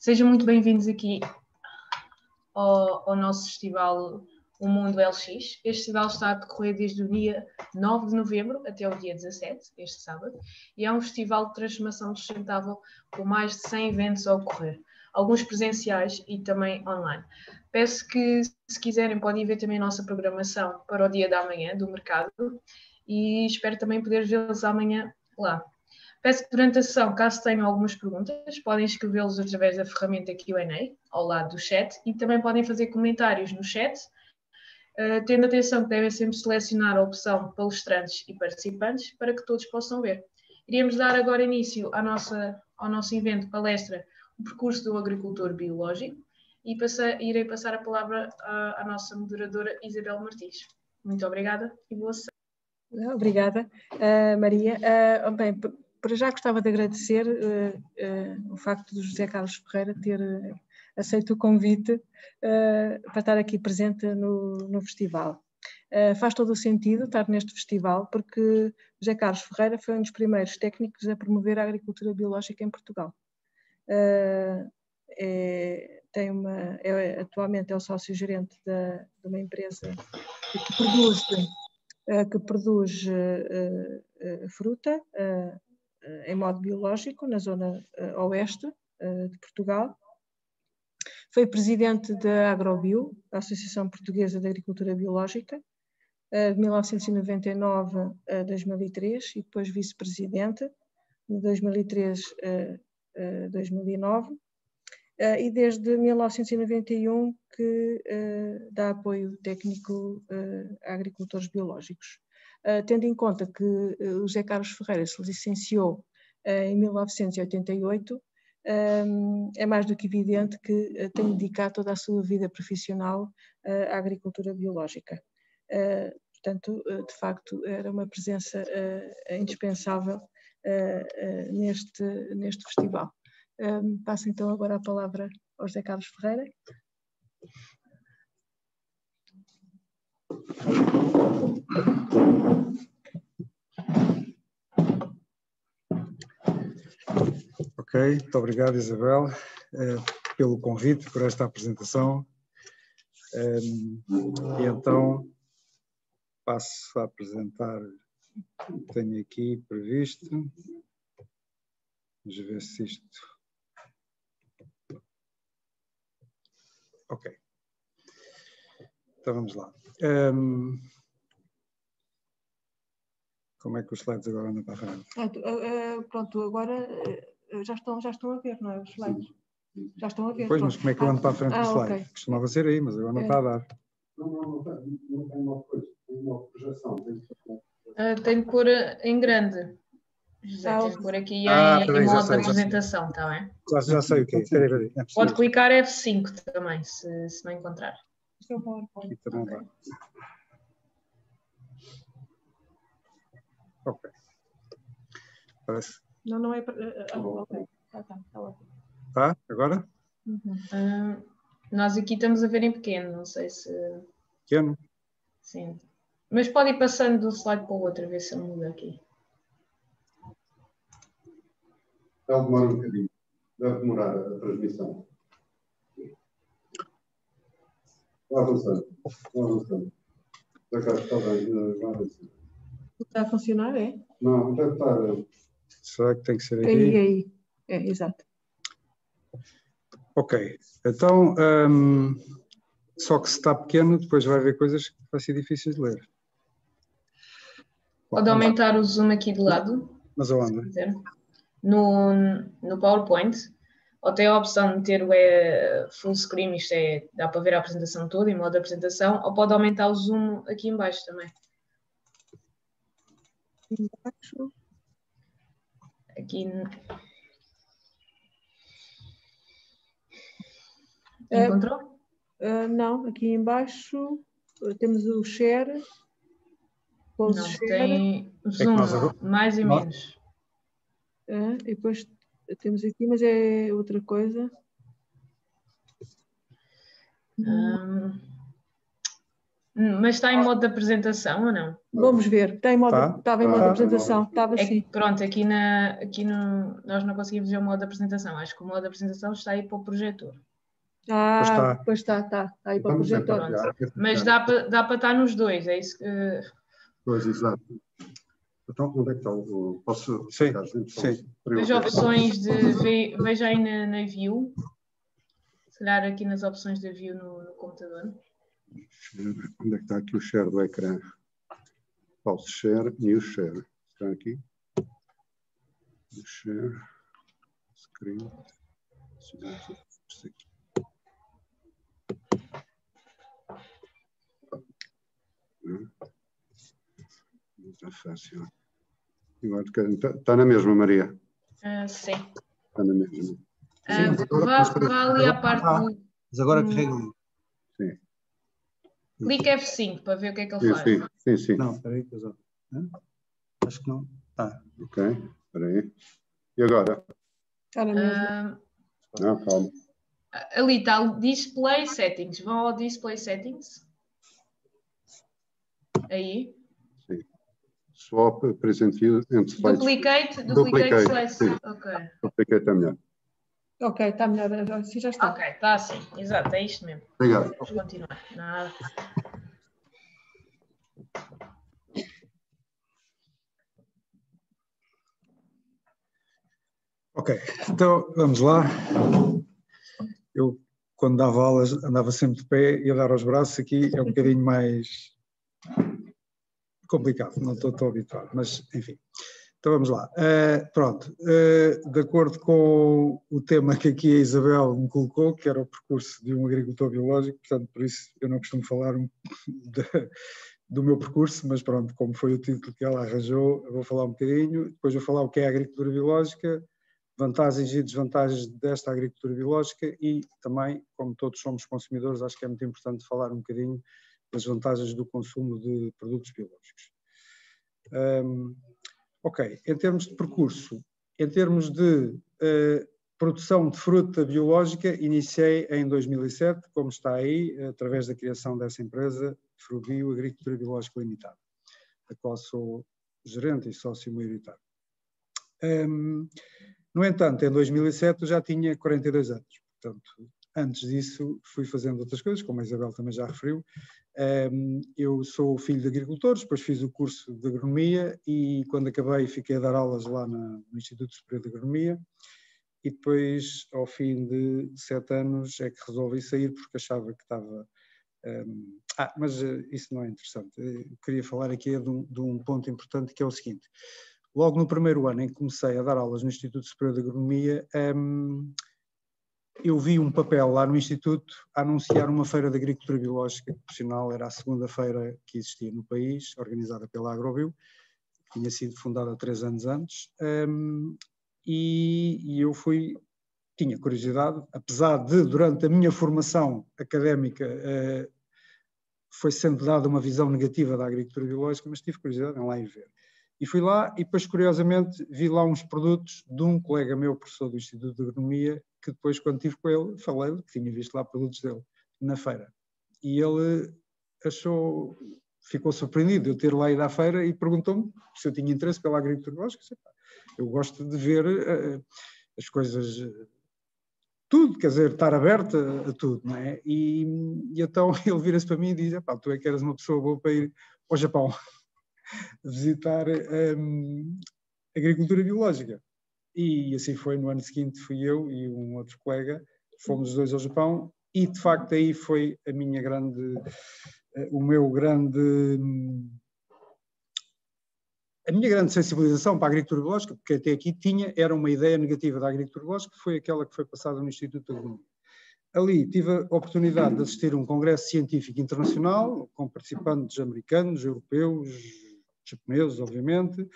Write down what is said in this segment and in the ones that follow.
Sejam muito bem-vindos aqui ao, ao, nosso festival O Mundo LX. Este festival está a decorrer desde o dia 9 de novembro até o dia 17, este sábado, e é um festival de transformação sustentável com mais de 100 eventos a ocorrer, alguns presenciais e também online. Peço que, se quiserem, podem ver também a nossa programação para o dia da manhã do mercado e espero também poder vê-los amanhã lá. Peço que durante a sessão, caso tenham algumas perguntas, podem escrevê-los através da ferramenta Q&A ao lado do chat e também podem fazer comentários no chat, uh, tendo atenção que devem sempre selecionar a opção palestrantes e participantes para que todos possam ver. Iríamos dar agora início à nossa, ao nosso evento palestra O Percurso do Agricultor Biológico e irei passar a palavra à, à nossa moderadora Isabel Martins. Muito obrigada e boa sessão. Obrigada, uh, Maria. Uh, bem, para já gostava de agradecer uh, uh, o facto do José Carlos Ferreira ter uh, aceito o convite para estar aqui presente no, no festival. faz todo o sentido estar neste festival porque José Carlos Ferreira foi um dos primeiros técnicos a promover a agricultura biológica em Portugal. É, tem uma, é, atualmente é o sócio-gerente de uma empresa que produz, que produz fruta em modo biológico, na zona uh, oeste uh, de Portugal. Foi presidente da Agrobio, a Associação Portuguesa de Agricultura Biológica, de 1999 a 2003, e depois vice-presidente de 2003 a 2009. e desde 1991 que dá apoio técnico a agricultores biológicos. Ah, tendo em conta que uh, o José Carlos Ferreira se licenciou uh, em 1988, um, é mais do que evidente que tem dedicado toda a sua vida profissional à agricultura biológica. portanto, de facto, era uma presença indispensável neste, neste festival. Passo então agora a palavra ao José Carlos Ferreira. Ok, muito obrigado Isabel eh, pelo convite, por esta apresentação. Eh, e então passo a apresentar o que tenho aqui previsto. Vamos ver se isto. Ok. Então vamos lá. Um, como é que os slides agora andam para a frente? Uh, uh, pronto, agora uh, já, estão, já estão a ver, não é? Os slides. Já estão a ver. Pois, mas como é que eu ando para a frente ah, do slide? Okay. Costumava ser aí, mas agora não é. está a dar. Não, não, não, não tem uma coisa, tem uma projeção. Tem, tem que pôr em grande. José, ah, tem pôr aqui ah, em, em modo de apresentação, está bem? Já, já sei o que é. é Pode clicar F5 também, se, se não encontrar seu PowerPoint. Aqui também vai. Ok. Parece. Não, não é. Ah, ok. Ah, tá, tá ótimo. Tá? Agora? Uhum. Uh, nós aqui estamos a ver em pequeno, não sei se. Pequeno? Sim. Mas pode ir passando de um slide para o outro, a ver se muda aqui. Deve demorar um bocadinho. Deve demorar a transmissão. Vai avançando. Vai avançando. Já cá está bem. Está a funcionar, é? Não, deve estar. Será que tem que ser aqui? Aí, aí. É, exato. Ok. Então, um, só que se está pequeno, depois vai haver coisas que vai ser difíceis de ler. Pode aumentar o zoom aqui de lado. Mas aonde? No, no PowerPoint ou tem a opção de ter o é, full screen, isto é, dá para ver a apresentação toda em modo de apresentação, ou pode aumentar o zoom aqui embaixo também. Embaixo. Aqui. É, Encontrou? Uh, não, aqui embaixo temos o share. Não, share. tem zoom, é mais e menos. Uh, e depois temos aqui, mas é outra coisa. Hum, Mas está em modo de apresentação ou não? Vamos ver. Está em modo, Tá. Estava em modo de Tá. apresentação. Estava É assim. pronto, aqui, na, aqui no, nós não conseguimos ver o modo de apresentação. Acho que o modo de apresentação está aí para o projetor. Ah, Pois está. pois está, está. Está aí para o projetor. é Mas dá para, dá para estar nos dois, é isso que. Pois, exato. Então, onde é que está o. Posso. Sim, sim. opções de. ve- Veja aí na, na view. Se calhar aqui nas opções da view no, no computador. Onde é que está aqui o share do ecrã? Pause share, new share. Está aqui. New share. Screen. Não está fácil. Está está na mesma, Maria. Ah, sim. Está na mesma. Sim, agora vá, vá ali à parte do. Mas agora Hum. carrega ali. Clique F5 para ver o que é que ele Sim, faz. sim, sim, sim. Não, espera aí, Hã? Acho que não. Tá. Ok, espera aí. E agora? Está na mesma. Ah, Não, calma. ali está o Display Settings. Vão ao Display Settings. Aí. Swap, present view and slides. Duplicate, duplicate, Duplicate, slides. Ok. Duplicate é melhor. Ok, está melhor. Assim já está. Ok, está assim. Exato, é isto mesmo. Obrigado. Vamos continuar. Nada. Ok, então vamos lá. Eu, quando dava aulas, andava sempre de pé e a dar aos braços. Aqui é um bocadinho mais complicado, não estou tão habituado, mas enfim. Então vamos lá. Eh, pronto, eh, de acordo com o tema que aqui a Isabel me colocou, que era o percurso de um agricultor biológico, portanto, por isso eu não costumo falar um- de- do meu percurso, mas pronto, como foi o título que ela arranjou, eu vou falar um bocadinho, depois vou falar o que é a agricultura biológica, vantagens e desvantagens desta agricultura biológica e também, como todos somos consumidores, acho que é muito importante falar um bocadinho das vantagens do consumo de produtos biológicos. Hum, ok, em termos de percurso, em termos de eh, produção de fruta biológica, iniciei em 2007, como está aí, através da criação dessa empresa, Frubio Agricultura Biológica Limitada, da qual sou gerente e sócio maioritário. Hum, no entanto, em 2007 eu já tinha 42 anos, portanto, antes disso fui fazendo outras coisas, como a Isabel também já referiu. Eu sou filho de agricultores, depois fiz o curso de agronomia e quando acabei fiquei a dar aulas lá no Instituto Superior de Agronomia e depois, ao fim de sete anos, é que resolvi sair porque achava que estava... Ah, mas uh, isso não é interessante. Eu queria falar aqui de um, de um ponto importante que é o seguinte. Logo no primeiro ano em que comecei a dar aulas no Instituto Superior de Agronomia, um, eu vi um papel lá no Instituto a anunciar uma feira de agricultura biológica, que por sinal era a segunda feira que existia no país, organizada pela Agrobio, que tinha sido fundada três anos antes, um, e, e eu fui, tinha curiosidade, apesar de durante a minha formação académica uh, foi sempre dada uma visão negativa da agricultura biológica, mas tive curiosidade em lá ir ver. E fui lá e depois, curiosamente, vi lá uns produtos de um colega meu, professor do Instituto de Agronomia, que depois, quando estive com ele, falei-lhe que tinha visto lá produtos dele na feira. E ele achou, ficou surpreendido de eu ter lá ido à feira e perguntou-me se eu tinha interesse pela agricultura. Eu gosto de ver uh, as coisas, tudo, quer dizer, estar aberto a, a tudo, não é? E, e então ele vira-se para mim e diz: tu é que eras uma pessoa boa para ir ao Japão visitar um, agricultura biológica. E assim foi, no ano seguinte fui eu e um outro colega, fomos os dois ao Japão e de facto aí foi a minha grande, o meu grande, a minha grande sensibilização para a agricultura biológica, porque até aqui tinha, era uma ideia negativa da agricultura biológica, foi aquela que foi passada no Instituto de. Ali tive a oportunidade de assistir a um congresso científico internacional, com participantes americanos, europeus, japoneses, obviamente,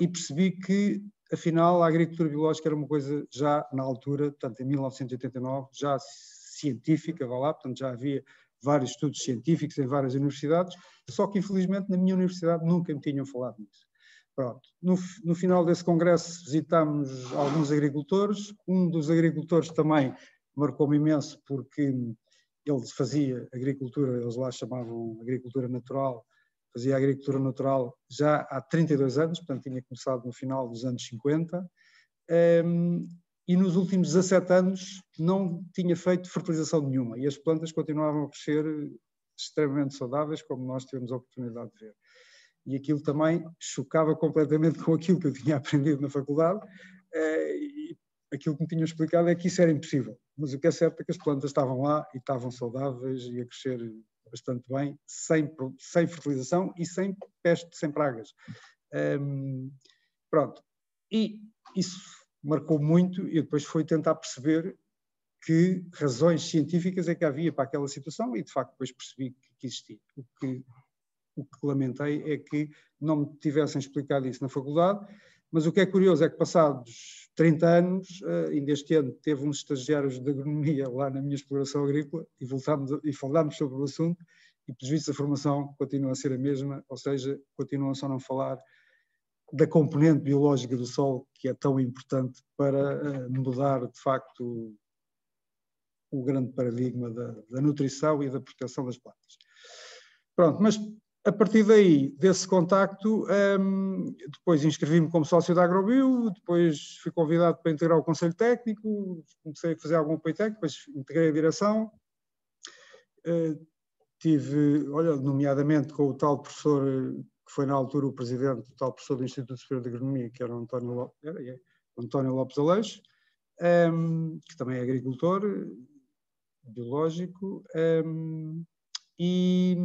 e percebi que, afinal, a agricultura biológica era uma coisa já na altura, portanto, em 1989, já científica, vá lá, portanto, já havia vários estudos científicos em várias universidades, só que, infelizmente, na minha universidade nunca me tinham falado nisso. Pronto. No, no final desse congresso visitámos alguns agricultores, um dos agricultores também marcou-me imenso porque ele fazia agricultura, eles lá chamavam agricultura natural, fazia agricultura natural já há 32 anos, portanto tinha começado no final dos anos 50, um, e nos últimos 17 anos não tinha feito fertilização nenhuma, e as plantas continuavam a crescer extremamente saudáveis, como nós tivemos a oportunidade de ver. E aquilo também chocava completamente com aquilo que eu tinha aprendido na faculdade, eh, e aquilo que me tinham explicado é que isso era impossível. Mas o que é certo é que as plantas estavam lá e estavam saudáveis e a crescer bastante bem, sem, sem fertilização e sem peste, sem pragas. Um, pronto. E isso marcou muito e depois foi tentar perceber que razões científicas é que havia para aquela situação e de facto depois percebi que existia. O que, o que lamentei é que não me tivessem explicado isso na faculdade, mas o que é curioso é que passados 30 anos, eh, ainda este ano teve uns estagiários de agronomia lá na minha exploração agrícola e voltámos e falámos sobre o assunto e, pelos vistos, a formação continua a ser a mesma, ou seja, continuam só a não falar da componente biológica do solo, que é tão importante para eh, mudar, de facto, o grande paradigma da, da nutrição e da proteção das plantas. Pronto, mas a partir daí, desse contacto, um, depois inscrevi-me como sócio da Agrobio, depois fui convidado para integrar o Conselho Técnico, comecei a fazer algum apoio técnico, depois integrei a direção. Uh, tive, olha, nomeadamente com o tal professor, que foi na altura o presidente, o tal professor do Instituto Superior de Agronomia, que era António Lopes, era, é, António Lopes Aleixo, um, que também é agricultor, biológico, um, e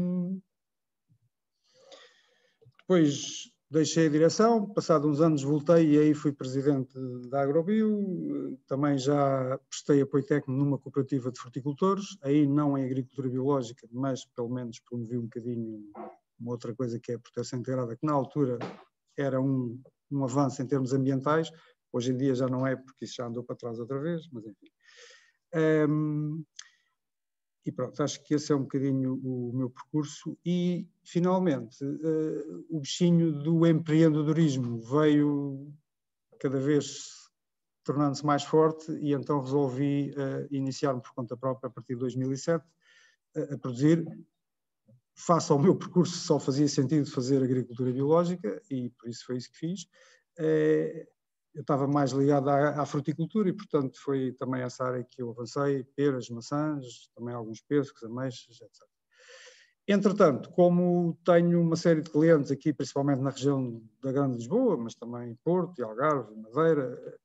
depois deixei a direção, passado uns anos voltei e aí fui presidente da Agrobio, também já prestei apoio técnico numa cooperativa de fruticultores, aí não em agricultura biológica, mas pelo menos promovi um bocadinho uma outra coisa que é a proteção integrada, que na altura era um, um avanço em termos ambientais, hoje em dia já não é, porque isso já andou para trás outra vez, mas enfim. Um, e pronto, acho que esse é um bocadinho o meu percurso. E, finalmente, uh, o bichinho do empreendedorismo veio cada vez tornando-se mais forte e então resolvi uh, iniciar-me por conta própria a partir de 2007 uh, a produzir. Face ao meu percurso, só fazia sentido fazer agricultura biológica e por isso foi isso que fiz. Uh, eu estava mais ligado à, à, fruticultura e, portanto, foi também essa área que eu avancei, peras, maçãs, também alguns pêssegos, ameixas, etc. Entretanto, como tenho uma série de clientes aqui, principalmente na região da Grande Lisboa, mas também Porto, Algarve, Madeira,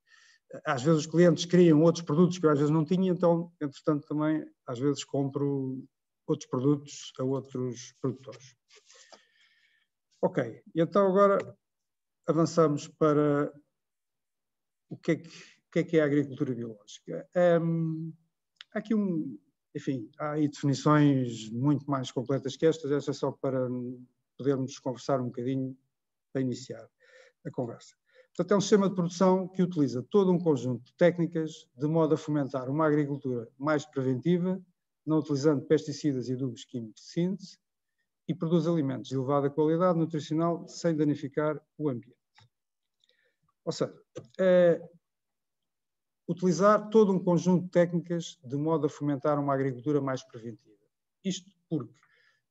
às vezes os clientes criam outros produtos que eu às vezes não tinha, então, entretanto, também às vezes compro outros produtos a outros produtores. Ok, e então agora avançamos para o que é que, que, é, que é a agricultura biológica? Um, há aqui um, enfim, há aí definições muito mais completas que estas, esta é só para podermos conversar um bocadinho para iniciar a conversa. Portanto, é um sistema de produção que utiliza todo um conjunto de técnicas de modo a fomentar uma agricultura mais preventiva, não utilizando pesticidas e adubos químicos de síntese, e produz alimentos de elevada qualidade nutricional sem danificar o ambiente. Ou seja, é utilizar todo um conjunto de técnicas de modo a fomentar uma agricultura mais preventiva. Isto porque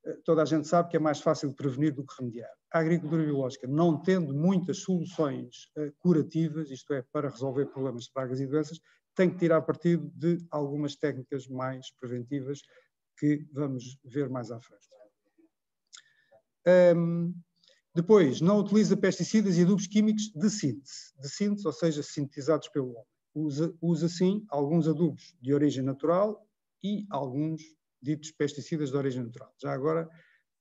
eh, toda a gente sabe que é mais fácil prevenir do que remediar. A agricultura biológica, não tendo muitas soluções uh, curativas, isto é, para resolver problemas de pragas e doenças, tem que tirar partido de algumas técnicas mais preventivas que vamos ver mais à frente. Um, depois, não utiliza pesticidas e adubos químicos de síntese, de síntese, ou seja, sintetizados pelo homem. Usa, usa sim alguns adubos de origem natural e alguns ditos pesticidas de origem natural. Já agora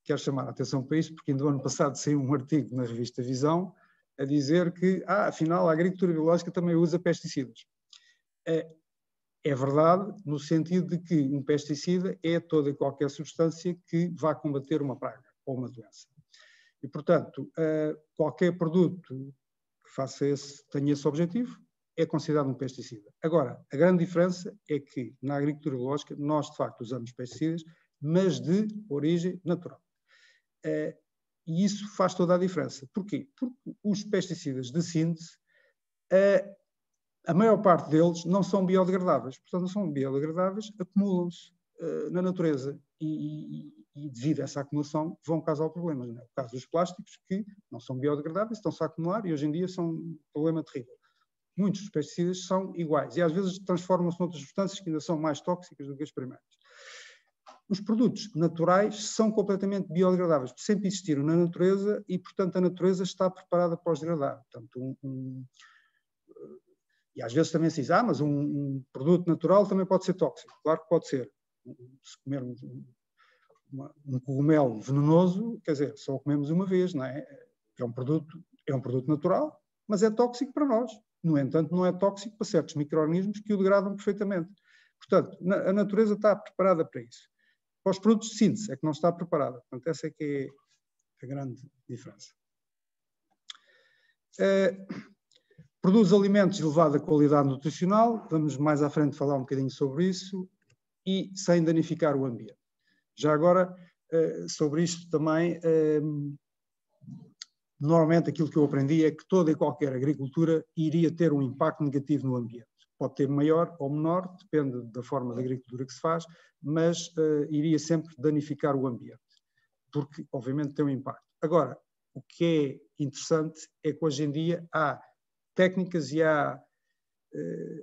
quero chamar a atenção para isso, porque no ano passado saiu um artigo na revista Visão a dizer que, ah, afinal, a agricultura biológica também usa pesticidas. É, é verdade, no sentido de que um pesticida é toda e qualquer substância que vá combater uma praga ou uma doença. E, portanto, qualquer produto que faça esse, tenha esse objetivo é considerado um pesticida. Agora, a grande diferença é que na agricultura biológica nós, de facto, usamos pesticidas, mas de origem natural. E isso faz toda a diferença. Porquê? Porque os pesticidas de síntese, a maior parte deles não são biodegradáveis. Portanto, não são biodegradáveis, acumulam-se. na natureza e, e, devido a essa acumulação vão causar problemas. Né? O caso dos plásticos, que não são biodegradáveis, estão-se a acumular e hoje em dia são um problema terrível. Muitos dos pesticidas são iguais e às vezes transformam-se noutras substâncias que ainda são mais tóxicas do que as primeiras. Os produtos naturais são completamente biodegradáveis, sempre existiram na natureza e, portanto, a natureza está preparada para os degradar. Portanto, um, um, e às vezes também se diz, ah, mas um, um, produto natural também pode ser tóxico. Claro que pode ser. Se comermos um, um cogumelo venenoso, quer dizer, só o comemos uma vez, não é? É um produto, é um produto natural, mas é tóxico para nós. No entanto, não é tóxico para certos micro-organismos que o degradam perfeitamente. Portanto, a natureza está preparada para isso. Para os produtos de síntese é que não está preparada. Portanto, essa é que é a grande diferença. É, produz alimentos de elevada qualidade nutricional, vamos mais à frente falar um bocadinho sobre isso, e sem danificar o ambiente. Já agora, é, sobre isto também, é, normalmente aquilo que eu aprendi é que toda e qualquer agricultura iria ter um impacto negativo no ambiente. Pode ter maior ou menor, depende da forma de agricultura que se faz, mas uh, iria sempre danificar o ambiente, porque obviamente tem um impacto. Agora, o que é interessante é que hoje em dia há técnicas e há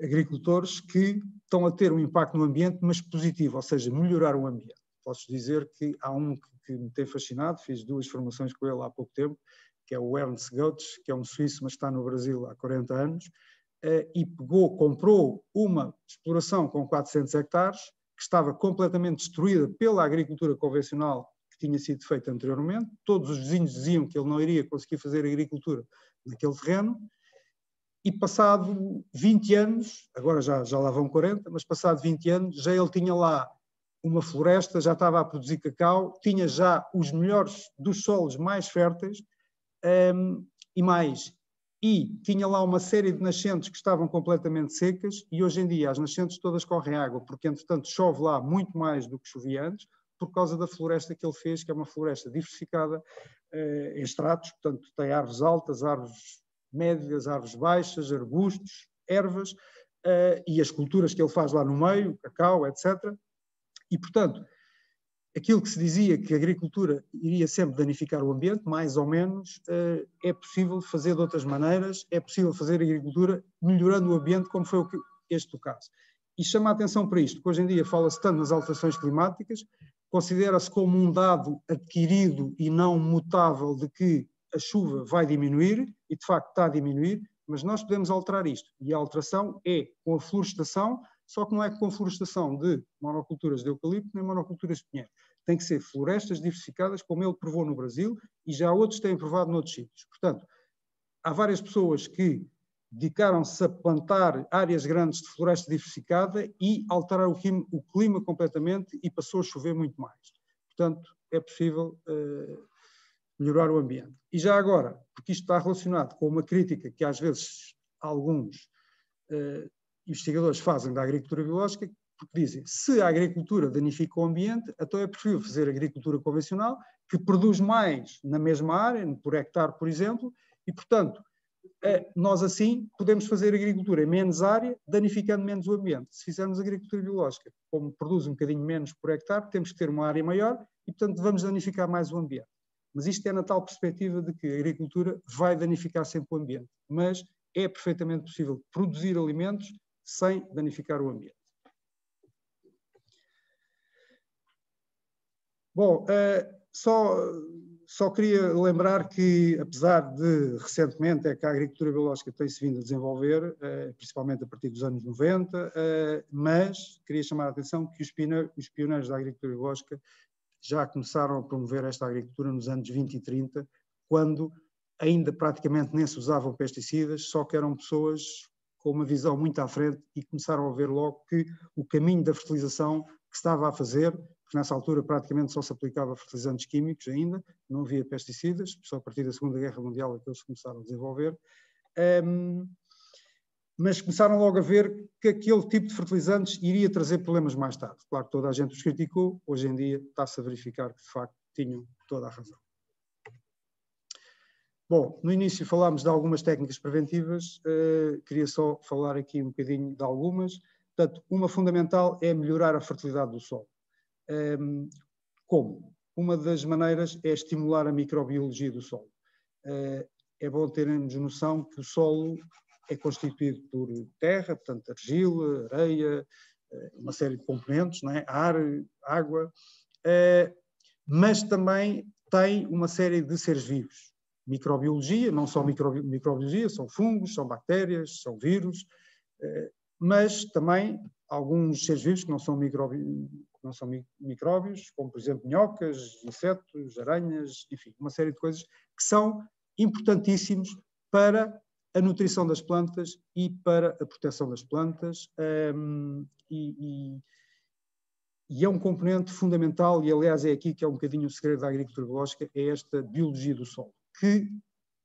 agricultores que estão a ter um impacto no ambiente, mas positivo, ou seja, melhorar o ambiente. Posso dizer que há um que, que me tem fascinado, fiz duas formações com ele há pouco tempo, que é o Ernst Goetz, que é um suíço, mas está no Brasil há 40 anos, eh, e pegou, comprou uma exploração com 400 hectares, que estava completamente destruída pela agricultura convencional que tinha sido feita anteriormente. Todos os vizinhos diziam que ele não iria conseguir fazer agricultura naquele terreno. E passado 20 anos, agora já, já lá vão 40, mas passado 20 anos, já ele tinha lá uma floresta, já estava a produzir cacau, tinha já os melhores dos solos mais férteis um, e mais. E tinha lá uma série de nascentes que estavam completamente secas e hoje em dia as nascentes todas correm água, porque entretanto chove lá muito mais do que chovia antes, por causa da floresta que ele fez, que é uma floresta diversificada eh, em estratos, portanto tem árvores altas, árvores médias, árvores baixas, arbustos, ervas, eh, e as culturas que ele faz lá no meio, cacau, etc. E, portanto, aquilo que se dizia que a agricultura iria sempre danificar o ambiente, mais ou menos, eh, é possível fazer de outras maneiras, é possível fazer agricultura melhorando o ambiente, como foi este o caso. E chama a atenção para isto, porque hoje em dia fala-se tanto nas alterações climáticas, considera-se como um dado adquirido e não mutável de que a chuva vai diminuir, e de facto está a diminuir, mas nós podemos alterar isto. E a alteração é com a florestação, só que não é com florestação de monoculturas de eucalipto nem monoculturas de pinheiro tem que ser florestas diversificadas, como ele provou no Brasil e já outros têm provado noutros sítios. Portanto, há várias pessoas que dedicaram-se a plantar áreas grandes de floresta diversificada e alterar o clima, o clima, completamente e passou a chover muito mais. Portanto, é possível uh, melhorar o ambiente. E já agora, porque isto está relacionado com uma crítica que às vezes alguns uh, investigadores fazem da agricultura biológica, porque dizem, se a agricultura danifica o ambiente, então é preferível fazer agricultura convencional, que produz mais na mesma área, por hectare, por exemplo, e, portanto, é, nós assim podemos fazer agricultura em menos área, danificando menos o ambiente. Se fizermos agricultura biológica, como produz um bocadinho menos por hectare, temos que ter uma área maior e, portanto, vamos danificar mais o ambiente. Mas isto é na tal perspectiva de que a agricultura vai danificar sempre o ambiente. Mas é perfeitamente possível produzir alimentos sem danificar o ambiente. Bom, uh, só, só queria lembrar que, apesar de recentemente é que a agricultura biológica tem-se vindo a desenvolver, uh, principalmente a partir dos anos 90, uh, eh, mas queria chamar a atenção que os, os pioneiros da agricultura biológica já começaram a promover esta agricultura nos anos 20 e 30, quando ainda praticamente nem se usavam pesticidas, só que eram pessoas com uma visão muito à frente e começaram a ver logo que o caminho da fertilização que estava a fazer porque nessa altura praticamente só se aplicava fertilizantes químicos ainda, não havia pesticidas, só a partir da Segunda Guerra Mundial é que eles começaram a desenvolver. Um, mas começaram logo a ver que aquele tipo de fertilizantes iria trazer problemas mais tarde. Claro que toda a gente os criticou, hoje em dia está-se a verificar que de facto tinham toda a razão. Bom, no início falámos de algumas técnicas preventivas, uh, queria só falar aqui um bocadinho de algumas. Portanto, uma fundamental é melhorar a fertilidade do solo. Ehm, como? Uma das maneiras é estimular a microbiologia do solo. Eh, é bom termos noção que o solo é constituído por terra, portanto, argila, areia, eh, uma série de componentes, não é? ar, água, mas também tem uma série de seres vivos. Microbiologia, não só microbiologia, são fungos, são bactérias, são vírus, mas também alguns seres vivos que não são, micróbios, não são micróbios, como por exemplo minhocas, insetos, aranhas, enfim, uma série de coisas que são importantíssimos para a nutrição das plantas e para a proteção das plantas um, e, e, e, é um componente fundamental e aliás é aqui que é um bocadinho o segredo da agricultura biológica, é esta biologia do solo, que,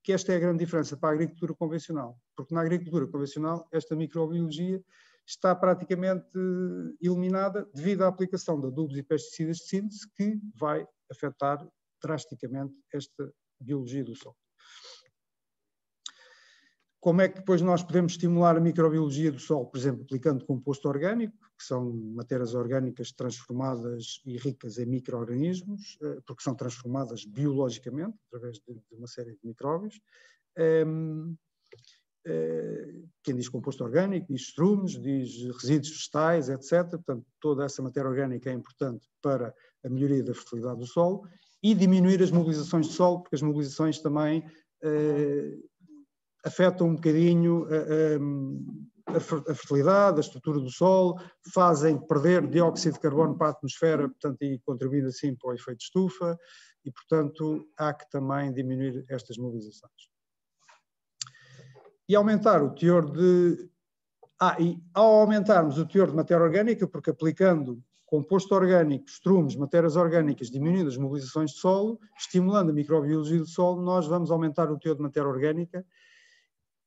que esta é a grande diferença para a agricultura convencional, porque na agricultura convencional esta microbiologia está praticamente eliminada devido à aplicação de adubos e pesticidas de síntese que vai afetar drasticamente esta biologia do solo. Como é que depois nós podemos estimular a microbiologia do solo? Por exemplo, aplicando composto orgânico, que são matérias orgânicas transformadas e ricas em micro-organismos, eh, porque são transformadas biologicamente, através de, uma série de micróbios. Ehm, eh, quem diz composto orgânico, diz estrumes, diz resíduos vegetais, etc. Portanto, toda essa matéria orgânica é importante para a melhoria da fertilidade do solo e diminuir as mobilizações de solo, porque as mobilizações também eh, afetam um bocadinho a, a, a, fertilidade, a estrutura do solo, fazem perder dióxido de carbono para a atmosfera, portanto, e contribuindo assim para o efeito de estufa, e, portanto, há que também diminuir estas mobilizações e aumentar o teor de. Ah, e ao aumentarmos o teor de matéria orgânica, porque aplicando composto orgânico, estrumes, matérias orgânicas, diminuindo as mobilizações de solo, estimulando a microbiologia do solo, nós vamos aumentar o teor de matéria orgânica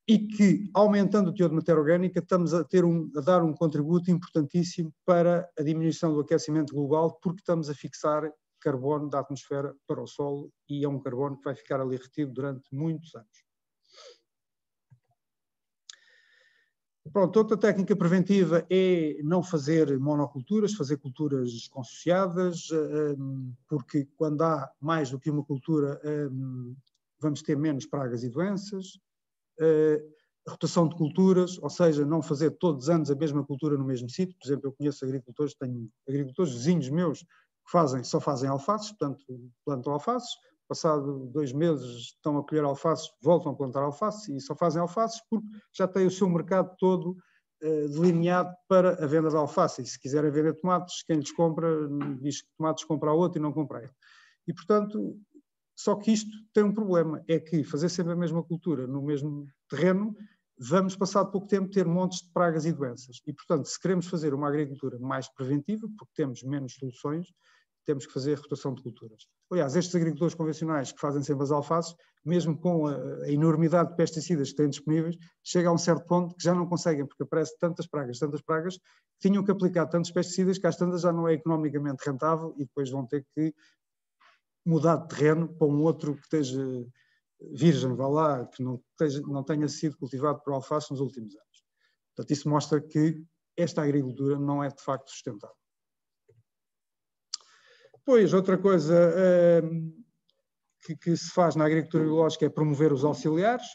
e que, aumentando o teor de matéria orgânica, estamos a, ter um, a dar um contributo importantíssimo para a diminuição do aquecimento global, porque estamos a fixar carbono da atmosfera para o solo e é um carbono que vai ficar ali retido durante muitos anos. Pronto, outra técnica preventiva é não fazer monoculturas, fazer culturas consociadas, hum, porque quando há mais do que uma cultura hum, vamos ter menos pragas e doenças. Eh, rotação de culturas, ou seja, não fazer todos os anos a mesma cultura no mesmo sítio. Por exemplo, eu conheço agricultores, tenho agricultores vizinhos meus que fazem, só fazem alfaces, portanto plantam alfaces, passado dois meses estão a colher alfaces, voltam a plantar alfaces e só fazem alfaces porque já têm o seu mercado todo eh, delineado para a venda de alface. E se quiserem vender tomates, quem lhes compra diz que tomates compra a outro e não compra a ele. E, portanto, só que isto tem um problema, é que fazer sempre a mesma cultura no mesmo terreno, vamos passar pouco tempo ter montes de pragas e doenças. E, portanto, se queremos fazer uma agricultura mais preventiva, porque temos menos soluções, temos que fazer rotação de culturas. Aliás, estes agricultores convencionais que fazem sempre as alfaces, mesmo com a, a, enormidade de pesticidas que têm disponíveis, chega a um certo ponto que já não conseguem, porque aparecem tantas pragas, tantas pragas, que tinham que aplicar tantos pesticidas que às tantas já não é economicamente rentável e depois vão ter que mudar de terreno para um outro que esteja virgem, vá lá, que não, esteja, não tenha sido cultivado por alface nos últimos anos. Portanto, isso mostra que esta agricultura não é de facto sustentável. Depois, outra coisa uh, que, que, se faz na agricultura biológica é promover os auxiliares,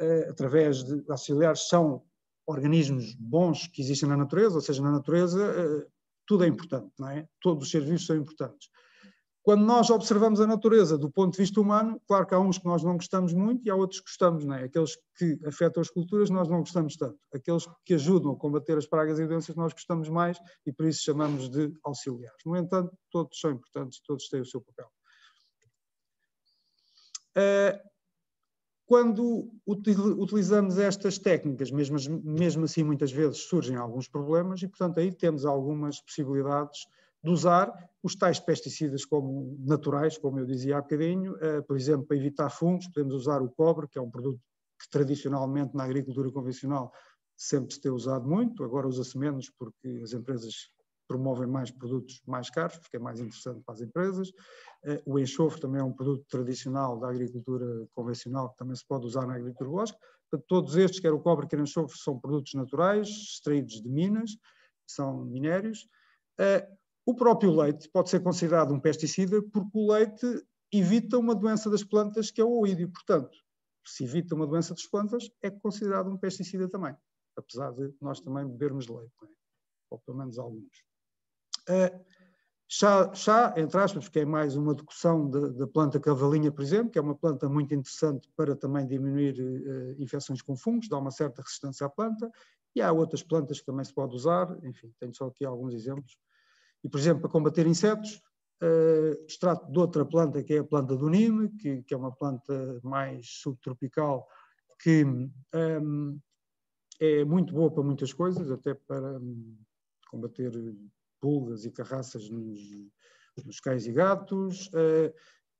uh, através de auxiliares são organismos bons que existem na natureza, ou seja, na natureza uh, tudo é importante, não é? Todos os seres vivos são importantes. Quando nós observamos a natureza do ponto de vista humano, claro que há uns que nós não gostamos muito e há outros que gostamos, não é? Aqueles que afetam as culturas nós não gostamos tanto. Aqueles que ajudam a combater as pragas e doenças nós gostamos mais e por isso chamamos de auxiliares. No entanto, todos são importantes, todos têm o seu papel. Eh, quando utilizamos estas técnicas, mesmo, mesmo assim muitas vezes surgem alguns problemas e, portanto, aí temos algumas possibilidades de usar os tais pesticidas como naturais, como eu dizia há bocadinho, uh, por exemplo, para evitar fungos, podemos usar o cobre, que é um produto que tradicionalmente na agricultura convencional sempre se tem usado muito, agora usa-se menos porque as empresas promovem mais produtos mais caros, porque é mais interessante para as empresas. Uh, o enxofre também é um produto tradicional da agricultura convencional que também se pode usar na agricultura biológica. Portanto, todos estes, quer o cobre, quer o enxofre, são produtos naturais, extraídos de minas, são minérios. O próprio leite pode ser considerado um pesticida porque o leite evita uma doença das plantas que é o oídio. Portanto, se evita uma doença das plantas, é considerado um pesticida também, apesar de nós também bebermos leite, é? ou pelo menos alguns. Uh, chá, chá, entre aspas, porque é mais uma decussão da planta cavalinha, por exemplo, que é uma planta muito interessante para também diminuir uh, infecções com fungos, dá uma certa resistência à planta, e há outras plantas que também se pode usar, enfim, tenho só aqui alguns exemplos. E, por exemplo, para combater insetos, uh, extrato de outra planta, que é a planta do Nime, que, que é uma planta mais subtropical, que um, é muito boa para muitas coisas, até para um, combater pulgas e carraças nos, nos cães e gatos, uh,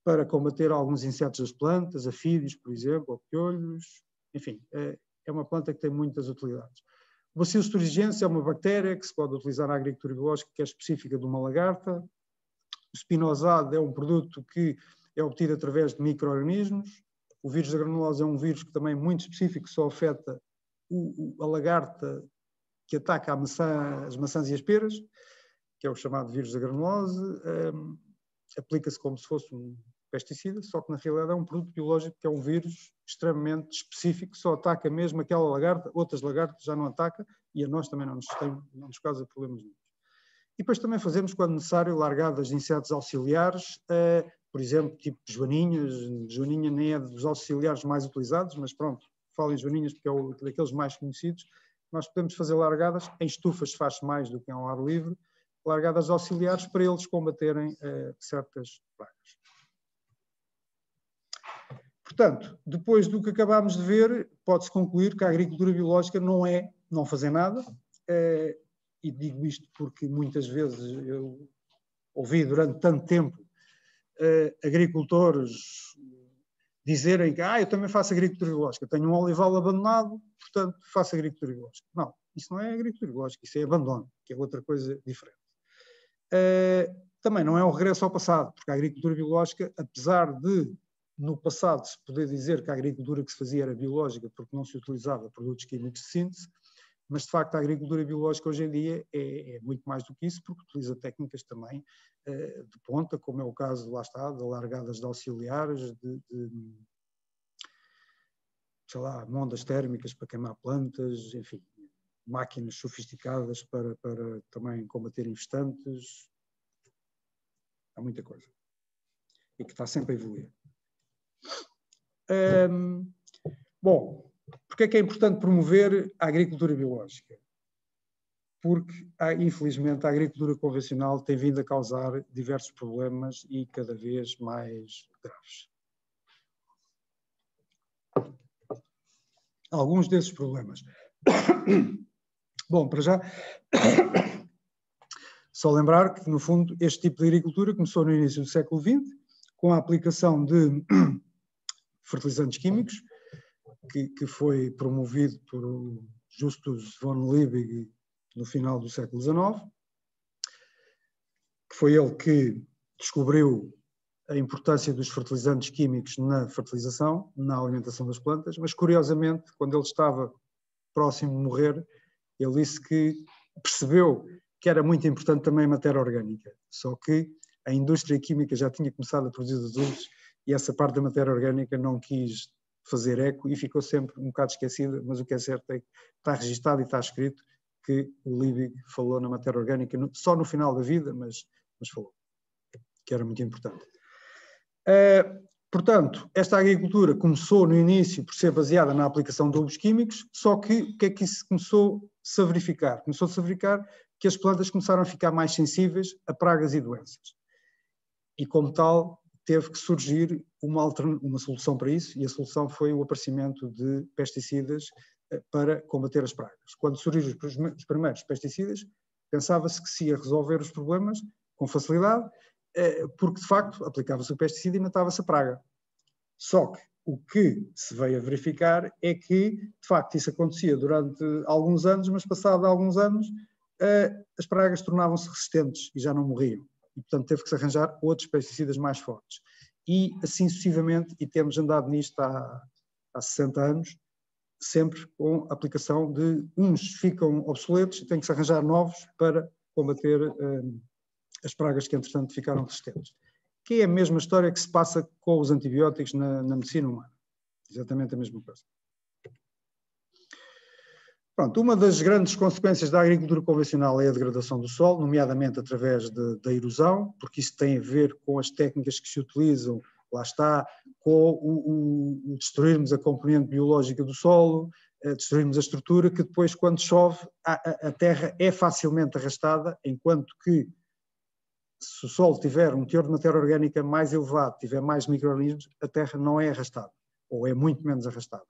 para combater alguns insetos das plantas, afídeos, por exemplo, ou piolhos, enfim, uh, é uma planta que tem muitas utilidades. O Bacillus thuringiensis é uma bactéria que se pode utilizar na agricultura biológica, que é específica de uma lagarta. O spinosade é um produto que é obtido através de micro-organismos. O vírus da granulose é um vírus que também é muito específico, só afeta o, o, a lagarta que ataca maçã, as maçãs e as peras, que é o chamado vírus da granulose. Um, Aplica-se como se fosse um pesticida, só que na realidade é um produto biológico que é um vírus extremamente específico, só ataca mesmo aquela lagarta, outras lagartas já não ataca e a nós também não nos, tem, não nos causa problemas nenhum. E depois também fazemos, quando necessário, largadas de insetos auxiliares, uh, por exemplo, tipo joaninhas. Joaninha nem é dos auxiliares mais utilizados, mas pronto, falo em joaninhas porque é o, daqueles mais conhecidos. Nós podemos fazer largadas, em estufas faz mais do que ao ar livre, largadas auxiliares para eles combaterem uh, certas pragas. Portanto, depois do que acabámos de ver, pode-se concluir que a agricultura biológica não é não fazer nada, eh, e digo isto porque muitas vezes eu ouvi durante tanto tempo eh, agricultores dizerem que ah, eu também faço agricultura biológica, tenho um olival abandonado, portanto faço agricultura biológica. Não, isso não é agricultura biológica, isso é abandono, que é outra coisa diferente. Eh, também não é um regresso ao passado, porque a agricultura biológica, apesar de no passado se poder dizer que a agricultura que se fazia era biológica porque não se utilizava produtos químicos de síntese, mas de facto a agricultura biológica hoje em dia é, é muito mais do que isso porque utiliza técnicas também uh, de ponta, como é o caso, lá está, de largadas de auxiliares, de, de sei lá, mondas térmicas para queimar plantas, enfim, máquinas sofisticadas para, para também combater infestantes, há muita coisa. E que está sempre a evoluir. Um, bom, porque é que é importante promover a agricultura biológica? Porque, infelizmente, a agricultura convencional tem vindo a causar diversos problemas e cada vez mais graves. Alguns desses problemas. Bom, para já, só lembrar que, no fundo, este tipo de agricultura começou no início do século XX, com a aplicação de fertilizantes químicos, que, que foi promovido por Justus von Liebig no final do século XIX, que foi ele que descobriu a importância dos fertilizantes químicos na fertilização, na alimentação das plantas, mas curiosamente, quando ele estava próximo de morrer, ele disse que percebeu que era muito importante também a matéria orgânica, só que a indústria química já tinha começado a produzir adubos e essa parte da matéria orgânica não quis fazer eco e ficou sempre um bocado esquecida, mas o que é certo é que está registado e está escrito que o Liebig falou na matéria orgânica só no final da vida, mas, mas falou, que era muito importante. Uh, portanto, esta agricultura começou no início por ser baseada na aplicação de adubos químicos, só que o que é que isso começou-se a verificar? Começou-se a verificar que as plantas começaram a ficar mais sensíveis a pragas e doenças. E como tal, teve que surgir uma, uma solução para isso, e a solução foi o aparecimento de pesticidas eh, para combater as pragas. Quando surgiram os primeiros pesticidas, pensava-se que se ia resolver os problemas com facilidade, eh, porque de facto aplicava-se o pesticida e matava-se a praga. Só que o que se veio a verificar é que, de facto, isso acontecia durante alguns anos, mas passado alguns anos, eh, as pragas tornavam-se resistentes e já não morriam e, portanto, teve que se arranjar outros pesticidas mais fortes. E assim sucessivamente, e temos andado nisto há, há 60 anos, sempre com aplicação de uns ficam obsoletos e tem que se arranjar novos para combater hum, as pragas que entretanto ficaram resistentes. Que é a mesma história que se passa com os antibióticos na, na medicina humana. Exatamente a mesma coisa. Pronto, uma das grandes consequências da agricultura convencional é a degradação do solo, nomeadamente através de, da erosão, porque isso tem a ver com as técnicas que se utilizam, lá está, com o, o, destruirmos a componente biológica do solo, destruirmos a estrutura, que depois, quando chove, a, a, terra é facilmente arrastada, enquanto que se o solo tiver um teor de matéria orgânica mais elevado, tiver mais micro-organismos, a terra não é arrastada, ou é muito menos arrastada.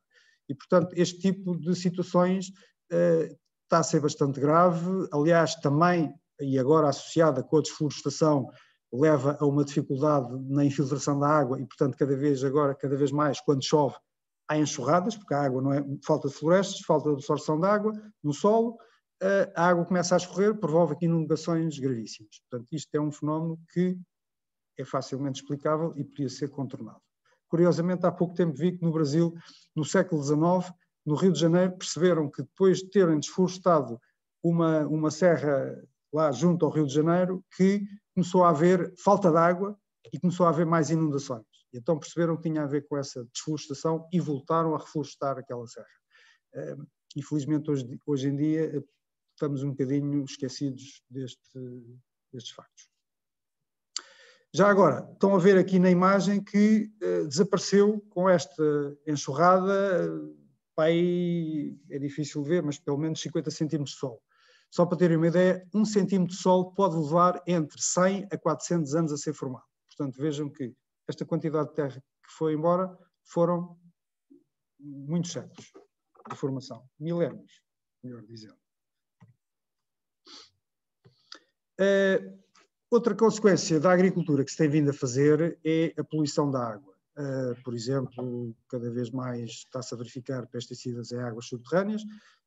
E, portanto, este tipo de situações está a ser bastante grave. Aliás, também, e agora associada com a desflorestação, leva a uma dificuldade na infiltração da água e, portanto, cada vez agora, cada vez mais, quando chove, há enxurradas, porque a água não é falta de florestas, falta de absorção de água no solo, a água começa a escorrer, provoca inundações gravíssimas. Portanto, isto é um fenómeno que é facilmente explicável e podia ser contornado. Curiosamente, há pouco tempo vi que no Brasil, no século XIX, no Rio de Janeiro, perceberam que depois de terem desflorestado uma, uma serra lá junto ao Rio de Janeiro, que começou a haver falta de água e começou a haver mais inundações. E então perceberam que tinha a ver com essa desflorestação e voltaram a reflorestar aquela serra. Infelizmente, hoje, hoje em dia, estamos um bocadinho esquecidos deste, destes factos. Já agora, estão a ver aqui na imagem que uh, desapareceu com esta enxurrada, uh, pai, é difícil ver, mas pelo menos 50 centímetros de sol. Só para terem uma ideia, um centímetro de sol pode levar entre 100 a 400 anos a ser formado. Portanto, vejam que esta quantidade de terra que foi embora foram muitos séculos de formação, milénios, melhor dizendo. Uh, outra consequência da agricultura que se tem vindo a fazer é a poluição da água. Uh, por exemplo, cada vez mais está-se a verificar pesticidas em águas subterrâneas.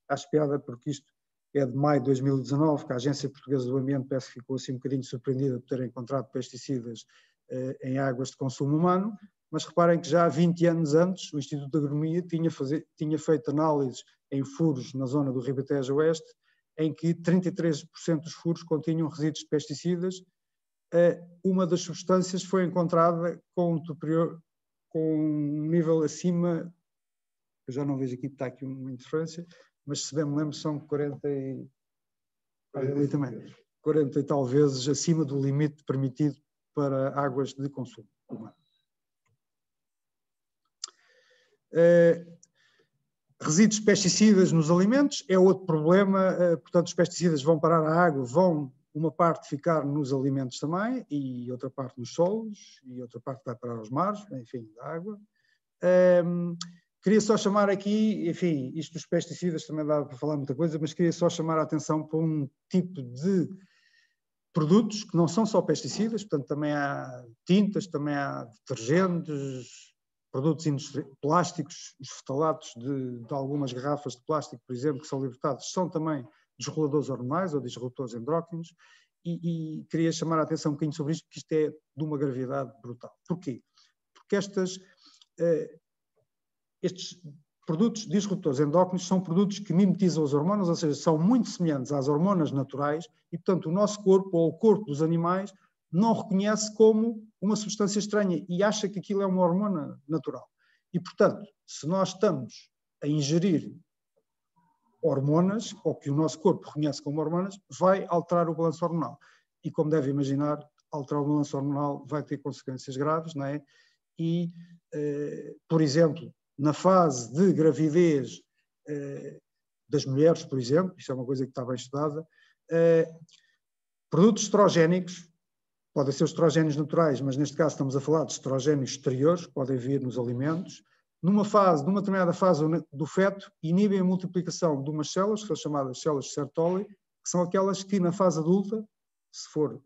Acho piada porque isto é de maio de 2019, que a Agência Portuguesa do Ambiente parece que ficou assim um bocadinho surpreendida por ter encontrado pesticidas uh, em águas de consumo humano, mas reparem que já há 20 anos antes o Instituto de Agronomia tinha, fazer, tinha feito análises em furos na zona do Ribatejo Oeste em que 33% dos furos continham resíduos de pesticidas. Uma das substâncias foi encontrada com um, com um nível acima, eu já não vejo aqui, está aqui uma interferência, mas se bem me lembro são 40 e, também, 40 e tal vezes acima do limite permitido para águas de consumo humano. Resíduos de pesticidas nos alimentos é outro problema, eh, portanto, os pesticidas vão parar à água, vão uma parte ficar nos alimentos também, e outra parte nos solos, e outra parte vai parar aos mares, enfim, da água. Um, queria só chamar aqui, enfim, isto dos pesticidas também dá para falar muita coisa, mas queria só chamar a atenção para um tipo de produtos que não são só pesticidas, portanto, também há tintas, também há detergentes, produtos plásticos, os fetalatos de, de, algumas garrafas de plástico, por exemplo, que são libertados, são também desreguladores hormonais ou disruptores endócrinos, e, e, queria chamar a atenção um bocadinho sobre isto, que isto é de uma gravidade brutal. Porquê? Porque estas, eh, estes produtos disruptores endócrinos são produtos que mimetizam as hormonas, ou seja, são muito semelhantes às hormonas naturais, e, portanto, o nosso corpo ou o corpo dos animais não reconhece como uma substância estranha e acha que aquilo é uma hormona natural. E, portanto, se nós estamos a ingerir hormonas, ou que o nosso corpo reconhece como hormonas, vai alterar o balanço hormonal. E, como deve imaginar, alterar o balanço hormonal vai ter consequências graves, não é? E, eh, por exemplo, na fase de gravidez eh, das mulheres, por exemplo, isso é uma coisa que está bem estudada, eh, produtos estrogénicos Podem ser estrogénios naturais, mas neste caso estamos a falar de estrogénios exteriores, podem vir nos alimentos. Numa fase, numa determinada fase do feto, inibem a multiplicação de umas células, que são chamadas células de Sertoli, que são aquelas que na fase adulta, se for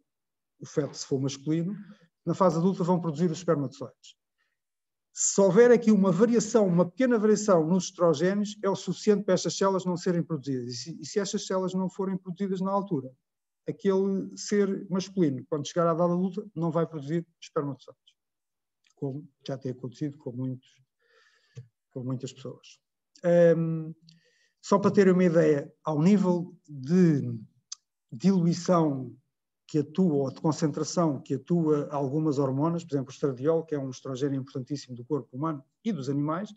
o feto, se for masculino, na fase adulta vão produzir os espermatozoides. Se houver aqui uma variação, uma pequena variação nos estrogénios, é o suficiente para estas células não serem produzidas. E se, e se estas células não forem produzidas na altura, aquele ser masculino, quando chegar à dada luta, não vai produzir espermatozoides, como já tem acontecido com, muitos, muitas pessoas. Um, só para terem uma ideia, ao nível de diluição que atua, ou de concentração que atua algumas hormonas, por exemplo, o estradiol, que é um estrogênio importantíssimo do corpo humano e dos animais,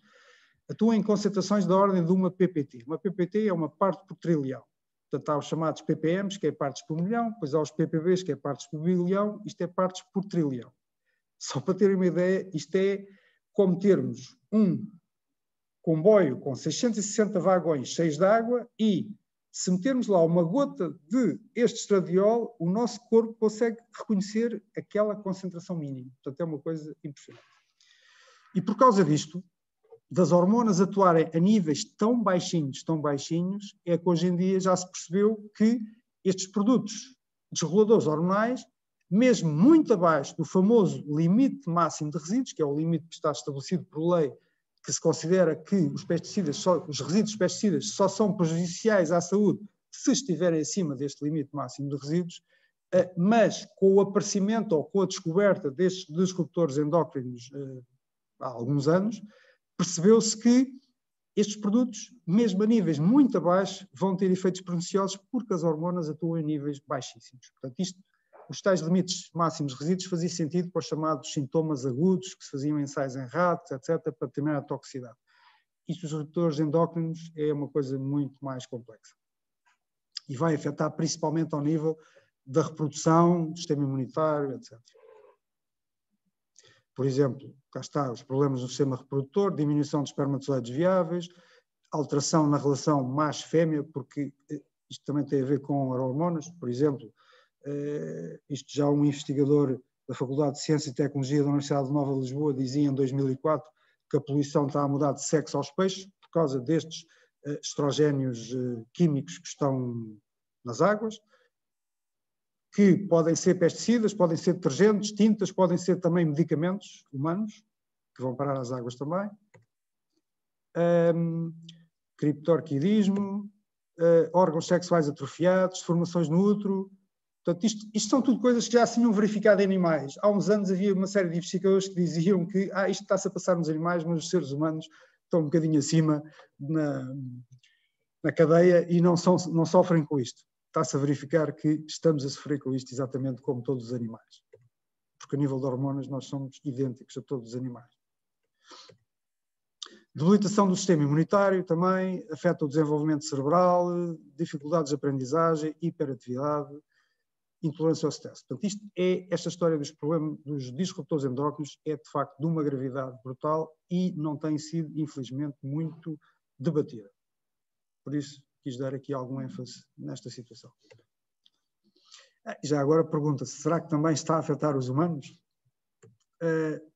atua em concentrações da ordem de uma PPT. Uma PPT é uma parte por trilhão. Portanto, há os chamados ppms, que é partes por milhão, depois há os ppbs, que é partes por bilhão, isto é partes por trilhão. Só para terem uma ideia, isto é como termos um comboio com 660 vagões cheios de água e, se metermos lá uma gota de este estradiol, o nosso corpo consegue reconhecer aquela concentração mínima. Portanto, é uma coisa impressionante. E por causa disto, das hormonas atuarem a níveis tão baixinhos, tão baixinhos, é que hoje em dia já se percebeu que estes produtos desreguladores hormonais, mesmo muito abaixo do famoso limite máximo de resíduos, que é o limite que está estabelecido por lei, que se considera que os pesticidas, só, os resíduos pesticidas só são prejudiciais à saúde se estiverem acima deste limite máximo de resíduos, eh, mas com o aparecimento ou com a descoberta destes disruptores endócrinos eh, há alguns anos, percebeu-se que estes produtos, mesmo a níveis muito abaixos, vão ter efeitos perniciosos porque as hormonas atuam em níveis baixíssimos. Portanto, isto, os tais limites máximos resíduos fazia sentido para os chamados sintomas agudos que se faziam ensaios em ratos, etc., para determinar a toxicidade. Isto dos receptores endócrinos é uma coisa muito mais complexa. E vai afetar principalmente ao nível da reprodução, do sistema imunitário, etc. Por exemplo, cá está, os problemas no sistema reprodutor, diminuição de espermatozoides viáveis, alteração na relação macho-fêmea, porque eh, isto também tem a ver com hormonas, por exemplo, isto já um investigador da Faculdade de Ciência e Tecnologia da Universidade de Nova Lisboa dizia em 2004 que a poluição está a mudar de sexo aos peixes por causa destes eh, estrogénios químicos que estão nas águas que podem ser pesticidas, podem ser detergentes, tintas, podem ser também medicamentos humanos, que vão parar às águas também. Um, criptorquidismo, uh, órgãos sexuais atrofiados, formações no útero. Portanto, isto, isto, são tudo coisas que já se tinham verificado em animais. Há uns anos havia uma série de investigadores que diziam que ah, isto está-se a passar nos animais, mas os seres humanos estão um bocadinho acima na, na cadeia e não, são, não sofrem com isto está-se a verificar que estamos a sofrer com isto exatamente como todos os animais. Porque a nível de hormonas nós somos idênticos a todos os animais. Debilitação do sistema imunitário também afeta o desenvolvimento cerebral, dificuldades de aprendizagem, hiperatividade, intolerância ao stress. Portanto, isto é, esta história dos problemas dos disruptores endócrinos é de facto de uma gravidade brutal e não tem sido, infelizmente, muito debatida. Por isso, quis dar aqui algum ênfase nesta situação. Ah, já agora pergunta-se, será que também está a afetar os humanos? Uh,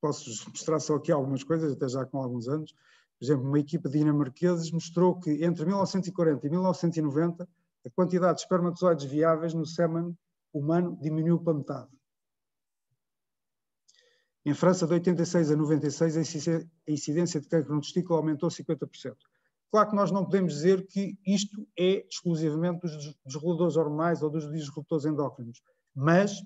posso mostrar só aqui algumas coisas, até já com alguns anos. Por exemplo, uma equipa de dinamarqueses mostrou que entre 1940 e 1990 a quantidade de espermatozoides viáveis no sêmen humano diminuiu para metade. Em França, de 86 a 96, a incidência de cancro no testículo aumentou 50%. Claro que nós não podemos dizer que isto é exclusivamente dos desreguladores hormonais ou dos disruptores endócrinos, mas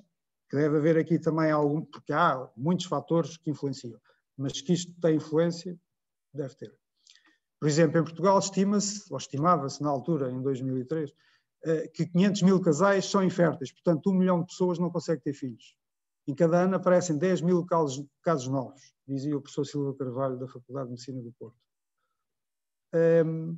que deve haver aqui também algum, porque há muitos fatores que influenciam, mas que isto tem influência, deve ter. Por exemplo, em Portugal estima-se, ou estimava-se na altura, em 2003, eh, que 500 mil casais são inférteis, portanto, um milhão de pessoas não consegue ter filhos. Em cada ano aparecem 10 mil casos, casos novos, dizia o professor Silva Carvalho, da Faculdade de Medicina do Porto. Um,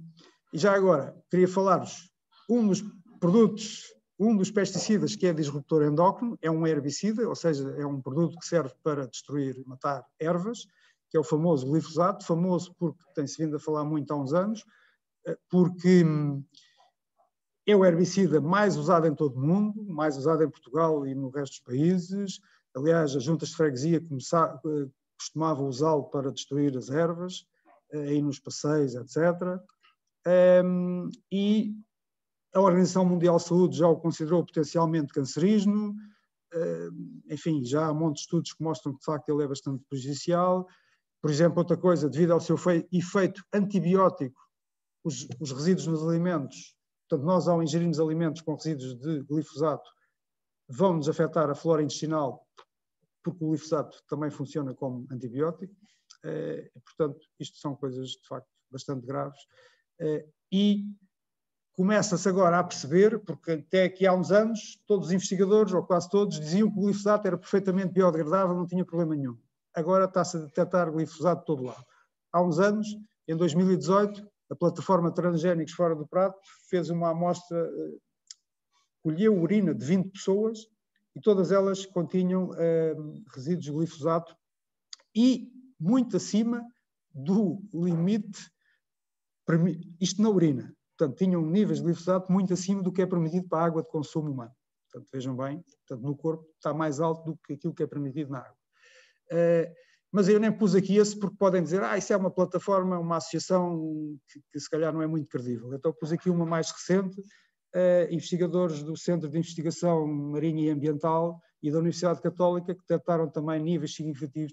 e já agora, queria falar-vos um dos produtos, um dos pesticidas que é disruptor endócrino, é um herbicida, ou seja, é um produto que serve para destruir e matar ervas, que é o famoso glifosato, famoso porque tem-se vindo a falar muito há uns anos, eh, porque hum, é o herbicida mais usado em todo o mundo, mais usado em Portugal e no resto dos países. Aliás, as juntas de freguesia eh, costumavam usá-lo para destruir as ervas aí nos passeios, etc. Um, e a Organização Mundial de Saúde já o considerou potencialmente cancerígeno, um, enfim, já há um monte de estudos que mostram que de facto ele é bastante prejudicial. Por exemplo, outra coisa, devido ao seu efeito antibiótico, os, os resíduos nos alimentos, portanto, nós ao ingerirmos alimentos com resíduos de glifosato, vão-nos afetar a flora intestinal, porque o glifosato também funciona como antibiótico. Eh, portanto, isto são coisas de facto bastante graves. Eh, e começa-se agora a perceber, porque até aqui há uns anos, todos os investigadores, ou quase todos, diziam que o glifosato era perfeitamente biodegradável, não tinha problema nenhum. Agora está-se a detectar glifosato de todo lado. Há uns anos, em 2018, a plataforma Transgénicos Fora do Prato fez uma amostra, eh, colheu urina de 20 pessoas e todas elas continham eh, resíduos de glifosato e muito acima do limite, isto na urina, portanto, tinham níveis de glifosato muito acima do que é permitido para a água de consumo humano. Portanto, vejam bem, portanto, no corpo está mais alto do que aquilo que é permitido na água. Uh, mas eu nem pus aqui esse porque podem dizer, ah, isso é uma plataforma, uma associação que, que se calhar não é muito credível. Então pus aqui uma mais recente, uh, investigadores do Centro de Investigação Marinha e Ambiental e da Universidade Católica que detectaram também níveis significativos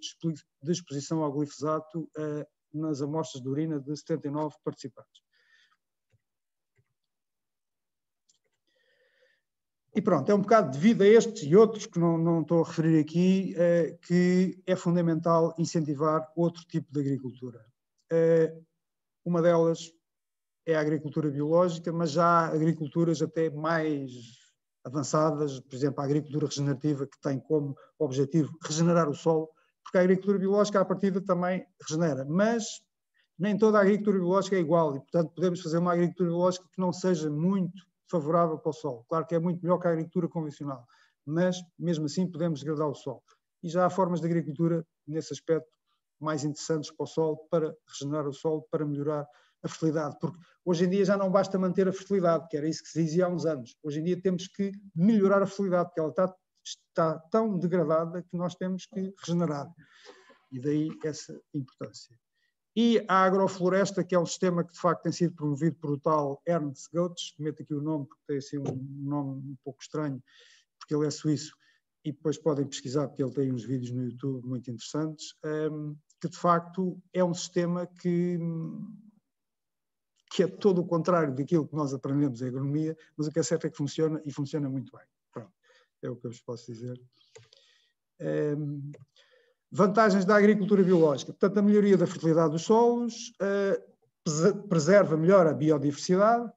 de exposição ao glifosato uh, nas amostras de urina de 79 participantes. E pronto, é um bocado devido a estes e outros que não, não estou a referir aqui, eh, que é fundamental incentivar outro tipo de agricultura. Eh, uma delas é a agricultura biológica, mas já há agriculturas até mais avançadas, por exemplo, a agricultura regenerativa, que tem como objetivo regenerar o solo, porque a agricultura biológica, à partida, também regenera, mas nem toda a agricultura biológica é igual e, portanto, podemos fazer uma agricultura biológica que não seja muito favorável para o solo. Claro que é muito melhor que a agricultura convencional, mas mesmo assim podemos degradar o solo. E já há formas de agricultura, nesse aspecto, mais interessantes para o solo, para regenerar o solo, para melhorar a fertilidade, porque hoje em dia já não basta manter a fertilidade, que era isso que se dizia há uns anos. Hoje em dia temos que melhorar a fertilidade, porque ela está, está tão degradada que nós temos que regenerar. E daí essa importância. E a agrofloresta, que é um sistema que de facto tem sido promovido por o tal Ernst Goetz, meto aqui o nome porque tem assim um nome um pouco estranho, porque ele é suíço, e depois podem pesquisar porque ele tem uns vídeos no YouTube muito interessantes, um, que de facto é um sistema que, que é todo o contrário daquilo que nós aprendemos em agronomia, mas o que é certo é que funciona e funciona muito bem. Pronto, é o que eu vos posso dizer. Um, Vantagens da agricultura biológica. Portanto, a melhoria da fertilidade dos solos, preserva melhor a biodiversidade,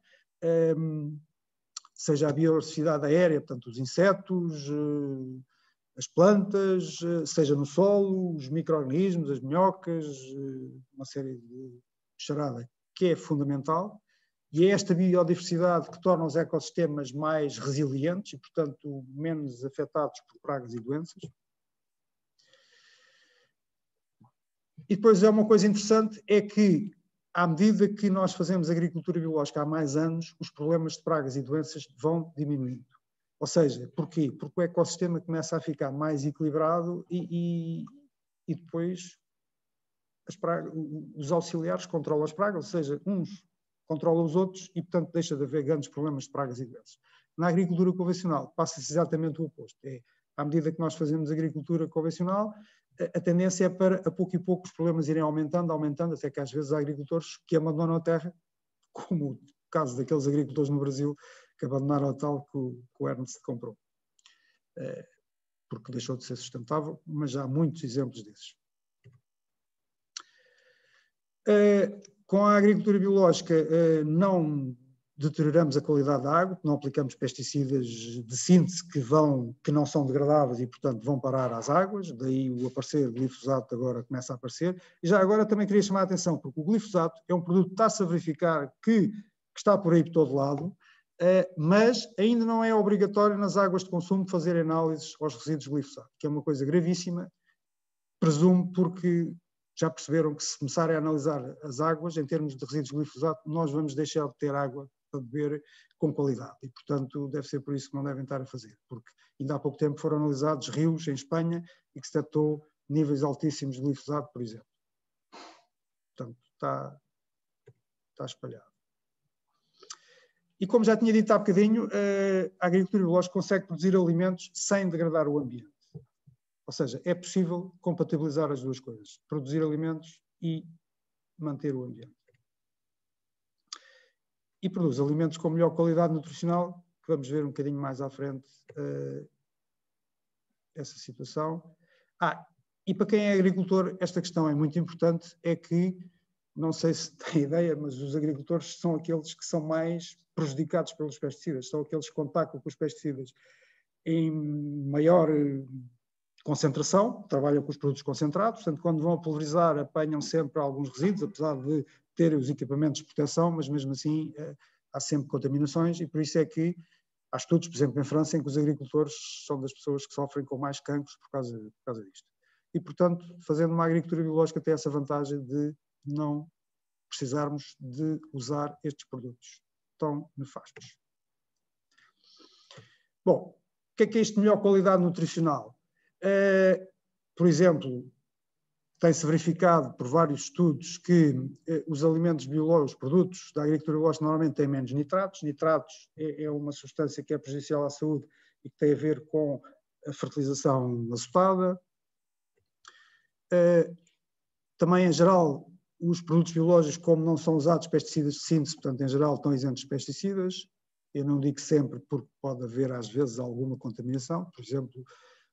ehm, seja a biodiversidade aérea, portanto, os insetos, uh, as plantas, uh, seja no solo, os micro-organismos, as minhocas, uma série de charada que é fundamental. E é esta biodiversidade que torna os ecossistemas mais resilientes e, portanto, menos afetados por pragas e doenças. E depois é uma coisa interessante, é que à medida que nós fazemos agricultura biológica há mais anos, os problemas de pragas e doenças vão diminuindo. Ou seja, porquê? Porque o ecossistema começa a ficar mais equilibrado e, e, e depois pragas, os auxiliares controlam as pragas, ou seja, uns controlam os outros e, portanto, deixa de haver grandes problemas de pragas e doenças. Na agricultura convencional passa-se exatamente o oposto. É, à medida que nós fazemos agricultura convencional, a tendência é para, a pouco e pouco, os problemas irem aumentando, aumentando, até que às vezes há agricultores que abandonam a terra, como o caso daqueles agricultores no Brasil que abandonaram a tal que o, que o Ernst comprou, é, porque deixou de ser sustentável, mas já há muitos exemplos desses. É, com a agricultura biológica, é, não deterioramos a qualidade da água, não aplicamos pesticidas de síntese que, vão, que não são degradáveis e, portanto, vão parar às águas, daí o aparecer do glifosato agora começa a aparecer. E já agora também queria chamar a atenção, porque o glifosato é um produto que está-se a verificar que, que, está por aí por todo lado, eh, mas ainda não é obrigatório nas águas de consumo fazer análises aos resíduos de glifosato, que é uma coisa gravíssima, presumo porque já perceberam que se começarem a analisar as águas em termos de resíduos de glifosato, nós vamos deixar de ter água para beber com qualidade. E, portanto, deve ser por isso que não devem estar a fazer, porque ainda há pouco tempo foram analisados rios em Espanha e que se detectou níveis altíssimos de glifosato, por exemplo. Portanto, está, está espalhado. E como já tinha dito há bocadinho, eh, a agricultura biológica consegue produzir alimentos sem degradar o ambiente. Ou seja, é possível compatibilizar as duas coisas, produzir alimentos e manter o ambiente e produz alimentos com melhor qualidade nutricional, que vamos ver um bocadinho mais à frente uh, essa situação. Ah, e para quem é agricultor, esta questão é muito importante, é que não sei se tem ideia, mas os agricultores são aqueles que são mais prejudicados pelos pesticidas, são aqueles que contactam com os pesticidas em maior eh, concentração, trabalham com os produtos concentrados, portanto, quando vão a pulverizar, apanham sempre alguns resíduos, apesar de terem os equipamentos de proteção, mas mesmo assim eh, há sempre contaminações e por isso é que há estudos, por exemplo, em França, em que os agricultores são das pessoas que sofrem com mais cancros por causa, por causa disto. E, portanto, fazendo uma agricultura biológica tem essa vantagem de não precisarmos de usar estes produtos tão nefastos. Bom, o que é que é isto de melhor qualidade nutricional? É, por exemplo, tem-se verificado por vários estudos que eh, os alimentos biológicos, os produtos da agricultura biológica normalmente têm menos nitratos. Nitratos é, é, uma substância que é prejudicial à saúde e que tem a ver com a fertilização azotada. Eh, também, em geral, os produtos biológicos, como não são usados pesticidas de síntese, portanto, em geral, estão isentos de pesticidas. Eu não digo sempre, porque pode haver, às vezes, alguma contaminação. Por exemplo,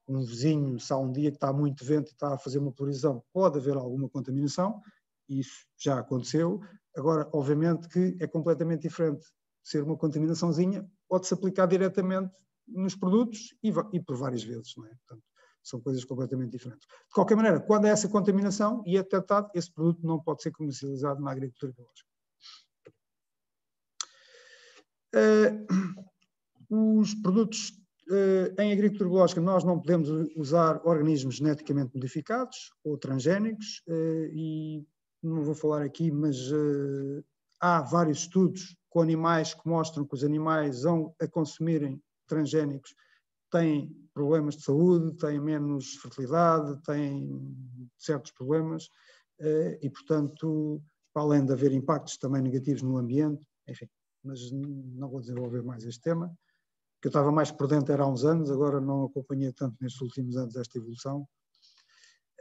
um vizinho, se há um dia que está muito vento e está a fazer uma poluição, pode haver alguma contaminação. Isso já aconteceu. Agora, obviamente que é completamente diferente ser uma contaminaçãozinha, pode-se aplicar diretamente nos produtos e, e, por várias vezes, não é? Portanto, são coisas completamente diferentes. De qualquer maneira, quando há essa contaminação e é detectado, esse produto não pode ser comercializado na agricultura biológica. Uh, os produtos em agricultura biológica, nós não podemos usar organismos geneticamente modificados ou transgénicos, uh, e não vou falar aqui, mas há vários estudos com animais que mostram que os animais vão a consumirem transgénicos têm problemas de saúde, têm menos fertilidade, têm certos problemas eh, e, portanto, além de haver impactos também negativos no ambiente, enfim, mas não vou desenvolver mais este tema, que eu estava mais por dentro era há uns anos, agora não acompanhei tanto nestes últimos anos esta evolução.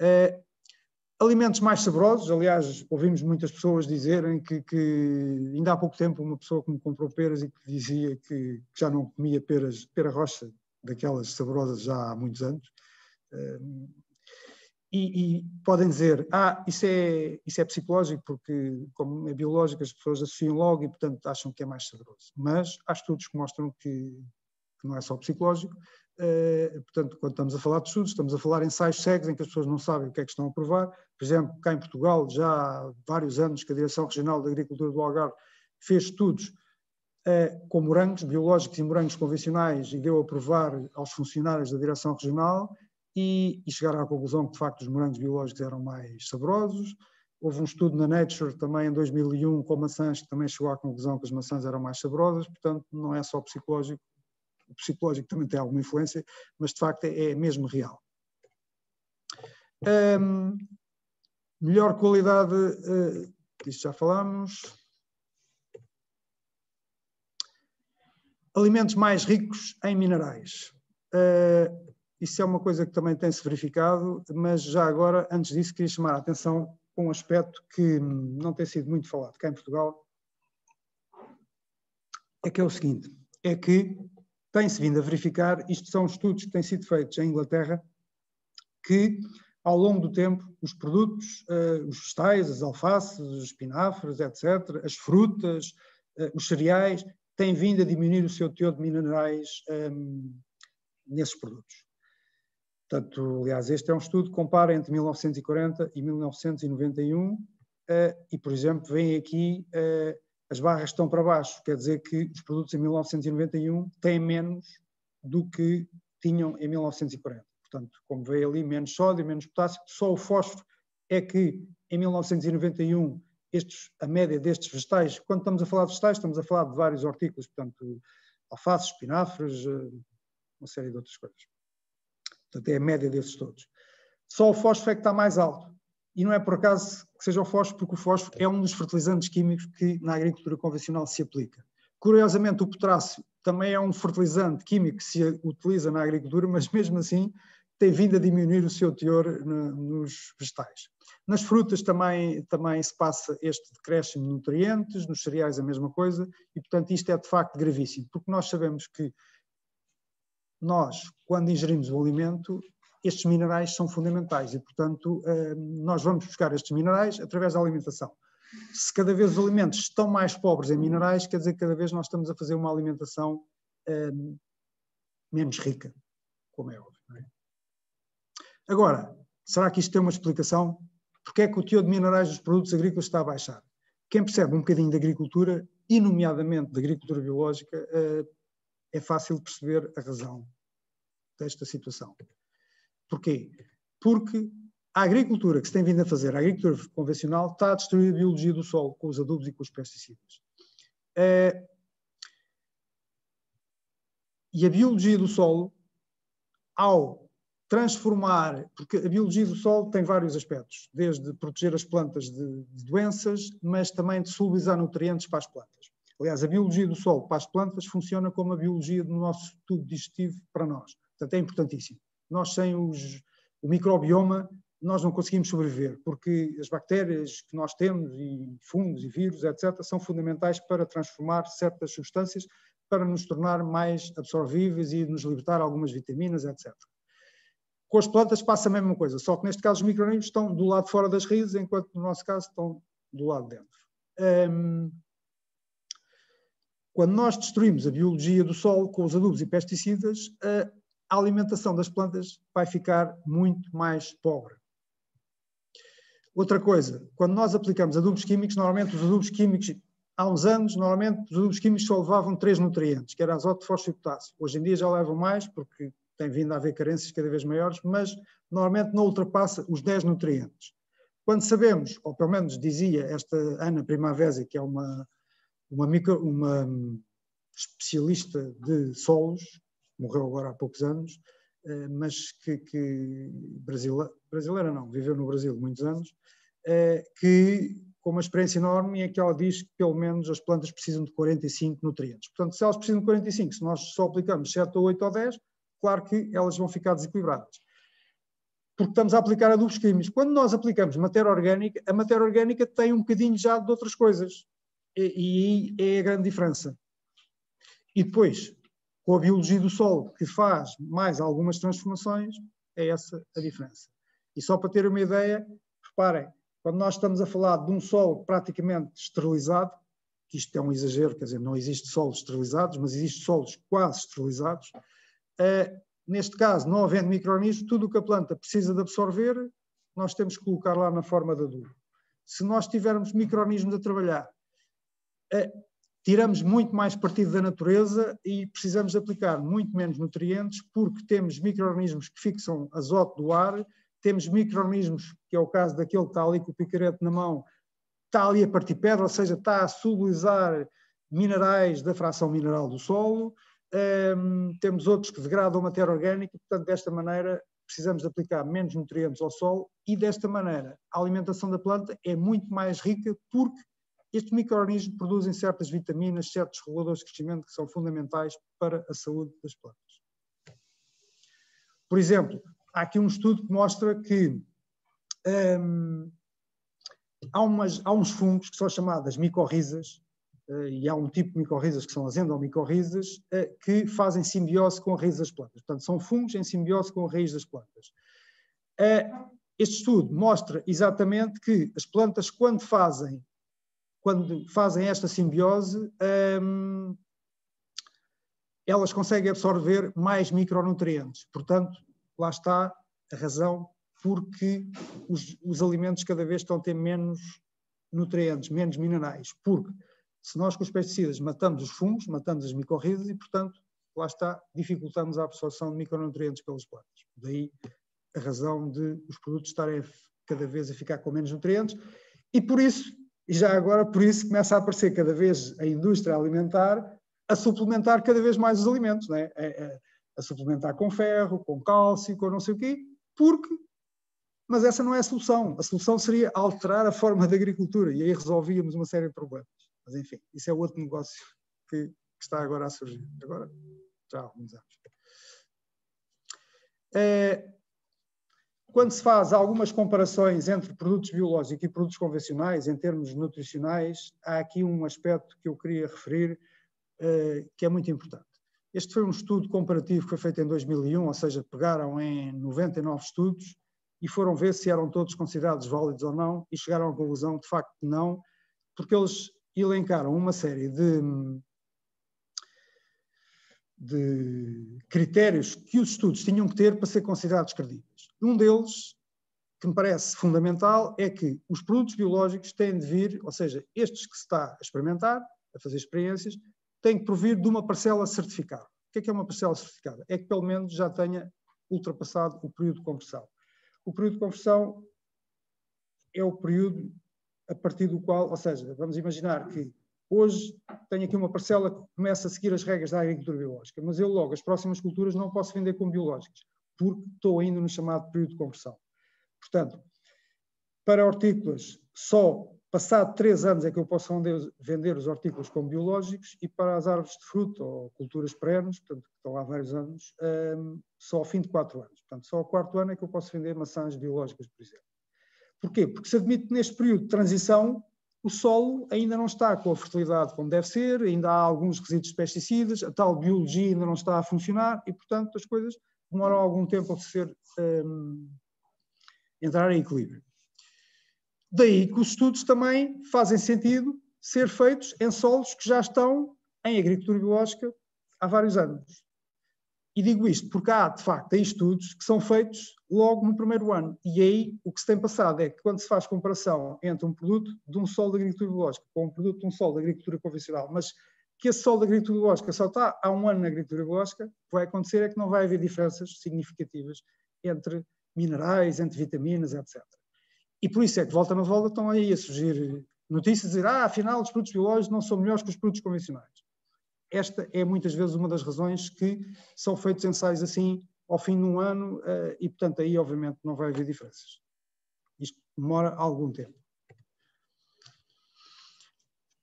Eh, alimentos mais saborosos, aliás, ouvimos muitas pessoas dizerem que, que, ainda há pouco tempo uma pessoa que me comprou peras e que dizia que, que já não comia peras, pera rocha, daquelas saborosas já há muitos anos. E, e, podem dizer, ah, isso é, isso é psicológico, porque como é biológico as pessoas associam logo e, portanto, acham que é mais saboroso. Mas há estudos que mostram que, que não é só psicológico. Uh, portanto, quando estamos a falar de estudos, estamos a falar em ensaios cegos em que as pessoas não sabem o que é que estão a provar. Por exemplo, cá em Portugal, já há vários anos que a Direção Regional da Agricultura do Algarve fez estudos com morangos biológicos e morangos convencionais e deu a provar aos funcionários da direção regional e, e chegaram à conclusão que de facto os morangos biológicos eram mais saborosos. Houve um estudo na Nature também em 2001 com maçãs que também chegou à conclusão que as maçãs eram mais saborosas, portanto não é só psicológico, o psicológico também tem alguma influência, mas de facto é, é mesmo real. Um, melhor qualidade, uh, já falámos. Alimentos mais ricos em minerais. Uh, isso é uma coisa que também tem-se verificado, mas já agora, antes disso, queria chamar a atenção para um aspecto que não tem sido muito falado cá em Portugal, é que é o seguinte, é que tem-se vindo a verificar, isto são estudos que têm sido feitos em Inglaterra, que ao longo do tempo os produtos, uh, os vegetais, as alfaces, os espinafres, etc., as frutas, uh, os cereais, tem vindo a diminuir o seu teor de minerais um, nesses produtos. Portanto, aliás, este é um estudo que compara entre 1940 e 1991 uh, e, por exemplo, vem aqui as barras estão para baixo, quer dizer que os produtos em 1991 têm menos do que tinham em 1940. Portanto, como veio ali, menos sódio, menos potássio, só o fósforo é que em 1991 estes, a média destes vegetais, quando estamos a falar de vegetais, estamos a falar de vários hortícolas, portanto, alfaces, espinafres, eh, uma série de outras coisas. Portanto, é a média desses todos. Só o fósforo é que está mais alto. E não é por acaso que seja o fósforo, porque o fósforo é um dos fertilizantes químicos que na agricultura convencional se aplica. Curiosamente, o potássio também é um fertilizante químico que se utiliza na agricultura, mas mesmo assim tem vindo a diminuir o seu teor nos vegetais. Nas frutas também, também se passa este decréscimo de nutrientes, nos cereais a mesma coisa, e portanto isto é de facto gravíssimo, porque nós sabemos que nós, quando ingerimos o alimento, estes minerais são fundamentais e, portanto, eh, nós vamos buscar estes minerais através da alimentação. se cada vez os alimentos estão mais pobres em minerais, quer dizer que cada vez nós estamos a fazer uma alimentação um, menos rica, como é óbvio. É? Agora, será que isto tem uma explicação? Porque é que o teor de minerais dos produtos agrícolas está a baixar? Quem percebe um bocadinho de agricultura, e nomeadamente da agricultura biológica, uh, é fácil perceber a razão desta situação. Porquê? Porque a agricultura que se tem vindo a fazer, a agricultura convencional, está a destruir a biologia do solo com os adubos e com os pesticidas. É, e a biologia do solo, ao transformar, porque a biologia do solo tem vários aspectos, desde proteger as plantas de, de doenças, mas também de solubilizar nutrientes para as plantas. Aliás, a biologia do solo para as plantas funciona como a biologia do nosso tubo digestivo para nós. Portanto, é importantíssimo. Nós, sem os, o microbioma, nós não conseguimos sobreviver, porque as bactérias que nós temos, e fungos e vírus, etc., são fundamentais para transformar certas substâncias para nos tornar mais absorvíveis e nos libertar algumas vitaminas, etc. Com as plantas passa a mesma coisa, só que neste caso os micro-organismos estão do lado fora das raízes, enquanto no nosso caso estão do lado dentro. Um, quando nós destruímos a biologia do solo com os adubos e pesticidas, a alimentação das plantas vai ficar muito mais pobre. Outra coisa, quando nós aplicamos adubos químicos, normalmente os adubos químicos, há uns anos, normalmente os adubos químicos só levavam três nutrientes, que era azoto, fósforo e potássio. Hoje em dia já levam mais, porque tem vindo a haver carências cada vez maiores, mas normalmente não ultrapassa os 10 nutrientes. Quando sabemos, ou pelo menos dizia esta Ana Primavesi, que é uma, uma, micro, uma especialista de solos, morreu agora há poucos anos, eh, mas que, que brasileira, brasileira não, viveu no Brasil muitos anos, eh, que com uma experiência enorme em que ela diz que pelo menos as plantas precisam de 45 nutrientes. Portanto, se elas precisam de 45, se nós só aplicamos 7 ou 8 ou 10, claro que elas vão ficar desequilibradas. Porque estamos a aplicar adubos químicos. Quando nós aplicamos matéria orgânica, a matéria orgânica tem um bocadinho já de outras coisas. E aí é a grande diferença. E depois, com a biologia do solo, que faz mais algumas transformações, é essa a diferença. E só para ter uma ideia, reparem, quando nós estamos a falar de um solo praticamente esterilizado, que isto é um exagero, quer dizer, não existe solos esterilizados, mas existem solos quase esterilizados, uh, neste caso, não havendo micro-organismos, tudo o que a planta precisa de absorver, nós temos que colocar lá na forma de adubo. Se nós tivermos micro-organismos a trabalhar, uh, tiramos muito mais partido da natureza e precisamos aplicar muito menos nutrientes porque temos micro-organismos que fixam azoto do ar, temos micro-organismos, que é o caso daquele que está ali com o picarete na mão, está ali a partir pedra, ou seja, está a solubilizar minerais da fração mineral do solo, um, temos outros que degradam matéria orgânica, portanto, desta maneira precisamos aplicar menos nutrientes ao solo e desta maneira a alimentação da planta é muito mais rica porque estes micro-organismos produzem certas vitaminas, certos reguladores de crescimento que são fundamentais para a saúde das plantas. Por exemplo, há aqui um estudo que mostra que hum, há, umas, há, uns fungos que são chamadas micorrizas, uh, e há um tipo de micorrizas que são as endomicorrizas, uh, que fazem simbiose com a raiz das plantas. Portanto, são fungos em simbiose com a raiz das plantas. Uh, este estudo mostra exatamente que as plantas, quando fazem quando fazem esta simbiose, hum, elas conseguem absorver mais micronutrientes. Portanto, lá está a razão porque os, os, alimentos cada vez estão a ter menos nutrientes, menos minerais. Porque se nós com os pesticidas matamos os fungos, matamos as micorrizas e, portanto, lá está, dificultamos a absorção de micronutrientes pelas plantas. Daí a razão de os produtos estarem cada vez a ficar com menos nutrientes. E por isso e já agora, por isso, começa a aparecer cada vez a indústria alimentar a suplementar cada vez mais os alimentos, né? a, a, a suplementar com ferro, com cálcio, com não sei o quê, porque. Mas essa não é a solução. A solução seria alterar a forma da agricultura e aí resolvíamos uma série de problemas. Mas enfim, isso é outro negócio que, que está agora a surgir. Agora, já há alguns anos. É, quando se faz algumas comparações entre produtos biológicos e produtos convencionais, em termos nutricionais, há aqui um aspecto que eu queria referir uh, que é muito importante. Este foi um estudo comparativo que foi feito em 2001, ou seja, pegaram em 99 estudos e foram ver se eram todos considerados válidos ou não e chegaram à conclusão, de facto, que não, porque eles elencaram uma série de, de critérios que os estudos tinham que ter para ser considerados credíveis. Um deles, que me parece fundamental, é que os produtos biológicos têm de vir, ou seja, estes que se está a experimentar, a fazer experiências, têm que provir de uma parcela certificada. O que é que é uma parcela certificada? É que pelo menos já tenha ultrapassado o período de conversão. O período de conversão é o período a partir do qual, ou seja, vamos imaginar que hoje tenho aqui uma parcela que começa a seguir as regras da agricultura biológica, mas eu logo as próximas culturas não posso vender como biológicas, porque estou ainda no chamado período de conversão. Portanto, para hortícolas, só passado três anos é que eu posso vender, os hortícolas como biológicos e para as árvores de fruto ou culturas perenes, portanto, que estão há vários anos, um, só ao fim de quatro anos. Portanto, só ao quarto ano é que eu posso vender maçãs biológicas, por exemplo. Porquê? Porque se admite que neste período de transição o solo ainda não está com a fertilidade como deve ser, ainda há alguns resíduos de pesticidas, a tal biologia ainda não está a funcionar e, portanto, as coisas demoram algum tempo a ser, um, entrar em equilíbrio. Daí que os estudos também fazem sentido ser feitos em solos que já estão em agricultura biológica há vários anos. E digo isto porque há, de facto, estudos que são feitos logo no primeiro ano. E aí o que se tem passado é que quando se faz comparação entre um produto de um solo de agricultura biológica com um produto de um solo de agricultura convencional, mas que esse solo de agricultura biológica só está há um ano na agricultura biológica, o que vai acontecer é que não vai haver diferenças significativas entre minerais, entre vitaminas, etc. E por isso é que, volta na volta, estão aí a surgir notícias a dizer ah, afinal os produtos biológicos não são melhores que os produtos convencionais esta é muitas vezes uma das razões que são feitos ensaios assim ao fim de um ano uh, e, portanto, aí obviamente não vai haver diferenças. Isto demora algum tempo.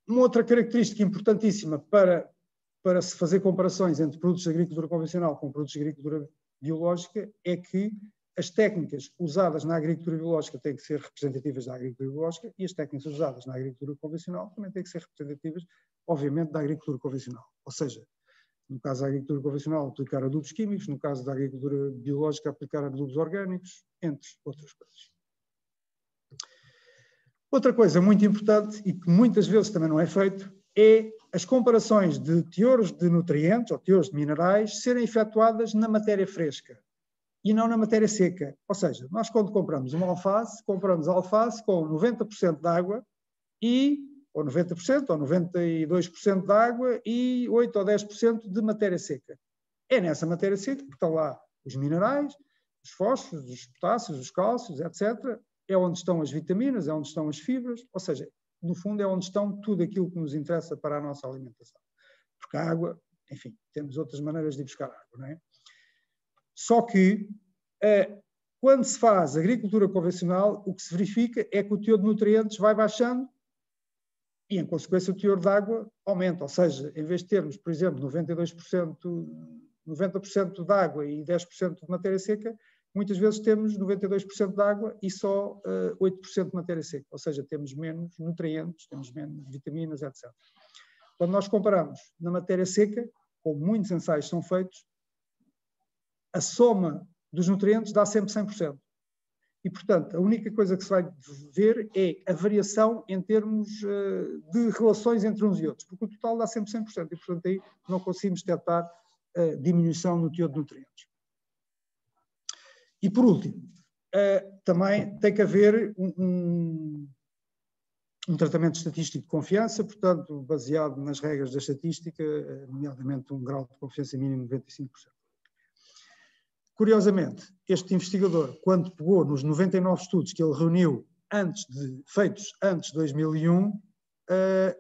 Uma outra característica importantíssima para, para se fazer comparações entre produtos de agricultura convencional com produtos de agricultura biológica é que as técnicas usadas na agricultura biológica têm que ser representativas da agricultura biológica e as técnicas usadas na agricultura convencional também têm que ser representativas, obviamente, da agricultura convencional. Ou seja, no caso da agricultura convencional, aplicar adubos químicos, no caso da agricultura biológica, aplicar adubos orgânicos, entre outras coisas. Outra coisa muito importante e que muitas vezes também não é feito é as comparações de teores de nutrientes ou teores de minerais serem efetuadas na matéria fresca e não na matéria seca. Ou seja, nós quando compramos uma alface, compramos alface com 90% de água e ou 90% ou 92% de água e 8 ou 10% de matéria seca. É nessa matéria seca que estão lá os minerais, os fósforos, os potássios, os cálcios, etc. É onde estão as vitaminas, é onde estão as fibras, ou seja, no fundo é onde estão tudo aquilo que nos interessa para a nossa alimentação. Porque a água, enfim, temos outras maneiras de buscar água, não é? Só que, eh, quando se faz agricultura convencional, o que se verifica é que o teor de nutrientes vai baixando e, em consequência, o teor de água aumenta. Ou seja, em vez de termos, por exemplo, 92%, 90% de água e 10% de matéria seca, muitas vezes temos 92% de água e só uh, eh, 8% de matéria seca. Ou seja, temos menos nutrientes, temos menos vitaminas, etc. Quando nós comparamos na matéria seca, como muitos ensaios são feitos, a soma dos nutrientes dá sempre 100%. E, portanto, a única coisa que se vai ver é a variação em termos uh, de relações entre uns e outros, porque o total dá sempre 100%, e, portanto, aí não conseguimos detectar uh, diminuição no teor de nutrientes. E, por último, uh, também tem que haver um, um, um, tratamento estatístico de confiança, portanto, baseado nas regras da estatística, nomeadamente um grau de confiança mínimo de 95%. Curiosamente, este investigador, quando pegou nos 99 estudos que ele reuniu antes de, feitos antes de 2001, uh, eh,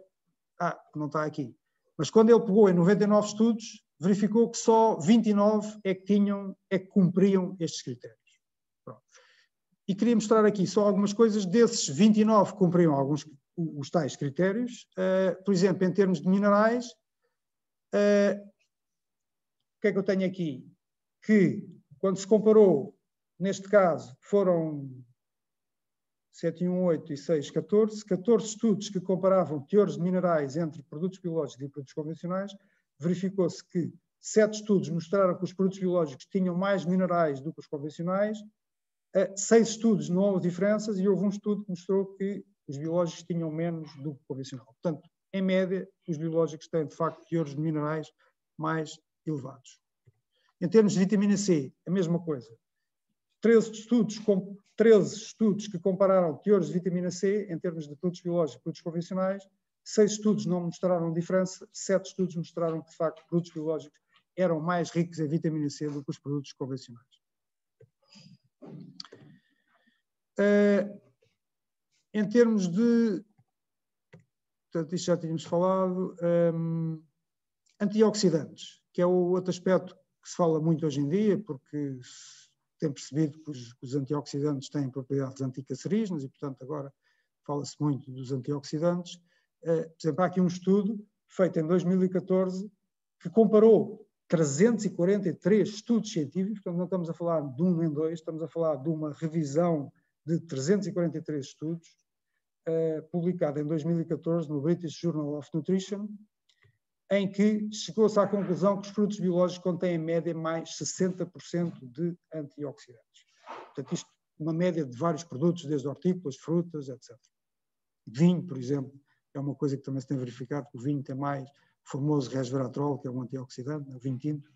ah, não está aqui, mas quando ele pegou em 99 estudos, verificou que só 29 é que tinham, é que cumpriam estes critérios. Pronto. E queria mostrar aqui só algumas coisas desses 29 que cumpriam alguns os tais critérios. Uh, por exemplo, em termos de minerais, uh, o que é que eu tenho aqui? Que quando se comparou, neste caso, foram 718 e 614, 14 estudos que comparavam teores de minerais entre produtos biológicos e produtos convencionais, verificou-se que sete estudos mostraram que os produtos biológicos tinham mais minerais do que os convencionais, seis estudos não houve diferenças e houve um estudo que mostrou que os biológicos tinham menos do que o convencional. Portanto, em média, os biológicos têm, de facto, teores de minerais mais elevados. Em termos de vitamina C, a mesma coisa. 13 estudos, com 13 estudos que compararam teores de vitamina C em termos de produtos biológicos e produtos convencionais. Seis estudos não mostraram diferença, sete estudos mostraram que, de facto, produtos biológicos eram mais ricos em vitamina C do que os produtos convencionais. Uh, em termos de. Portanto, isto já tínhamos falado. Um, antioxidantes, que é o outro aspecto se fala muito hoje em dia, porque tem percebido que os, que os antioxidantes têm propriedades anticancerígenas e, portanto, agora fala-se muito dos antioxidantes. Uh, por exemplo, há aqui um estudo feito em 2014 que comparou 343 estudos científicos, portanto, não estamos a falar de um nem dois, estamos a falar de uma revisão de 343 estudos, uh, publicada em 2014 no British Journal of Nutrition, em que chegou-se à conclusão que os frutos biológicos contêm em média mais 60% de antioxidantes. Portanto, isto uma média de vários produtos, desde hortícolas, frutas, etc. Vinho, por exemplo, é uma coisa que também se tem verificado, que o vinho tem mais o famoso resveratrol, que é um antioxidante, o vinho tinto.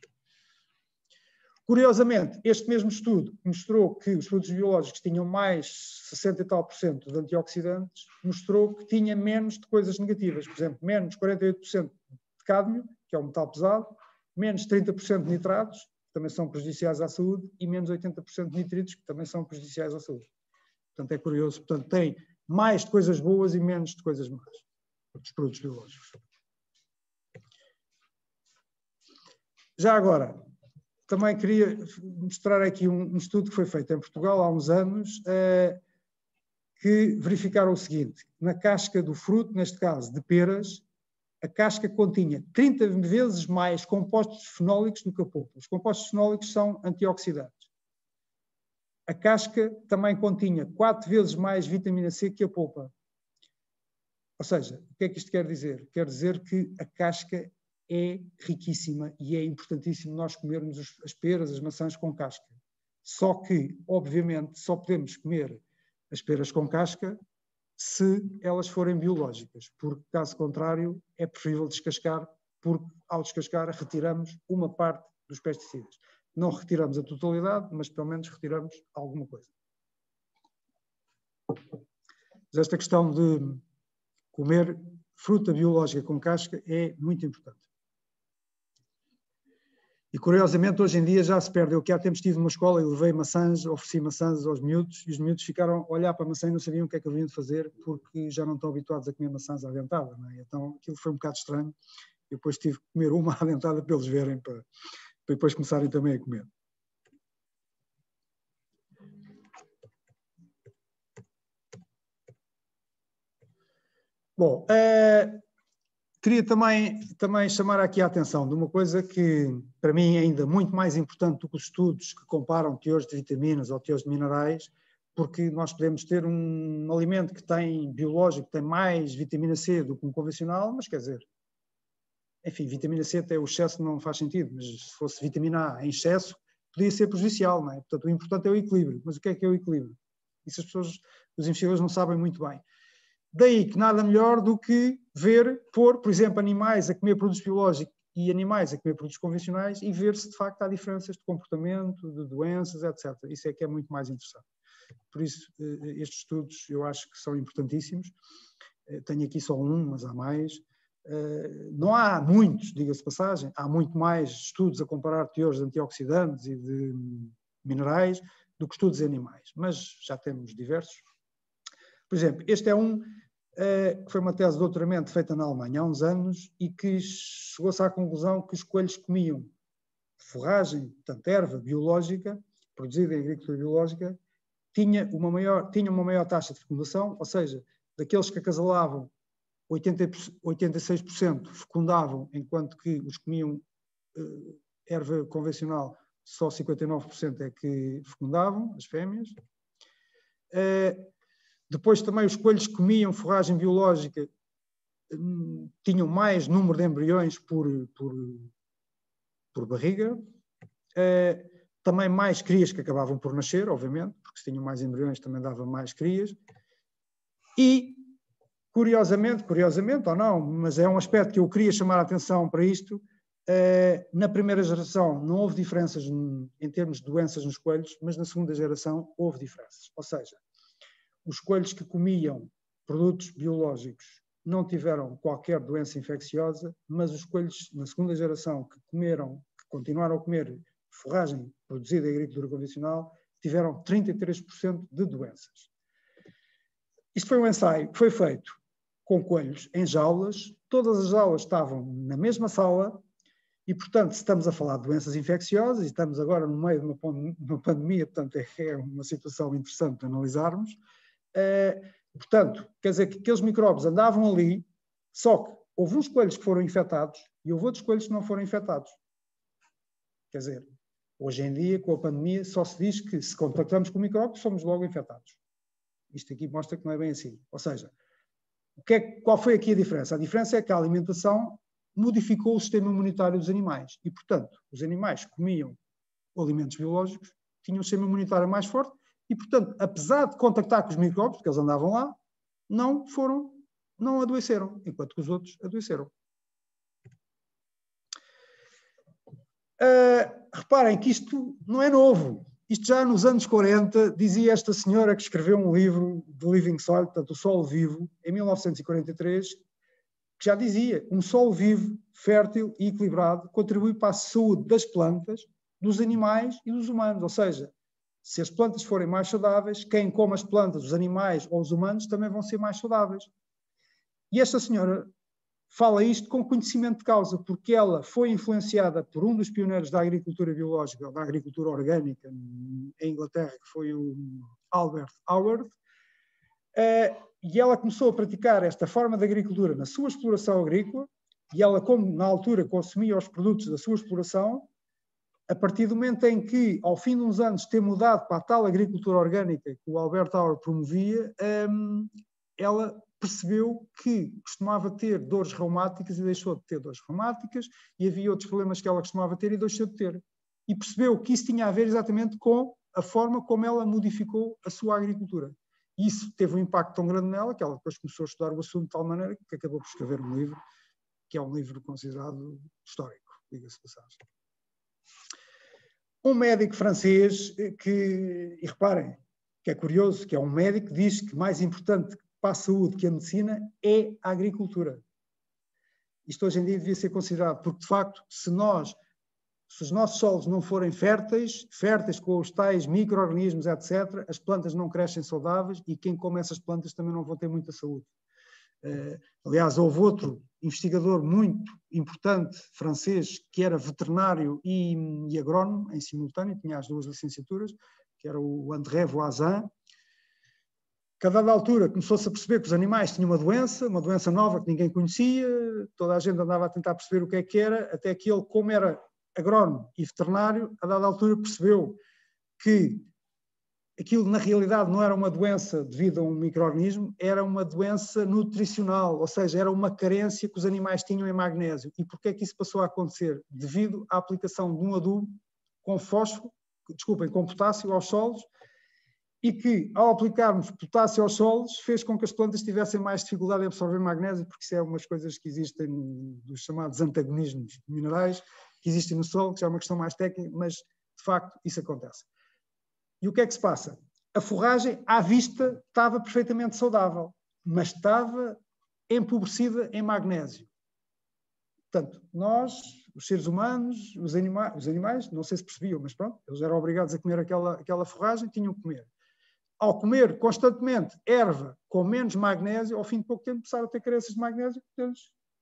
Curiosamente, este mesmo estudo mostrou que os produtos biológicos tinham mais 60 e tal por cento de antioxidantes, mostrou que tinha menos de coisas negativas, por exemplo, menos 48% de cádmio, que é um metal pesado, menos 30% de nitratos, que também são prejudiciais à saúde, e menos 80% de nitritos, que também são prejudiciais à saúde. Portanto, é curioso. Portanto, tem mais de coisas boas e menos de coisas más, os produtos biológicos. Já agora, também queria mostrar aqui um, um, estudo que foi feito em Portugal há uns anos, eh, que verificaram o seguinte: na casca do fruto, neste caso de peras, a casca continha 30 vezes mais compostos fenólicos do que a polpa. Os compostos fenólicos são antioxidantes. A casca também continha 4 vezes mais vitamina C que a polpa. Ou seja, o que é que isto quer dizer? Quer dizer que a casca é riquíssima e é importantíssimo nós comermos as peras, as maçãs com casca. Só que, obviamente, só podemos comer as peras com casca se elas forem biológicas, porque caso contrário é preferível descascar, porque ao descascar retiramos uma parte dos pesticidas. Não retiramos a totalidade, mas pelo menos retiramos alguma coisa. Mas esta questão de comer fruta biológica com casca é muito importante. E curiosamente, hoje em dia já se perde. Eu que há tempos estive numa escola e levei maçãs, ofereci maçãs aos miúdos, e os miúdos ficaram a olhar para a maçã e não sabiam o que é que haviam de fazer, porque já não estão habituados a comer maçãs à dentada. É? Então aquilo foi um bocado estranho. E depois tive que comer uma à dentada para eles verem, para, para depois começarem também a comer. Bom, uh, Queria também, também chamar aqui a atenção de uma coisa que, para mim, é ainda muito mais importante do que os estudos que comparam teores de vitaminas ou teores de minerais, porque nós podemos ter um alimento que tem biológico, tem mais vitamina C do que um convencional, mas quer dizer, enfim, vitamina C até o excesso não faz sentido, mas se fosse vitamina A em excesso, podia ser prejudicial, não é? Portanto, o importante é o equilíbrio. Mas o que é que é o equilíbrio? Isso as pessoas, os investigadores não sabem muito bem. Daí que nada melhor do que ver, pôr, por exemplo, animais a comer produtos biológicos e animais a comer produtos convencionais e ver se de facto há diferenças de comportamento, de doenças, etc. Isso é que é muito mais interessante. Por isso, eh, estes estudos eu acho que são importantíssimos. Eh, tenho aqui só um, mas há mais. Eh, não há muitos, diga-se passagem, há muito mais estudos a comparar teores de antioxidantes e de minerais do que estudos em animais, mas já temos diversos. Por exemplo, este é um que foi uma tese de doutoramento feita na Alemanha há uns anos e que chegou-se à conclusão que os coelhos comiam forragem, portanto, erva biológica, produzida em agricultura biológica, tinha uma maior, tinha uma maior taxa de fecundação, ou seja, daqueles que acasalavam, 80, 86% fecundavam, enquanto que os comiam uh, erva convencional, só 59% é que fecundavam, as fêmeas. Uh, depois também os coelhos que comiam forragem biológica hum, tinham mais número de embriões por, por, por barriga. Uh, também mais crias que acabavam por nascer, obviamente, porque se tinham mais embriões também dava mais crias. E curiosamente, curiosamente ou não, mas é um aspecto que eu queria chamar a atenção para isto, eh, na primeira geração não houve diferenças em termos de doenças nos coelhos, mas na segunda geração houve diferenças. Ou seja, os coelhos que comiam produtos biológicos não tiveram qualquer doença infecciosa, mas os coelhos na segunda geração que comeram, que continuaram a comer forragem produzida em agricultura convencional, tiveram 33% de doenças. Isto foi um ensaio que foi feito com coelhos em jaulas, todas as jaulas estavam na mesma sala e, portanto, se estamos a falar de doenças infecciosas e estamos agora no meio de uma, pandemia, portanto, é, é uma situação interessante de analisarmos. Eh, portanto, quer dizer que aqueles micróbios andavam ali, só que houve uns coelhos que foram infectados e houve outros coelhos que não foram infectados. Quer dizer, hoje em dia, com a pandemia, só se diz que se contactamos com micróbios, somos logo infectados. Isto aqui mostra que não é bem assim. Ou seja, é, qual foi aqui a diferença? A diferença é que a alimentação modificou o sistema imunitário dos animais e, portanto, os animais comiam alimentos biológicos, tinham um sistema imunitário mais forte e, portanto, apesar de contactar com os micróbios, porque eles andavam lá, não foram, não adoeceram, enquanto que os outros adoeceram. Uh, reparem que isto não é novo. Isto já nos anos 40, dizia esta senhora que escreveu um livro de Living Soil, portanto, o solo vivo, em 1943, que já dizia, um solo vivo, fértil e equilibrado, contribui para a saúde das plantas, dos animais e dos humanos. Ou seja, se as plantas forem mais saudáveis, quem come as plantas, os animais ou os humanos, também vão ser mais saudáveis. E esta senhora fala isto com conhecimento de causa, porque ela foi influenciada por um dos pioneiros da agricultura biológica, da agricultura orgânica em Inglaterra, que foi o Albert Howard, eh, e ela começou a praticar esta forma de agricultura na sua exploração agrícola, e ela, como na altura consumia os produtos da sua exploração, a partir do momento em que, ao fim de uns anos, ter mudado para a tal agricultura orgânica que o Albert Howard promovia, ehm, ela percebeu que costumava ter dores reumáticas e deixou de ter dores reumáticas, e havia outros problemas que ela costumava ter e deixou de ter. E percebeu que isso tinha a ver exatamente com a forma como ela modificou a sua agricultura. E isso teve um impacto tão grande nela que ela depois começou a estudar o assunto de tal maneira que acabou por escrever um livro, que é um livro considerado histórico, diga-se passagem. Um médico francês que, e reparem, que é curioso, que é um médico diz que mais importante para a saúde que a medicina é a agricultura. Isto hoje em dia devia ser considerado, porque de facto, se nós, se os nossos solos não forem férteis, férteis com os tais micro-organismos, etc., as plantas não crescem saudáveis e quem come essas plantas também não vão ter muita saúde. Uh, aliás, houve outro investigador muito importante, francês, que era veterinário e, e agrónomo em simultâneo, tinha as duas licenciaturas, que era o André Voisin, que a dada altura começou-se a perceber que os animais tinham uma doença, uma doença nova que ninguém conhecia, toda a gente andava a tentar perceber o que é que era, até que ele, como era agrónomo e veterinário, a dada altura percebeu que aquilo na realidade não era uma doença devido a um microorganismo, era uma doença nutricional, ou seja, era uma carência que os animais tinham em magnésio. E porquê é que isso passou a acontecer? Devido à aplicação de um adubo com fósforo, desculpem, com potássio aos solos, e que, ao aplicarmos potássio aos solos, fez com que as plantas tivessem mais dificuldade em absorver magnésio, porque isso é umas coisas que existem dos chamados antagonismos minerais, que existem no solo, que já é uma questão mais técnica, mas de facto isso acontece. E o que é que se passa? A forragem, à vista, estava perfeitamente saudável, mas estava empobrecida em magnésio. Portanto, nós, os seres humanos, os, anima os animais, não sei se percebiam, mas pronto, eles eram obrigados a comer aquela, aquela forragem, tinham que comer ao comer constantemente erva com menos magnésio, ao fim de pouco tempo começaram a ter carências de magnésio, eles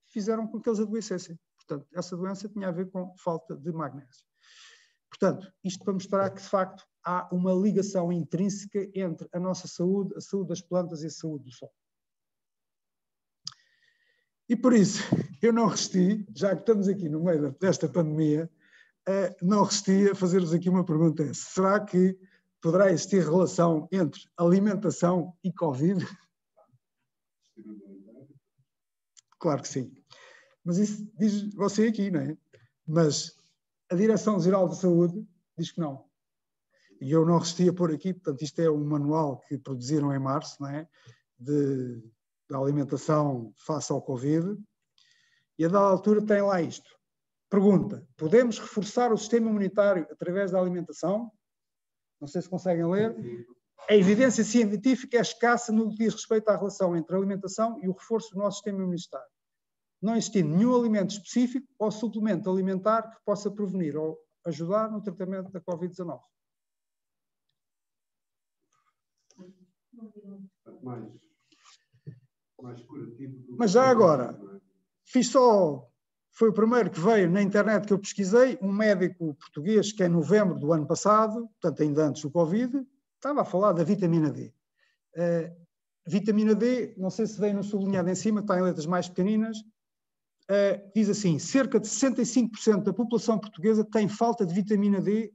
fizeram com que eles adoecessem. Portanto, essa doença tinha a ver com falta de magnésio. Portanto, isto para mostrar que, de facto, há uma ligação intrínseca entre a nossa saúde, a saúde das plantas e a saúde do sol. E por isso, eu não resisti, já que estamos aqui no meio desta pandemia, não resisti a fazer-vos aqui uma pergunta. Será que poderá existir relação entre alimentação e Covid? Claro que sim. Mas isso diz você aqui, não é? Mas a Direção-Geral de Saúde diz que não. E eu não resisti a pôr aqui, portanto, isto é um manual que produziram em março, não é? De da alimentação face ao Covid, e a dada altura tem lá isto. Pergunta: podemos reforçar o sistema imunitário através da alimentação? Não sei se conseguem ler. A evidência científica é escassa no que diz respeito à relação entre a alimentação e o reforço do nosso sistema imunitário. Não existindo nenhum alimento específico ou suplemento alimentar que possa prevenir ou ajudar no tratamento da Covid-19. Mais, mais curativo. Mas já agora, é? fiz só, foi o primeiro que veio na internet que eu pesquisei, um médico português que em novembro do ano passado, portanto ainda antes do Covid, estava a falar da vitamina D. Uh, vitamina D, não sei se vem no sublinhado em cima, está em letras mais pequeninas, uh, diz assim, cerca de 65% da população portuguesa tem falta de vitamina D,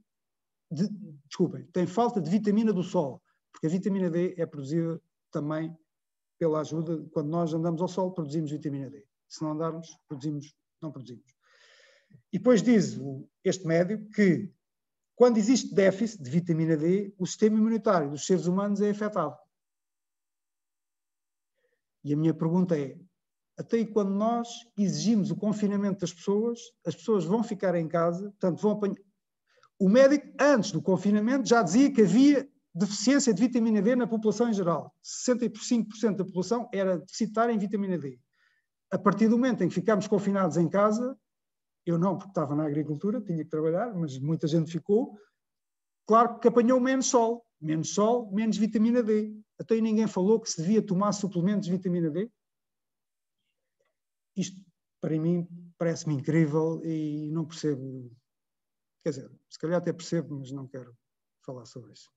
de, desculpem, tem falta de vitamina do sol, porque a vitamina D é produzida também pela ajuda, quando nós andamos ao sol, produzimos vitamina D. Se não andarmos, produzimos, não produzimos. E depois diz este médico que quando existe déficit de vitamina D, o sistema imunitário dos seres humanos é afetado. E a minha pergunta é: até quando nós exigimos o confinamento das pessoas, as pessoas vão ficar em casa, portanto vão apanhar. O médico, antes do confinamento, já dizia que havia deficiência de vitamina D na população em geral. 65% da população era deficitária em vitamina D. A partir do momento em que ficámos confinados em casa, eu não, porque estava na agricultura, tinha que trabalhar, mas muita gente ficou. Claro que apanhou menos sol. Menos sol, menos vitamina D. Até aí ninguém falou que se devia tomar suplementos de vitamina D. Isto, para mim, parece-me incrível e não percebo. Quer dizer, se calhar até percebo, mas não quero falar sobre isso.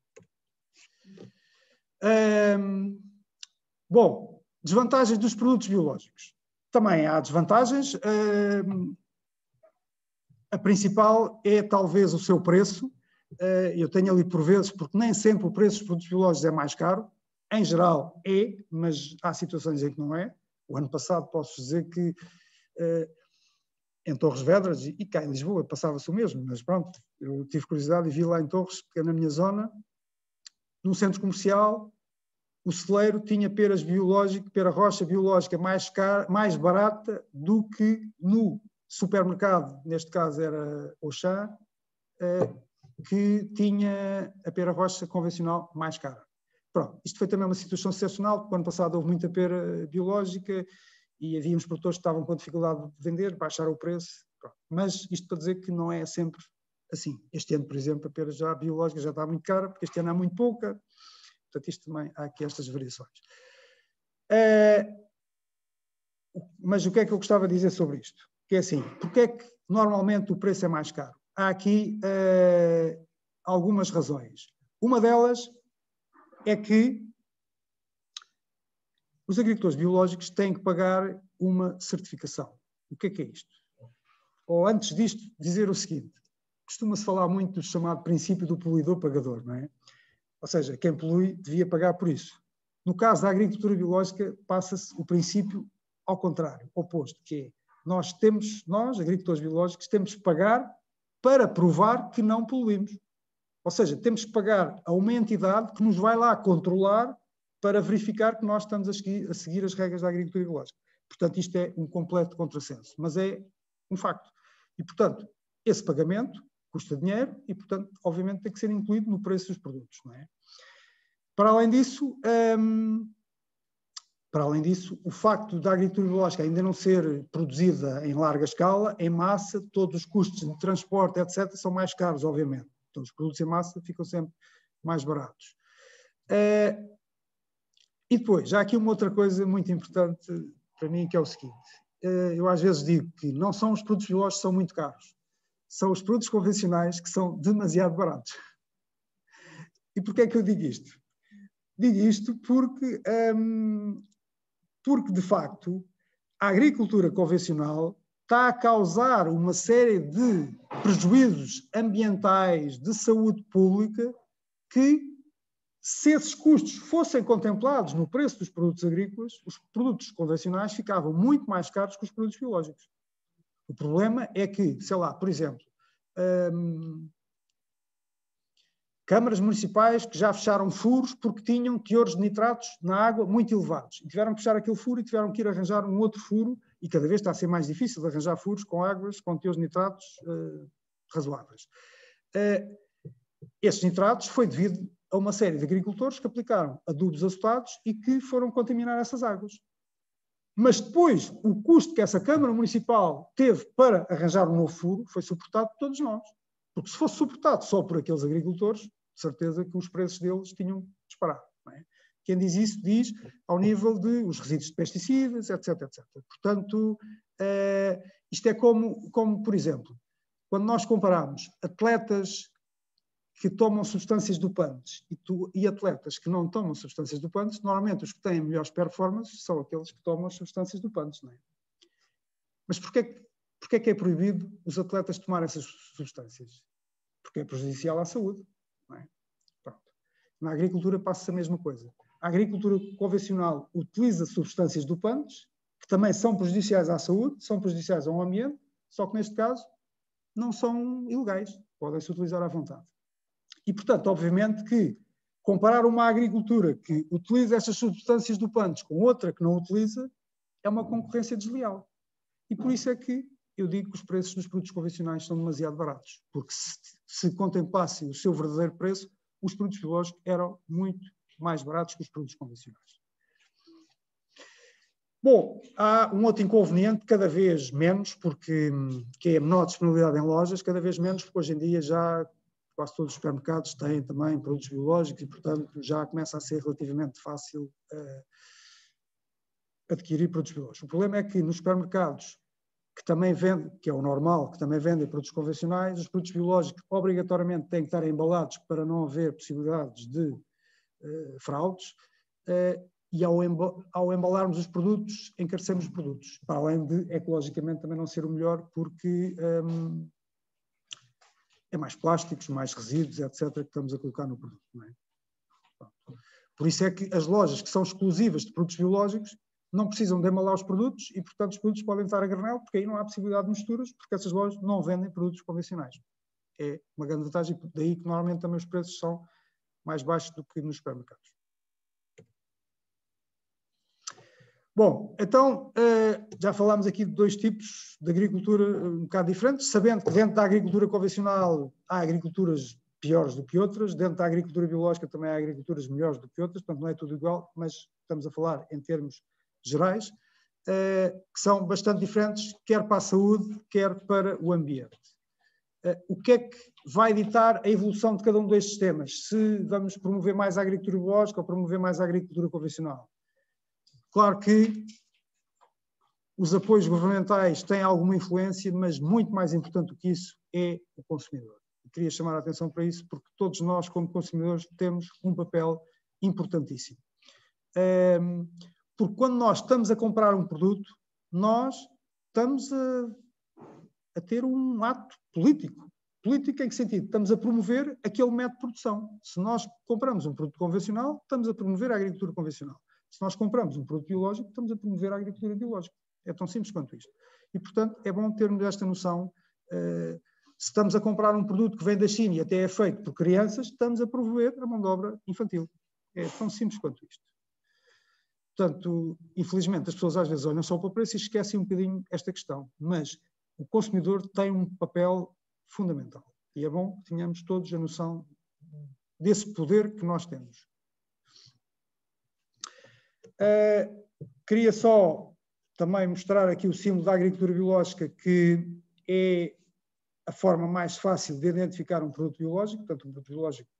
bom, desvantagens dos produtos biológicos. Também há desvantagens. A principal é talvez o seu preço. Eh, eu tenho ali por vezes, porque nem sempre o preço dos produtos biológicos é mais caro. Em geral é, mas há situações em que não é. O ano passado posso dizer que eh, em Torres Vedras e cá em Lisboa passava-se o mesmo, mas pronto, eu tive curiosidade e vi lá em Torres, que é na minha zona, num centro comercial, o celeiro tinha peras biológicas, pera rocha biológica mais, cara, mais barata do que no supermercado, neste caso era Auchan, eh, que tinha a pera rocha convencional mais cara. Pronto, isto foi também uma situação excepcional, porque ano passado houve muita pera biológica e havíamos produtores que estavam com dificuldade de vender, baixaram o preço. Pronto. Mas isto para dizer que não é sempre assim. Este ano, por exemplo, a pera já biológica já está muito cara, porque este ano há muito pouca. Portanto, isto também há aqui estas variações. É, mas o que é que eu gostava de dizer sobre isto? que é assim, porque é que normalmente o preço é mais caro? Há aqui uh, algumas razões. Uma delas é que os agricultores biológicos têm que pagar uma certificação. O que é que é isto? Ou antes disto, dizer o seguinte: costuma-se falar muito do chamado princípio do poluidor-pagador, não é? Ou seja, quem polui devia pagar por isso. No caso da agricultura biológica, passa-se o princípio ao contrário, oposto, que é nós temos, nós, agricultores biológicos, temos que pagar para provar que não poluímos. Ou seja, temos que pagar a uma entidade que nos vai lá controlar para verificar que nós estamos a seguir, a seguir as regras da agricultura biológica. Portanto, isto é um completo contrassenso, mas é um facto. E, portanto, esse pagamento custa dinheiro e, portanto, obviamente tem que ser incluído no preço dos produtos. Não é? Para além disso, hum, para além disso, o facto da agricultura biológica ainda não ser produzida em larga escala, em massa, todos os custos de transporte, etc., são mais caros, obviamente. Então, os produtos em massa ficam sempre mais baratos. Uh, e depois, já aqui uma outra coisa muito importante para mim, que é o seguinte: uh, eu às vezes digo que não são os produtos biológicos que são muito caros, são os produtos convencionais que são demasiado baratos. E porquê é que eu digo isto? Digo isto porque um, porque, de facto, a agricultura convencional está a causar uma série de prejuízos ambientais, de saúde pública, que, se esses custos fossem contemplados no preço dos produtos agrícolas, os produtos convencionais ficavam muito mais caros que os produtos biológicos. O problema é que, sei lá, por exemplo, hum, câmaras municipais que já fecharam furos porque tinham teores de nitratos na água muito elevados. E tiveram que fechar aquele furo e tiveram que ir arranjar um outro furo, e cada vez está a ser mais difícil de arranjar furos com águas com de nitratos uh, razoáveis. Uh, esses nitratos foi devido a uma série de agricultores que aplicaram adubos açotados e que foram contaminar essas águas. Mas depois, o custo que essa Câmara Municipal teve para arranjar um novo furo foi suportado por todos nós. Porque se fosse suportado só por aqueles agricultores, de certeza que os preços deles tinham disparado. Quem diz isso diz ao nível de os resíduos de pesticidas, etc. etc. Portanto, uh, isto é como, como, por exemplo, quando nós comparamos atletas que tomam substâncias dopantes e, tu, e, atletas que não tomam substâncias dopantes, normalmente os que têm melhores performances são aqueles que tomam as substâncias dopantes. Não é? Mas porquê, porquê que é proibido os atletas tomarem essas substâncias? Porque é prejudicial à saúde. É? Na agricultura passa a mesma coisa. A agricultura convencional utiliza substâncias dopantes, que também são prejudiciais à saúde, são prejudiciais ao ambiente, só que neste caso não são ilegais, podem-se utilizar à vontade. E, portanto, obviamente que comparar uma agricultura que utiliza estas substâncias dopantes com outra que não utiliza é uma concorrência desleal. E por isso é que eu digo que os preços dos produtos convencionais são demasiado baratos, porque se, se contemplassem o seu verdadeiro preço, os produtos biológicos eram muito mais baratos que os produtos convencionais. Bom, há um outro inconveniente, cada vez menos, porque que é a menor disponibilidade em lojas, cada vez menos, porque hoje em dia já quase todos os supermercados têm também produtos biológicos e, portanto, já começa a ser relativamente fácil uh, adquirir produtos biológicos. O problema é que nos supermercados que também vendem, que é o normal, que também vendem produtos convencionais, os produtos biológicos obrigatoriamente têm que estar embalados para não haver possibilidades de fraudes, uh, e ao, embalarmos os produtos, encarecemos os produtos, para além de ecologicamente também não ser o melhor, porque um, é mais plásticos, mais resíduos, etc., que estamos a colocar no produto. É? Por isso é que as lojas que são exclusivas de produtos biológicos não precisam de embalar os produtos e, portanto, os produtos podem estar a granel, porque aí não há possibilidade de misturas, porque essas lojas não vendem produtos convencionais. É uma grande vantagem, daí que normalmente também os preços são mais baixos do que nos supermercados. Bom, então eh, já falámos aqui de dois tipos de agricultura eh, um bocado diferentes, sabendo que dentro da agricultura convencional há agriculturas piores do que outras, dentro da agricultura biológica também há agriculturas melhores do que outras, portanto não é tudo igual, mas estamos a falar em termos gerais, eh, que são bastante diferentes, quer para a saúde, quer para o ambiente. Eh, o que é que vai ditar a evolução de cada um destes temas? Se vamos promover mais a agricultura biológica ou promover mais a agricultura convencional? Claro que os apoios governamentais têm alguma influência, mas muito mais importante do que isso é o consumidor. Eu queria chamar a atenção para isso, porque todos nós, como consumidores, temos um papel importantíssimo. Ehm, porque quando nós estamos a comprar um produto, nós estamos a, a ter um ato político. Político em que sentido? Estamos a promover aquele método de produção. Se nós compramos um produto convencional, estamos a promover a agricultura convencional. Se nós compramos um produto biológico, estamos a promover a agricultura biológica. É tão simples quanto isto. E, portanto, é bom termos esta noção. Uh, se estamos a comprar um produto que vem da China e até é feito por crianças, estamos a promover a mão de obra infantil. É tão simples quanto isto. Portanto, infelizmente, as pessoas às vezes olham só para o preço e esquecem um bocadinho esta questão, mas o consumidor tem um papel fundamental e é bom que tenhamos todos a noção desse poder que nós temos. Uh, queria só também mostrar aqui o símbolo da agricultura biológica, que é a forma mais fácil de identificar um produto biológico. Portanto, um produto biológico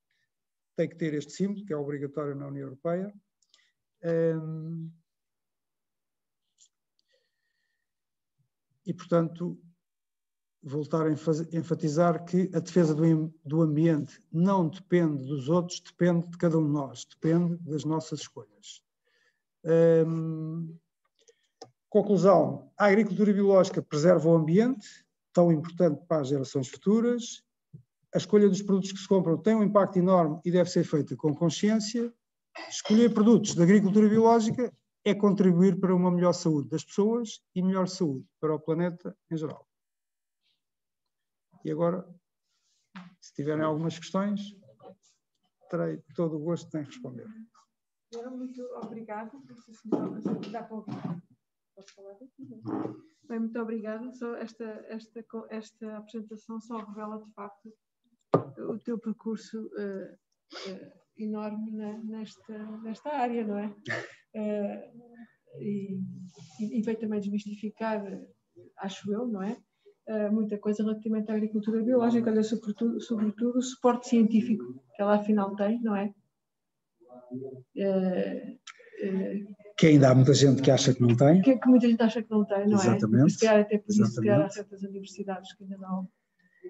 tem que ter este símbolo, que é obrigatório na União Europeia. Um, e, portanto, voltar a enfatizar que a defesa do, do ambiente não depende dos outros, depende de cada um de nós, depende das nossas escolhas. Um, conclusão: a agricultura biológica preserva o ambiente, tão importante para as gerações futuras. A escolha dos produtos que se compram tem um impacto enorme e deve ser feita com consciência. Escolher produtos de agricultura biológica é contribuir para uma melhor saúde das pessoas e melhor saúde para o planeta em geral. E agora, se tiverem algumas questões. terei todo o gosto em responder. Muito obrigada. Dá para ouvir. Posso falar? Bem, muito obrigada. Só esta, esta, esta apresentação só revela de facto o teu percurso uh, uh, enorme na, nesta, nesta área, não é? Uh, e, e veio também desmistificar, acho eu, não é? Muita coisa relativamente à agricultura biológica, olha, sobretudo, sobretudo o suporte científico que ela afinal tem, não é? que ainda há muita gente que acha que não tem. Que, que muita gente acha que não tem, não Exatamente. é? Se calhar até por isso, se calhar há certas universidades que ainda não.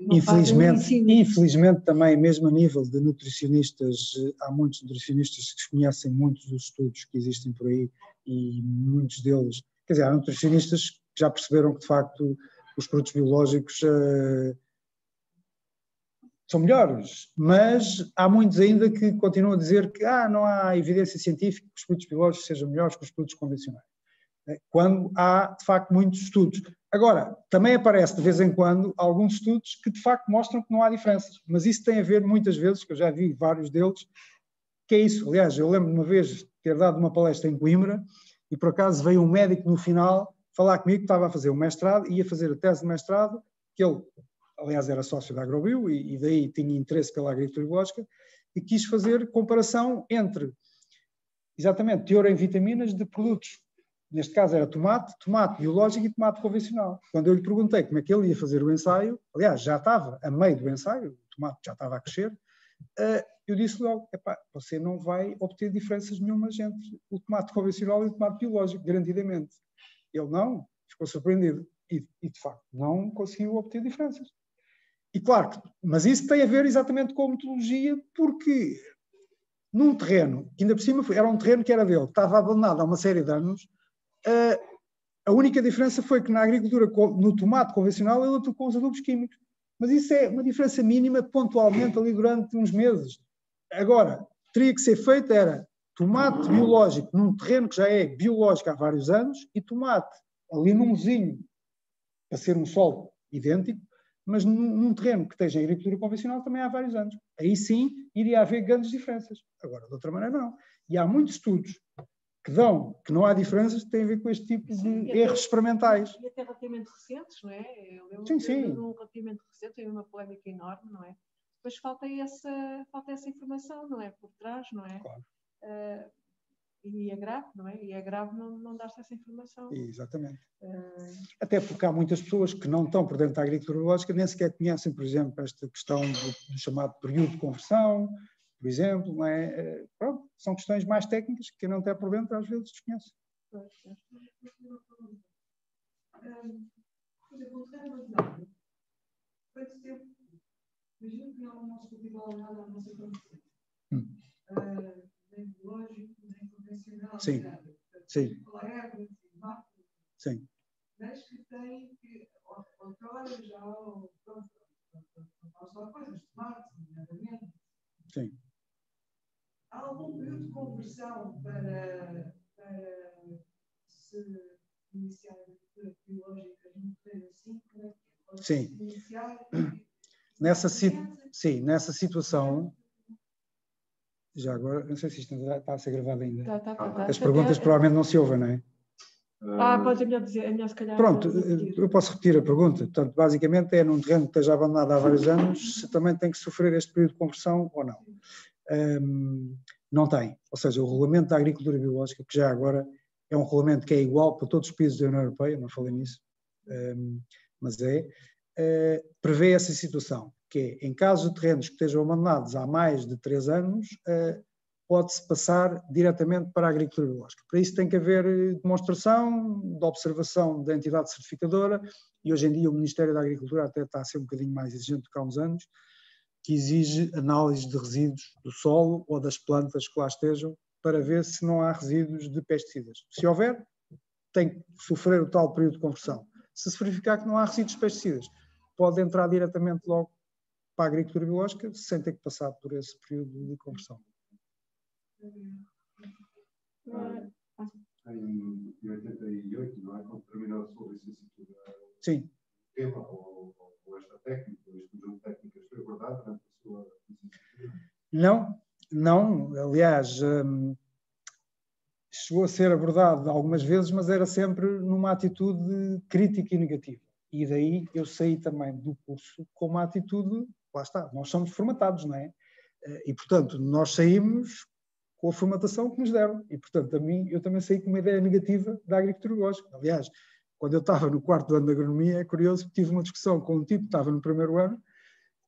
não infelizmente, infelizmente também, mesmo a nível de nutricionistas, há muitos nutricionistas que conhecem muitos dos estudos que existem por aí e muitos deles, quer dizer, há nutricionistas que já perceberam que de facto os produtos biológicos uh, são melhores, mas há muitos ainda que continuam a dizer que ah, não há evidência científica que os produtos biológicos sejam melhores que os produtos convencionais. Eh, quando há, de facto, muitos estudos. Agora, também aparece de vez em quando alguns estudos que de facto mostram que não há diferenças, mas isso tem a ver muitas vezes, que eu já vi vários deles, que é isso. Aliás, eu lembro de uma vez ter dado uma palestra em Coimbra e por acaso veio um médico no final falar comigo que estava a fazer o mestrado, ia fazer a tese de mestrado, que ele aliás era sócio da Agrobio e, e daí tinha interesse pela agricultura biológica, e quis fazer comparação entre, exatamente, teor em vitaminas de produtos. Neste caso era tomate, tomate biológico e tomate convencional. Quando eu lhe perguntei como é que ele ia fazer o ensaio, aliás, já estava a meio do ensaio, o tomate já estava a crescer, eh, eu disse logo, você não vai obter diferenças nenhumas entre o tomate convencional e o tomate biológico, garantidamente. Ele não, ficou surpreendido. E, e, de facto, não conseguiu obter diferenças. E claro, mas isso tem a ver exatamente com a metodologia, porque num terreno, que ainda por cima era um terreno que era dele, estava abandonado há uma série de anos, a única diferença foi que na agricultura, no tomate convencional, ele com os adubos químicos. Mas isso é uma diferença mínima, pontualmente, ali durante uns meses. Agora, teria que ser feito era tomate biológico num terreno que já é biológico há vários anos e tomate ali num vizinho, para ser um solo idêntico, mas num, num, terreno que esteja em agricultura convencional também há vários anos. Aí sim iria haver grandes diferenças. Agora, de outra maneira, não. E há muitos estudos que dão que não há diferenças que têm a ver com este tipo de sim, erros experimentais. E até relativamente recentes, não é? Eu lembro sim, sim. um relativamente recente, tem uma polémica enorme, não é? Depois falta essa, falta essa informação, não é? Por trás, não é? Claro. Uh, e é grave, não é? E é grave não, não dar-se essa informação. Exatamente. Uh... Até porque há muitas pessoas que não estão por dentro da agricultura biológica, nem sequer conhecem, por exemplo, esta questão do, do chamado período de conversão, por exemplo, não é? Eh, pronto, são questões mais técnicas que quem não está por dentro às vezes desconhece. Imagino que não nosso cultivar nada, não sei nem convencional. Sim, sim. Sim. Mas que tem que, outrora já, pronto, só coisas, tomate, nomeadamente. Sim. Há algum período de conversão para, para se iniciar a num terreno assim? Sim. Nessa, sim, nessa situação, já agora, não sei se isto está a ser gravado ainda. Tá, tá, tá, As perguntas provavelmente não se ouvem, não é? Ah, pode melhor dizer, é melhor se calhar. Pronto, eu posso repetir a pergunta. Portanto, basicamente é num terreno que esteja abandonado há vários anos, se também tem que sofrer este período de conversão ou não. Um, não tem. Ou seja, o regulamento da agricultura biológica, que já agora é um regulamento que é igual para todos os países da União Europeia, não falei nisso, um, mas é, uh, prevê essa situação que é, em caso de terrenos que estejam abandonados há mais de três anos, uh, pode-se passar diretamente para a agricultura biológica. Para isso tem que haver eh, demonstração de observação da entidade certificadora e hoje em dia o Ministério da Agricultura até está a ser um bocadinho mais exigente do que há uns anos, que exige análise de resíduos do solo ou das plantas que lá estejam para ver se não há resíduos de pesticidas. Se houver, tem que sofrer o tal período de conversão. Se se verificar que não há resíduos de pesticidas, pode entrar diretamente logo para a agricultura biológica sem ter que passar por esse período de conversão. Em 88, não é? Quando terminou a sua licenciatura, Sim. tema ou, ou esta técnica, este conjunto de técnicas foi abordado durante a sua licenciatura? Não, não, aliás, hum, chegou a ser abordado algumas vezes, mas era sempre numa atitude crítica e negativa. E daí eu saí também do curso com uma atitude, lá está, nós somos formatados, não é? Eh, e, portanto, nós saímos com a formatação que nos deram. E, portanto, a mim, eu também saí com uma ideia negativa da agricultura biológica. Aliás, quando eu estava no quarto ano de agronomia, é curioso, tive uma discussão com um tipo que estava no primeiro ano,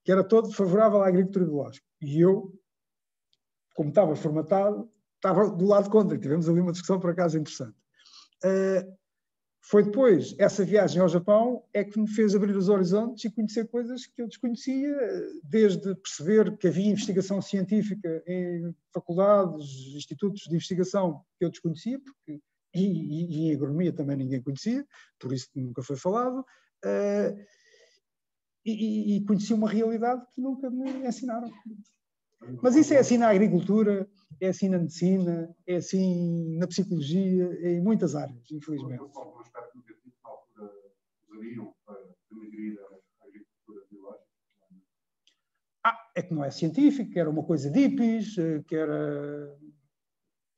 que era todo favorável à agricultura biológica. E eu, como estava formatado, estava do lado contra. Tivemos ali uma discussão, por acaso, interessante. Uh, foi depois, essa viagem ao Japão, é que me fez abrir os horizontes e conhecer coisas que eu desconhecia, desde perceber que havia investigação científica em faculdades, institutos de investigação que eu desconhecia, porque, e, e, e em agronomia também ninguém conhecia, por isso nunca foi falado, uh, e, e conheci uma realidade que nunca me ensinaram. Mas isso é assim na agricultura, é assim na medicina, é assim na psicologia, em muitas áreas, infelizmente. Que na altura usariam para denegrir a agricultura biológica? Ah, é que não é científico, que era uma coisa de hippies, eh, que era.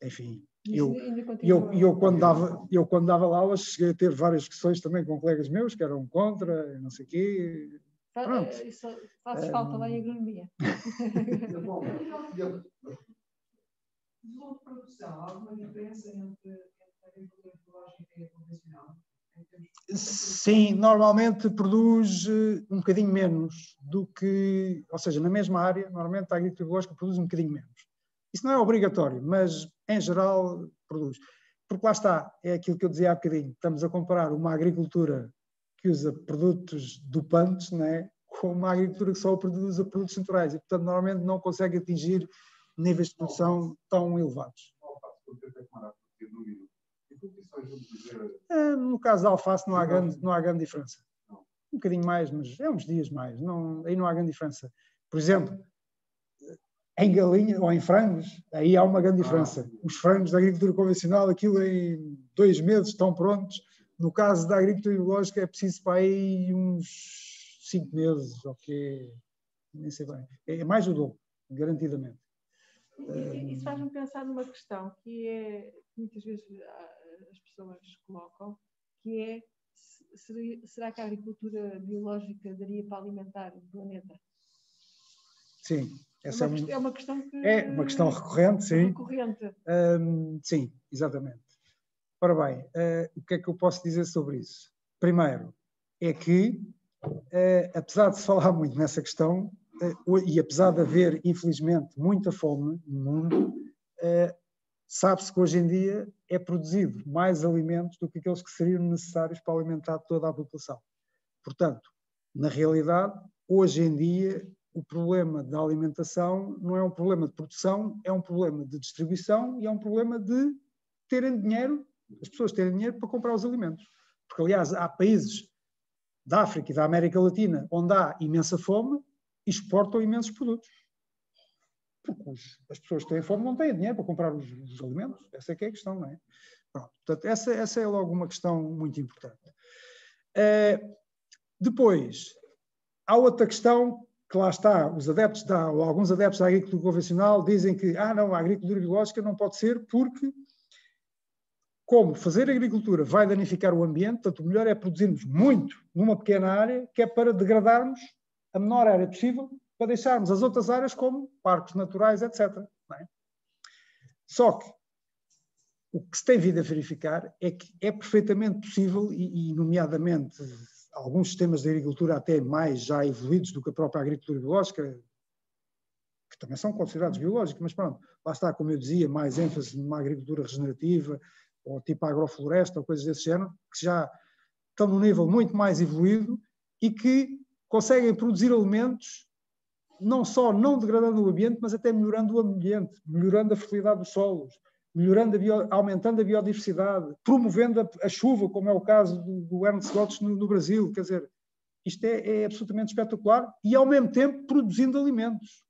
Enfim. Eu, eu, eu, quando dava, eu, quando dava aulas, cheguei a ter várias discussões também com colegas meus que eram contra, não sei o quê. Pronto. Isso faz falta lá em agronomia. de produção, alguma diferença entre, Sim, normalmente produz eh, um bocadinho menos do que, ou seja, na mesma área, normalmente a agricultura ecológica produz um bocadinho menos. Isso não é obrigatório, mas em geral produz. Porque lá está, é aquilo que eu dizia há bocadinho, estamos a comparar uma agricultura que usa produtos dopantes né, com uma agricultura que só produz produtos naturais e, portanto, normalmente não consegue atingir níveis de produção tão elevados. É, no caso da alface não há grande, não há grande diferença. Um bocadinho mais, mas é uns dias mais. Não, aí não há grande diferença. Por exemplo, em galinha ou em frangos, aí há uma grande diferença. Os frangos da agricultura convencional, aquilo em dois meses estão prontos. No caso da agricultura biológica é preciso para aí uns cinco meses, ok? Nem sei bem. É mais do dobro, garantidamente. Isso faz-me pensar numa questão que é muitas vezes as pessoas colocam, que é será que a agricultura biológica daria para alimentar o planeta? Sim, essa é uma, é uma questão que é uma questão recorrente, sim. Recorrente. Sim, exatamente. Ora bem, uh, o que é que eu posso dizer sobre isso? Primeiro, é que, uh, apesar de se falar muito nessa questão, eh, e apesar de haver, infelizmente, muita fome no mundo, sabe-se que hoje em dia é produzido mais alimentos do que aqueles que seriam necessários para alimentar toda a população. Portanto, na realidade, hoje em dia, o problema da alimentação não é um problema de produção, é um problema de distribuição e é um problema de terem dinheiro, as pessoas terem dinheiro para comprar os alimentos. Porque, aliás, há países da África e da América Latina onde há imensa fome exportam imensos produtos. Porque os, as pessoas que têm fome não têm dinheiro para comprar os, os alimentos. Essa é que é a questão, não é? Pronto, portanto, essa, essa é logo uma questão muito importante. Uh, depois, há outra questão que lá está, os adeptos da, ou alguns adeptos da agricultura convencional dizem que ah, não, a agricultura biológica não pode ser porque como fazer agricultura vai danificar o ambiente, portanto, o melhor é produzirmos muito numa pequena área, que é para degradarmos a menor área possível para deixarmos as outras áreas como parques naturais, etc. É? Só que o que se tem vindo a verificar é que é perfeitamente possível, e, e, nomeadamente alguns sistemas de agricultura até mais já evoluídos do que a própria agricultura biológica, que também são considerados biológicos, mas pronto, lá está, como eu dizia, mais ênfase numa agricultura regenerativa, ou tipo agrofloresta, ou coisas desse género, que já estão num nível muito mais evoluído e que conseguem produzir alimentos não só não degradando o ambiente, mas até melhorando o ambiente, melhorando a fertilidade dos solos, melhorando a bio, aumentando a biodiversidade, promovendo a, a, chuva, como é o caso do, do Ernst Gottes no, no, Brasil. Quer dizer, isto é, é, absolutamente espetacular e, ao mesmo tempo, produzindo alimentos.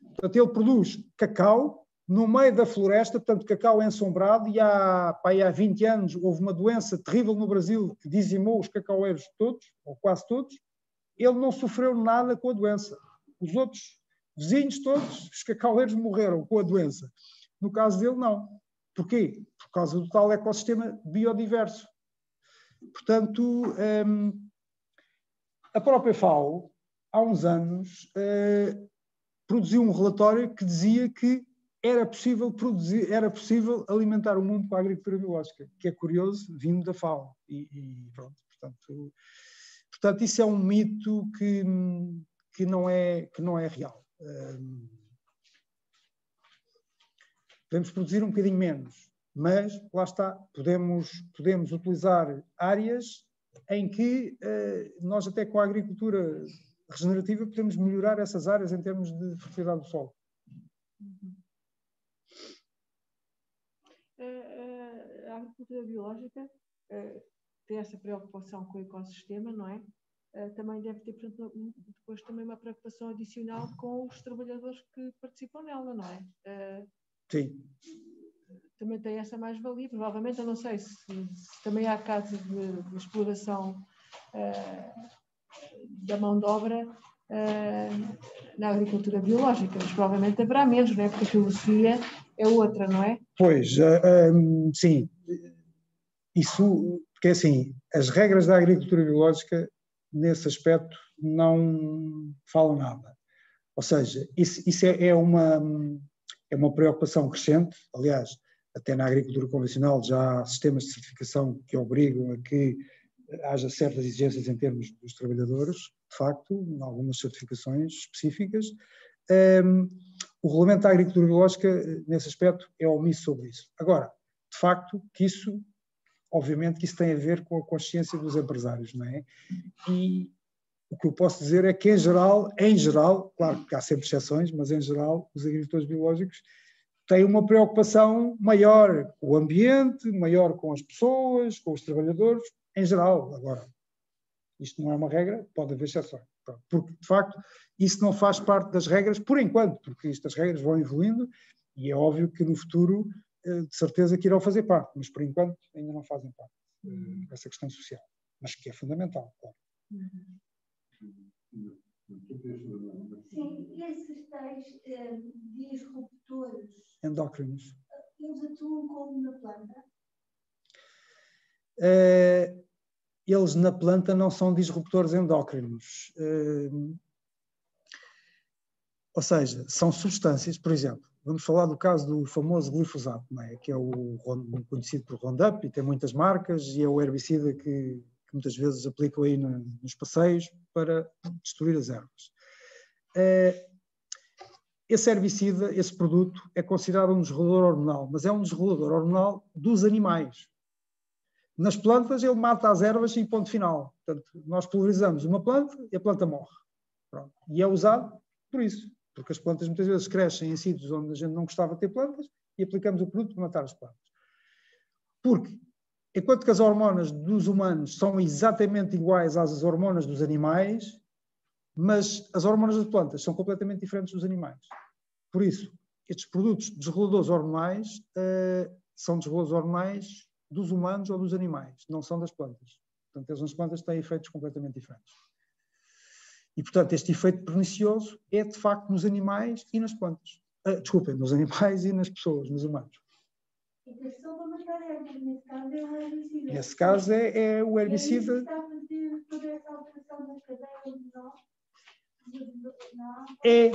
Portanto, ele produz cacau no meio da floresta, portanto, cacau ensombrado, e há, pá, há 20 anos houve uma doença terrível no Brasil que dizimou os cacaueiros todos, ou quase todos, ele não sofreu nada com a doença. Os outros vizinhos todos, os cacaleiros morreram com a doença. No caso dele, não. Porquê? Por causa do tal ecossistema biodiverso. Portanto, um, a própria FAO, há uns anos, uh, produziu um relatório que dizia que era possível produzir, era possível alimentar o mundo com a agricultura biológica, que é curioso, vindo da FAO. E, e pronto, portanto, portanto, isso é um mito que, que, não, é, que não é real. Podemos produzir um bocadinho menos, mas lá está, podemos, podemos utilizar áreas em que uh, nós até com a agricultura regenerativa podemos melhorar essas áreas em termos de fertilidade do solo. Uhum. A, agricultura biológica tem essa preocupação com o ecossistema, não é? Uh, também deve ter, portanto, depois também uma preocupação adicional com os trabalhadores que participam nela, não é? Sim também tem essa mais-valia. Provavelmente, eu não sei se, se também há casos de, de exploração uh, da mão de obra uh, na agricultura biológica, mas provavelmente haverá menos, não é? Porque a filosofia é outra, não é? Pois, uh, eh, um, sim. Isso, porque assim, as regras da agricultura biológica, nesse aspecto, não falam nada. Ou seja, isso, isso é, é uma, é uma preocupação crescente. Aliás, até na agricultura convencional já há sistemas de certificação que obrigam a que haja certas exigências em termos dos trabalhadores, de facto, em algumas certificações específicas. Um, o regulamento da agricultura biológica, nesse aspecto, é omisso sobre isso. Agora, de facto, que isso, obviamente, que isso tem a ver com a consciência dos empresários, não é? E o que eu posso dizer é que, em geral, em geral, claro que há sempre exceções, mas em geral, os agricultores biológicos tem uma preocupação maior com o ambiente, maior com as pessoas, com os trabalhadores, em geral. Agora, isto não é uma regra, pode haver exceções. Porque, de facto, isso não faz parte das regras por enquanto, porque estas regras vão evoluindo e é óbvo que no futuro, de certeza, que irão fazer parte, mas por enquanto ainda não fazem parte uhum. dessa questão social, mas que é fundamental, claro. Uhum. Sim, e esses tais eh, disruptores endócrinos, eles atuam como na planta? Uh, eles na planta não são disruptores endócrinos. Uh, ou seja, são substâncias, por exemplo, vamos falar do caso do famoso glifosato, é? que é o conhecido por Roundup e tem muitas marcas e é o herbicida que que muitas vezes aplicam aí nos passeios para destruir as ervas. Eh, esse herbicida, esse produto, é considerado um desregulador hormonal, mas é um desregulador hormonal dos animais. Nas plantas, ele mata as ervas e ponto final. Portanto, nós pulverizamos uma planta e a planta morre. Pronto. E é usado por isso, porque as plantas muitas vezes crescem em sítios onde a gente não gostava de ter plantas e aplicamos o produto para matar as plantas. Porque Enquanto que as hormonas dos humanos são exatamente iguais às hormonas dos animais, mas as hormonas das plantas são completamente diferentes dos animais. Por isso, estes produtos desreguladores hormonais uh, são desreguladores hormonais dos humanos ou dos animais, não são das plantas. Portanto, nas plantas têm efeitos completamente diferentes. E, portanto, este efeito pernicioso é, de facto, nos animais e nas plantas. Uh, desculpem, nos animais e nas pessoas, nos humanos. Nesse caso é, é o herbicida. É,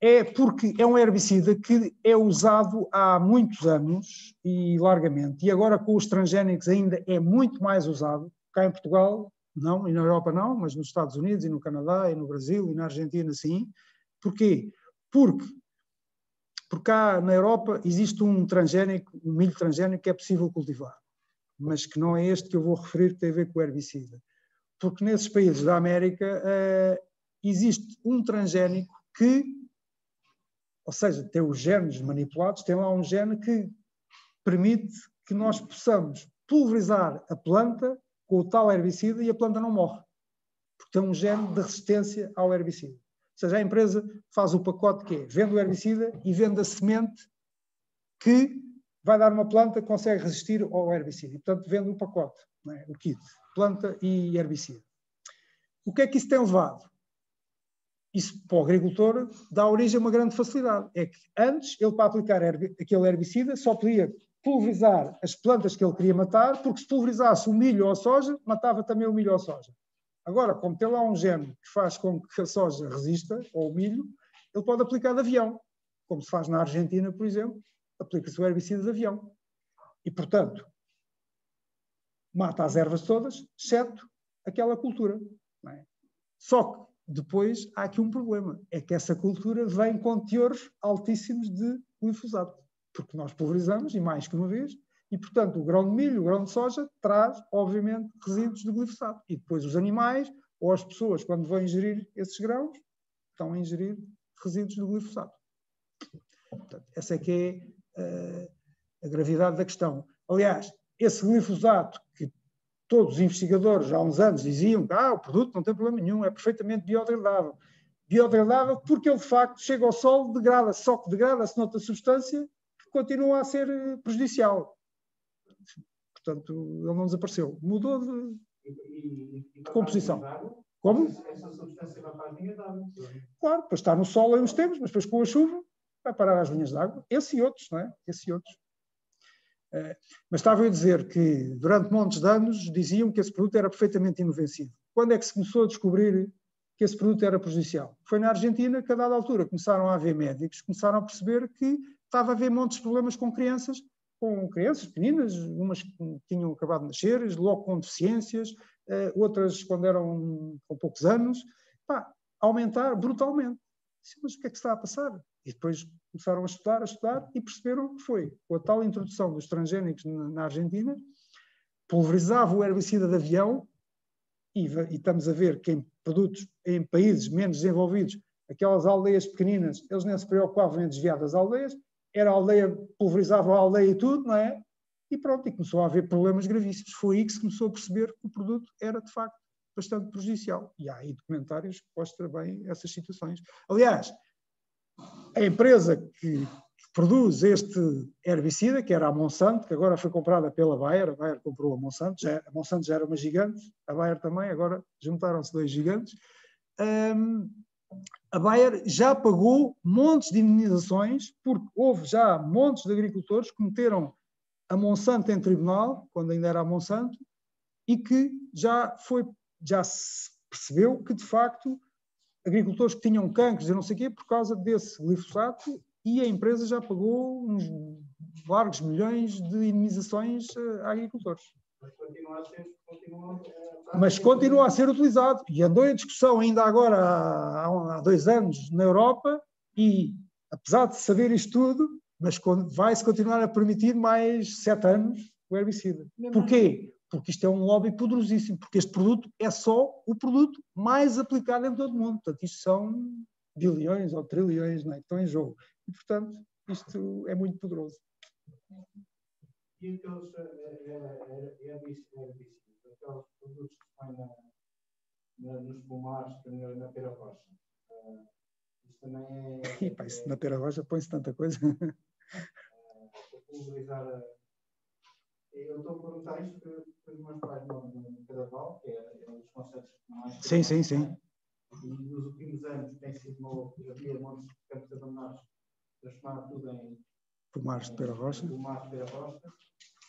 é porque é um herbicida que é usado há muitos anos e largamente, e agora com os transgénicos ainda é muito mais usado. Cá em Portugal, não, e na Europa não, mas nos Estados Unidos e no Canadá e no Brasil e na Argentina, sim. Porquê? Porque porque cá na Europa existe um transgénico, um milho transgénico que é possível cultivar, mas que não é este que eu vou referir que tem a ver com o herbicida. Porque nesses países da América uh, existe um transgénico que, ou seja, tem os genes manipulados, tem lá um gene que permite que nós possamos pulverizar a planta com o tal herbicida e a planta não morre. Porque tem um gene de resistência ao herbicida seja, a empresa faz o pacote que é, vende o herbicida e vende a semente que vai dar uma planta que consegue resistir ao herbicida. E, portanto, vende o pacote, é? o kit, planta e herbicida. O que é que isso tem levado? isso para o agricultor dá origem a uma grande facilidade. É que antes ele, para aplicar aquele herbicida, só podia pulverizar as plantas que ele queria matar, porque se pulverizasse o milho ou a soja, matava também o milho ou a soja. Agora, como tem lá um gene que faz com que a soja resista, ou o milho, ele pode aplicar de avião, como se faz na Argentina, por exemplo, aplica-se o herbicida de avião. E, portanto, mata as ervas todas, exceto aquela cultura. É? Só que depois há aqui um problema, é que essa cultura vem com teores altíssimos de glifosato, porque nós pulverizamos, e mais que uma vez, e, portanto, o grão de milho, o grão de soja, traz, obviamente, resíduos de glifosato. E depois os animais, ou as pessoas, quando vão ingerir esses grãos, estão a ingerir resíduos de glifosato. Portanto, essa é que é uh, a gravidade da questão. Aliás, esse glifosato que todos os investigadores há uns anos diziam que ah, o produto não tem problema nenhum, é perfeitamente biodegradável. Biodegradável porque ele de facto chega ao solo, degrada, só que degrada-se noutra substância continua a ser eh, prejudicial. Portanto, ele não desapareceu. Mudou de, composição. Como? Essa substância vai para as linhas. Claro, depois está no solo em uns tempos, mas depois com a chuva vai parar às linhas de água. Esse e outros, não é? Esse e outros. Eh, mas estava a dizer que durante montes de anos diziam que esse produto era perfeitamente inofensivo. Quando é que se começou a descobrir que esse produto era prejudicial? Foi na Argentina que a dada altura começaram a haver médicos, começaram a perceber que estava a haver montes de problemas com crianças, com crianças pequeninas, umas que tinham acabado de nascer, logo com deficiências, eh, outras quando eram com poucos anos, pá, aumentar brutalmente. Mas o que é que está a passar? E depois começaram a estudar, a estudar e perceberam que foi com a tal introdução dos transgénicos na, Argentina, pulverizava o herbicida de avião e, e, estamos a ver que em produtos, em países menos desenvolvidos, aquelas aldeias pequeninas, eles nem se preocupavam em desviar das aldeias, era aldeia, pulverizava a aldeia e tudo, não é? E pronto, e começou a haver problemas gravíssimos. Foi aí que se começou a perceber que o produto era, de facto, bastante prejudicial. E há aí documentários que mostram bem essas situações. Aliás, a empresa que produz este herbicida, que era a Monsanto, que agora foi comprada pela Bayer, a Bayer comprou a Monsanto, já, a Monsanto já era uma gigante, a Bayer também, agora juntaram-se dois gigantes. Um, a Bayer já pagou montes de indenizações, porque houve já montes de agricultores que meteram a Monsanto em tribunal, quando ainda era a Monsanto, e que já foi, já se percebeu que de facto agricultores que tinham cancros e não sei o quê por causa desse glifosato e a empresa já pagou uns largos milhões de indenizações eh, a agricultores. Mas continua a ser, continua a... Mas continua a ser utilizado. E andou em discussão ainda agora há, há dois anos na Europa e, apesar de saber isto tudo, mas vai-se continuar a permitir mais sete anos o herbicida. Porquê? porque isto é um lobby poderosíssimo, porque este produto é só o produto mais aplicado em todo o mundo. Portanto, isto são bilhões ou trilhões não é? que estão em jogo. E, portanto, isto é muito poderoso. E aqueles herbicidas, aqueles produtos que põem na, na, nos pomares, na, na pera rocha, uh, isto também é... Isso na pera rocha põe-se tanta coisa. Uh, para pulverizar eu estou a perguntar isto porque os meus pais moram no Cadaval, que é, é um dos conceitos mais. Sim, sim, sim. E nos últimos anos tem sido uma havia montes de campos abandonados transformar tudo em. Pomares de Pera Rocha. Pomares de Pera Rocha.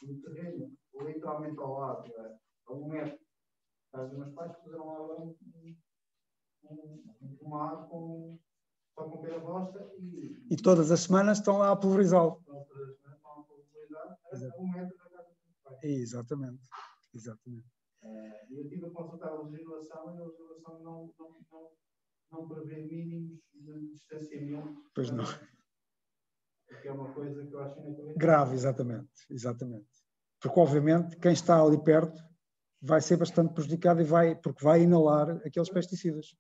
E o terreno, literalmente ao lado, a um metro dos meus pais, puseram lá um, um, um pomar com, só com Pera Rocha e. E todas as semanas estão lá a pulverizá-lo. Todas as semanas estão a pulverizar a um metro Exatamente, exatamente. Uh, eu tive a consultar a legislação e a legislação não, não, não, não prevê mínimos de distanciamento. Pois não. Que é uma coisa que eu acho Grave, exatamente, exatamente. Porque, obviamente, quem está ali perto vai ser bastante prejudicado e vai, porque vai inalar aqueles pesticidas.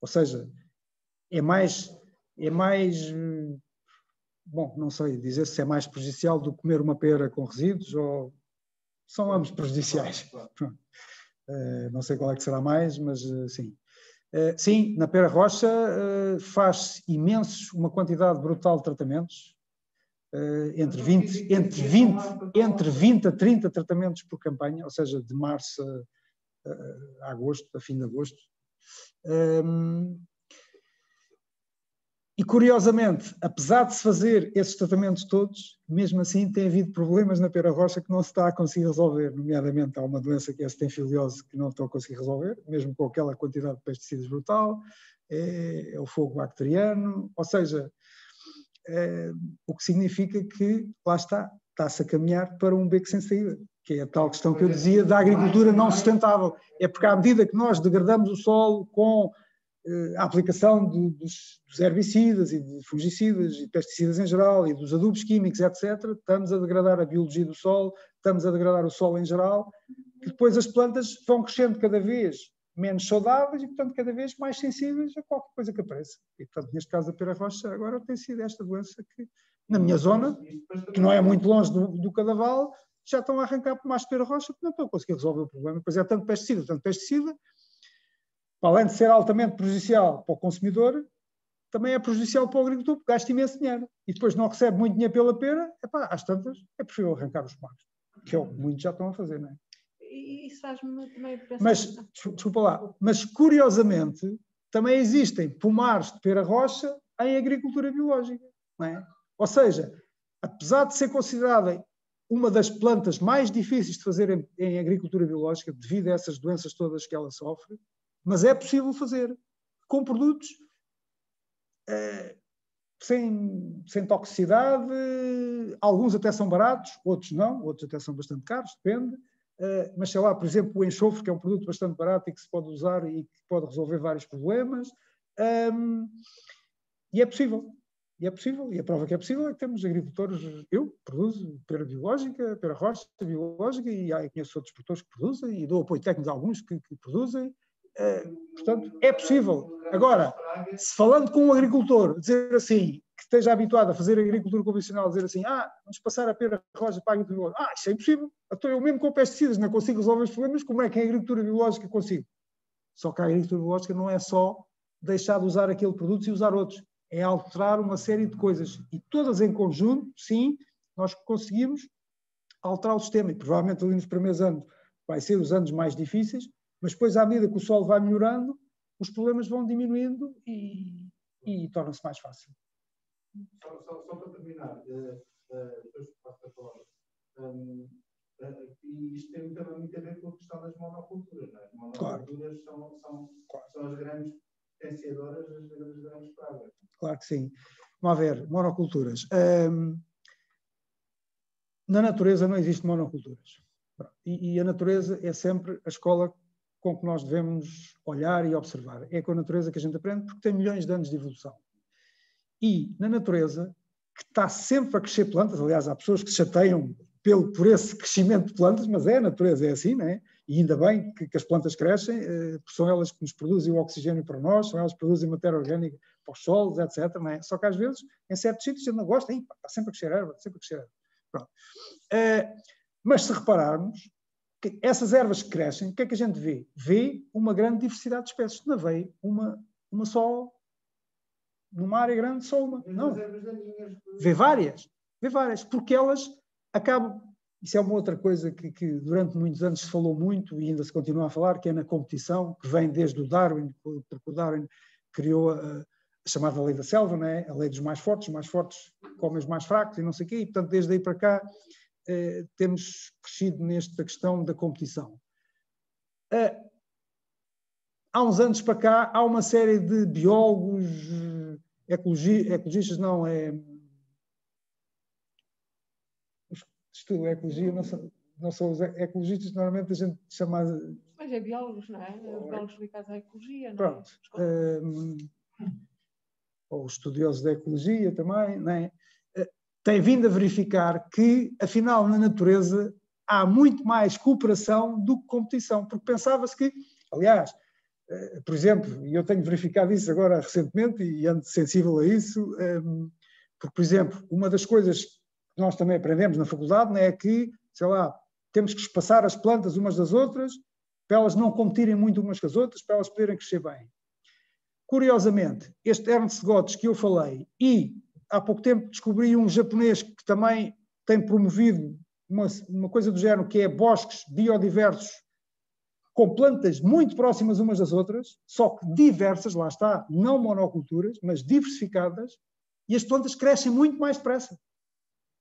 Ou seja, é mais, é mais bom, não sei dizer se é mais prejudicial do que comer uma pera com resíduos ou são ambos prejudiciais. Uh, não sei qual é que será mais, mas uh, sim. Uh, sim, na pera rocha faz imensos, uma quantidade brutal de tratamentos, entre, 20, entre, 20, entre 20 a 30 tratamentos por campanha, ou seja, de março a, a agosto, a fim de agosto. Um, e curiosamente, apesar de se fazer esses tratamentos todos, mesmo assim tem havido problemas na pera rocha que não se está a conseguir resolver, nomeadamente há uma doença que é a stenfiliose que não estão a conseguir resolver, mesmo com aquela quantidade de pesticidas brutal, é, é o fogo bacteriano, ou seja, é, o que significa que, lá está, está-se a caminhar para um beco sem saída, que é a tal questão que eu dizia da agricultura não sustentável. É porque à medida que nós degradamos o solo com a aplicação de, dos, dos, herbicidas e de fungicidas e pesticidas em geral e dos adubos químicos, etc., estamos a degradar a biologia do solo, estamos a degradar o solo em geral, que depois as plantas vão crescendo cada vez menos saudáveis e, portanto, cada vez mais sensíveis a qualquer coisa que apareça. E, portanto, neste caso da pera rocha, agora tem sido esta doença que, na minha zona, que não é muito longe do, do Cadaval, já estão a arrancar mais pera rocha porque não estão a conseguir resolver o problema. Pois é tanto pesticida, tanto pesticida, além de ser altamente prejudicial para o consumidor, também é prejudicial para o agricultor, porque gasta imenso dinheiro. E depois não recebe muito dinheiro pela pera, epá, às tantas, é preferível arrancar os pomares, que é o que muitos já estão a fazer, não é? Isso faz-me também pensar... Mas, desculpa lá, mas curiosamente, também existem pomares de pera rocha em agricultura biológica, não é? Ou seja, apesar de ser considerada uma das plantas mais difíceis de fazer em, em agricultura biológica, devido a essas doenças todas que ela sofre, mas é possível fazer com produtos eh, sem, sem toxicidade, alguns até são baratos, outros não, outros até são bastante caros, depende. Uh, mas sei lá, por exemplo, o enxofre, que é um produto bastante barato e que se pode usar e que pode resolver vários problemas. Um, e é possível. E é possível, e a prova que é possível é que temos agricultores, eu produzo pera biológica, pera rocha biológica, e há, conheço outros produtores que produzem, e dou apoio técnico a alguns que, que produzem, portanto, é possível. Agora, se falando com um agricultor, dizer assim, que esteja habituado a fazer agricultura convencional, dizer assim, ah, vamos passar a pera roja para a agricultura biológica. Ah, isso é impossível. Então, eu mesmo com pesticidas não consigo resolver os problemas, como é que em agricultura biológica consigo? Só que a agricultura biológica não é só deixar de usar aquele produto e usar outros. É alterar uma série de coisas. E todas em conjunto, sim, nós conseguimos alterar o sistema. E provavelmente ali nos primeiros anos vai ser os anos mais difíceis, mas depois, à medida que o solo vai melhorando, os problemas vão diminuindo e, e torna-se mais fácil. Só, só, só, para terminar, uh, uh, depois passo a palavra. Um, uh, e isto tem também muito a ver com a questão das monoculturas. Não é? As monoculturas claro. são, são, claro. são as grandes potenciadoras das grandes, grandes pragas. Claro que sim. Vamos ver, monoculturas. Um, na natureza não existe monoculturas. E, e, a natureza é sempre a escola com que nós devemos olhar e observar. É com a natureza que a gente aprende, porque tem milhões de anos de evolução. E na natureza, que está sempre a crescer plantas, aliás, há pessoas que se chateiam pelo, por esse crescimento de plantas, mas é a natureza, é assim, não é? E ainda bem que, que as plantas crescem, eh, porque são elas que nos produzem o oxigênio para nós, são elas que produzem matéria orgânica para os solos, etc. Não é? Só que às vezes, em certos sítios, a gente não gosta, está sempre a crescer erva, sempre a crescer erva. Pronto. Eh, mas se repararmos, essas ervas que crescem, o que é que a gente vê? Vê uma grande diversidade de espécies. Não vê uma, uma só, numa área grande, só uma. Não. Vê várias. Vê várias. Porque elas acabam. Isso é uma outra coisa que, que, durante muitos anos se falou muito e ainda se continua a falar, que é na competição, que vem desde o Darwin, porque o Darwin criou a, a chamada lei da selva, não é? a lei dos mais fortes, os mais fortes comem os mais fracos e não sei o quê, e portanto desde aí para cá eh, temos crescido nesta questão da competição. Eh, há uns anos para cá, há uma série de biólogos, ecologi, ecologistas, não, é. Estudo ecologia, não são, não são os ecologistas, normalmente a gente chama. Mas é biólogos, não é? Os biólogos ligados à ecologia, não Pronto. é? Um, ou estudiosos da ecologia também, não é? Tem vindo a verificar que, afinal, na natureza há muito mais cooperação do que competição, porque pensava-se que, aliás, eh, por exemplo, e eu tenho verificado isso agora recentemente e ando sensível a isso, ehm, porque, por exemplo, uma das coisas que nós também aprendemos na faculdade é que, sei lá, temos que espaçar as plantas umas das outras para elas não competirem muito umas com as outras, para elas poderem crescer bem. Curiosamente, este Ernst Gottes que eu falei e há pouco tempo descobri um japonês que também tem promovido uma, uma coisa do género, que é bosques biodiversos com plantas muito próximas umas das outras, só que diversas, lá está, não monoculturas, mas diversificadas, e as plantas crescem muito mais depressa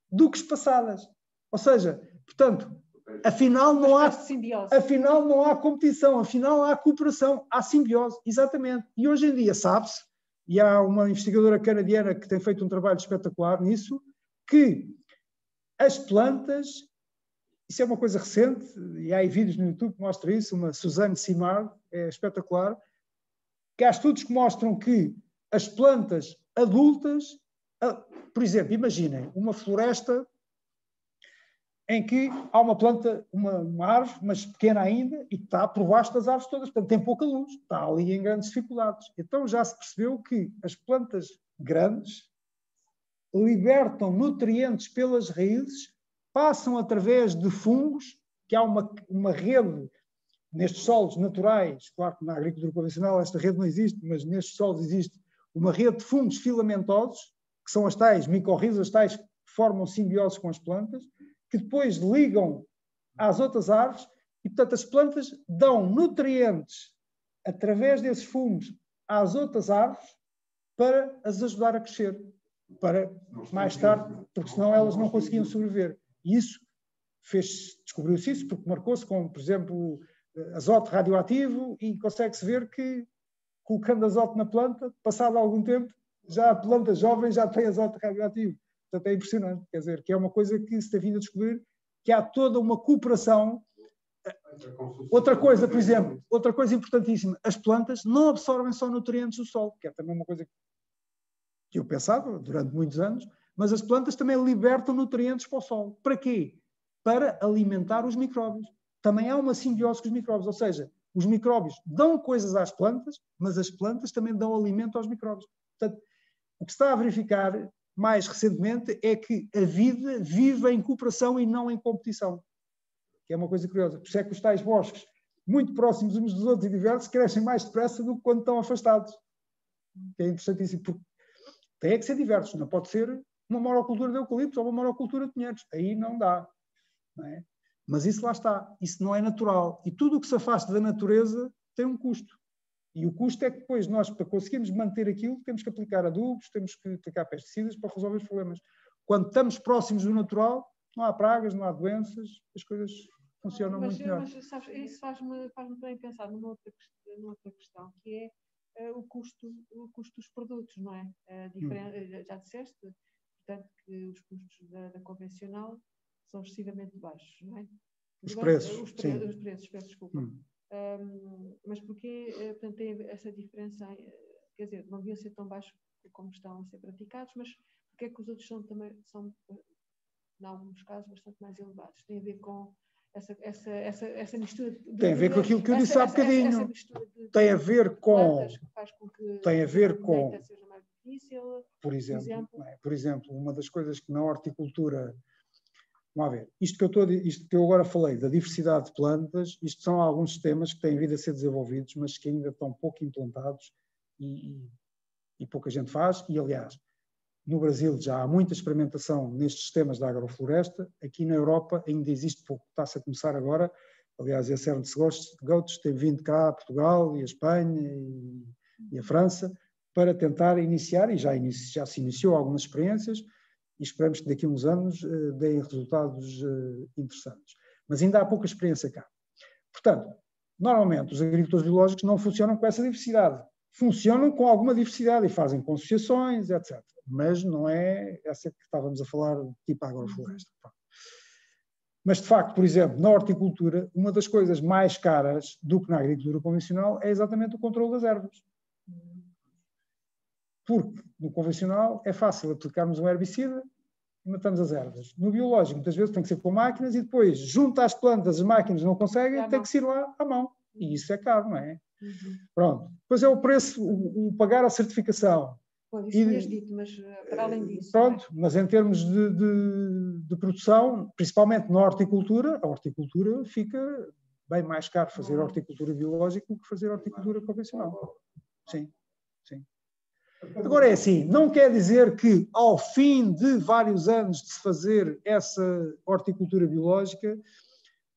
do que espaçadas. Ou seja, portanto, afinal não há afinal não há competição, afinal há cooperação, há simbiose, exatamente. E hoje em dia sabe-se, e há uma investigadora canadiana que tem feito um trabalho espetacular nisso, que as plantas isso é uma coisa recente, e há vídeos no YouTube que mostram isso, uma Suzanne Simard, é espetacular, que há estudos que mostram que as plantas adultas, por exemplo, imaginem uma floresta em que há uma planta, uma, uma árvore, mas pequena ainda, e está por baixo das árvores todas, portanto tem pouca luz, está ali em grandes dificuldades. Então já se percebeu que as plantas grandes libertam nutrientes pelas raízes passam através de fungos, que há uma, uma rede nestes solos naturais, claro que na agricultura convencional esta rede não existe, mas nestes solos existe uma rede de fungos filamentosos, que são as tais micorrizas, as tais que formam simbioses com as plantas, que depois ligam às outras árvores e, portanto, as plantas dão nutrientes através desses fungos às outras árvores para as ajudar a crescer, para mais tarde, porque senão elas não conseguiam sobreviver. E isso fez, descobriu-se isso, porque marcou-se com, por exemplo, azoto radioativo e consegue-se ver que colocando azoto na planta, passado algum tempo, já a planta jovem já tem azoto radioativo. Portanto, é impressionante. Quer dizer, que é uma coisa que se tem vindo a descobrir, que há toda uma cooperação. Outra coisa, por exemplo, outra coisa importantíssima, as plantas não absorvem só nutrientes do solo, que é também uma coisa que eu pensava durante muitos anos, mas as plantas também libertam nutrientes para o solo. Para quê? Para alimentar os micróbios. Também há uma simbiose com os micróbios, ou seja, os micróbios dão coisas às plantas, mas as plantas também dão alimento aos micróbios. Portanto, o que está a verificar mais recentemente é que a vida vive em cooperação e não em competição. Que é uma coisa curiosa. Por isso é que os tais bosques, muito próximos uns dos outros e diversos, crescem mais depressa do que quando estão afastados. Que é interessantíssimo, porque tem que ser diversos, não pode ser uma monocultura de eucaliptos ou uma monocultura de pinheiros. Aí não dá. Não é? Mas isso lá está. Isso não é natural. E tudo o que se afasta da natureza tem um custo. E o custo é que depois nós, para conseguirmos manter aquilo, temos que aplicar adubos, temos que aplicar pesticidas para resolver os problemas. Quando estamos próximos do natural, não há pragas, não há doenças, as coisas funcionam mas, muito melhor. Mas sabes, isso faz-me faz também pensar numa outra, numa outra questão, que é uh, o, custo, o custo dos produtos, não é? Uh. Já disseste, portanto, que os custos da, da convencional são excessivamente baixos, não é? Os preços, os, pre os preços, peço desculpa. Hum. Um, mas porquê, eh, portanto, tem essa diferença, eh, quer dizer, não deviam ser tão baixos como estão a ser praticados, mas porquê é que os outros são também, são, em alguns casos, bastante mais elevados? Tem a ver com essa, essa, essa, essa mistura. De, tem a ver com aquilo que eu disse há bocadinho. tem a ver com. com tem a ver com difícil. Por exemplo, por exemplo, é? por exemplo, uma das coisas que na horticultura. Vamos ver, isto que, eu estou, isto que eu agora falei, da diversidade de plantas, isto são alguns sistemas que têm vindo a ser desenvolvidos, mas que ainda estão pouco implantados e, e, e pouca gente faz. E, aliás, no Brasil já há muita experimentação nestes sistemas da agrofloresta, aqui na Europa ainda existe pouco, está-se a começar agora. Aliás, a Ernst Goetz tem vindo cá a Portugal e a Espanha e, e a França, para tentar iniciar, e já, já se iniciou algumas experiências, e esperamos que daqui a uns anos uh, deem resultados uh, interessantes. Mas ainda há pouca experiência cá. Portanto, normalmente os agricultores biológicos não funcionam com essa diversidade. Funcionam com alguma diversidade e fazem concessões, etc. Mas não é essa que estávamos a falar, tipo agrofloresta. Mas, de facto, por exemplo, na horticultura, uma das coisas mais caras do que na agricultura convencional é exatamente o controle das ervas. Porque no convencional é fácil aplicarmos um herbicida e matamos as ervas. No biológico, muitas vezes tem que ser com máquinas e depois, junto às plantas, as máquinas não conseguem, tem que ser lá à mão. E isso é caro, não é? Uhum. Pronto. Depois é o preço, o, o pagar a certificação. Pois, isso e, dito, mas eh, para além disso. Pronto, é? mas em termos de, de, de, produção, principalmente na horticultura, a horticultura fica bem mais caro fazer horticultura biológica do que fazer horticultura convencional. Sim. Agora é assim, não quer dizer que ao fim de vários anos de se fazer essa horticultura biológica,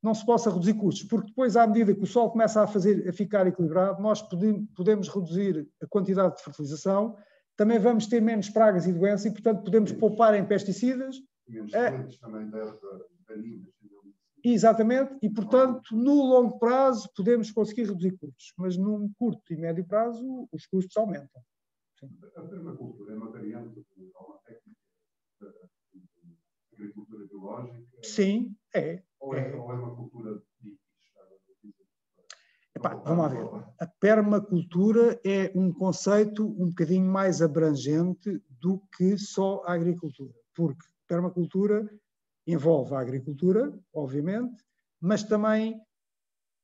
não se possa reduzir custos, porque depois, à medida que o solo começa a, fazer, a ficar equilibrado, nós podemos, reduzir a quantidade de fertilização, também vamos ter menos pragas e doenças e, portanto, podemos poupar em pesticidas. Menos é, também. Exatamente, e portanto, no longo prazo podemos conseguir reduzir custos, mas num curto e médio prazo os custos aumentam. Sim. A permacultura é uma variante de uma técnica de agricultura biológica? Sim, é. Ou é, é. Ou é uma cultura de Epá, vamos lá ver. A permacultura é um conceito um bocadinho mais abrangente do que só a agricultura, porque permacultura envolve a agricultura, obviamente, mas também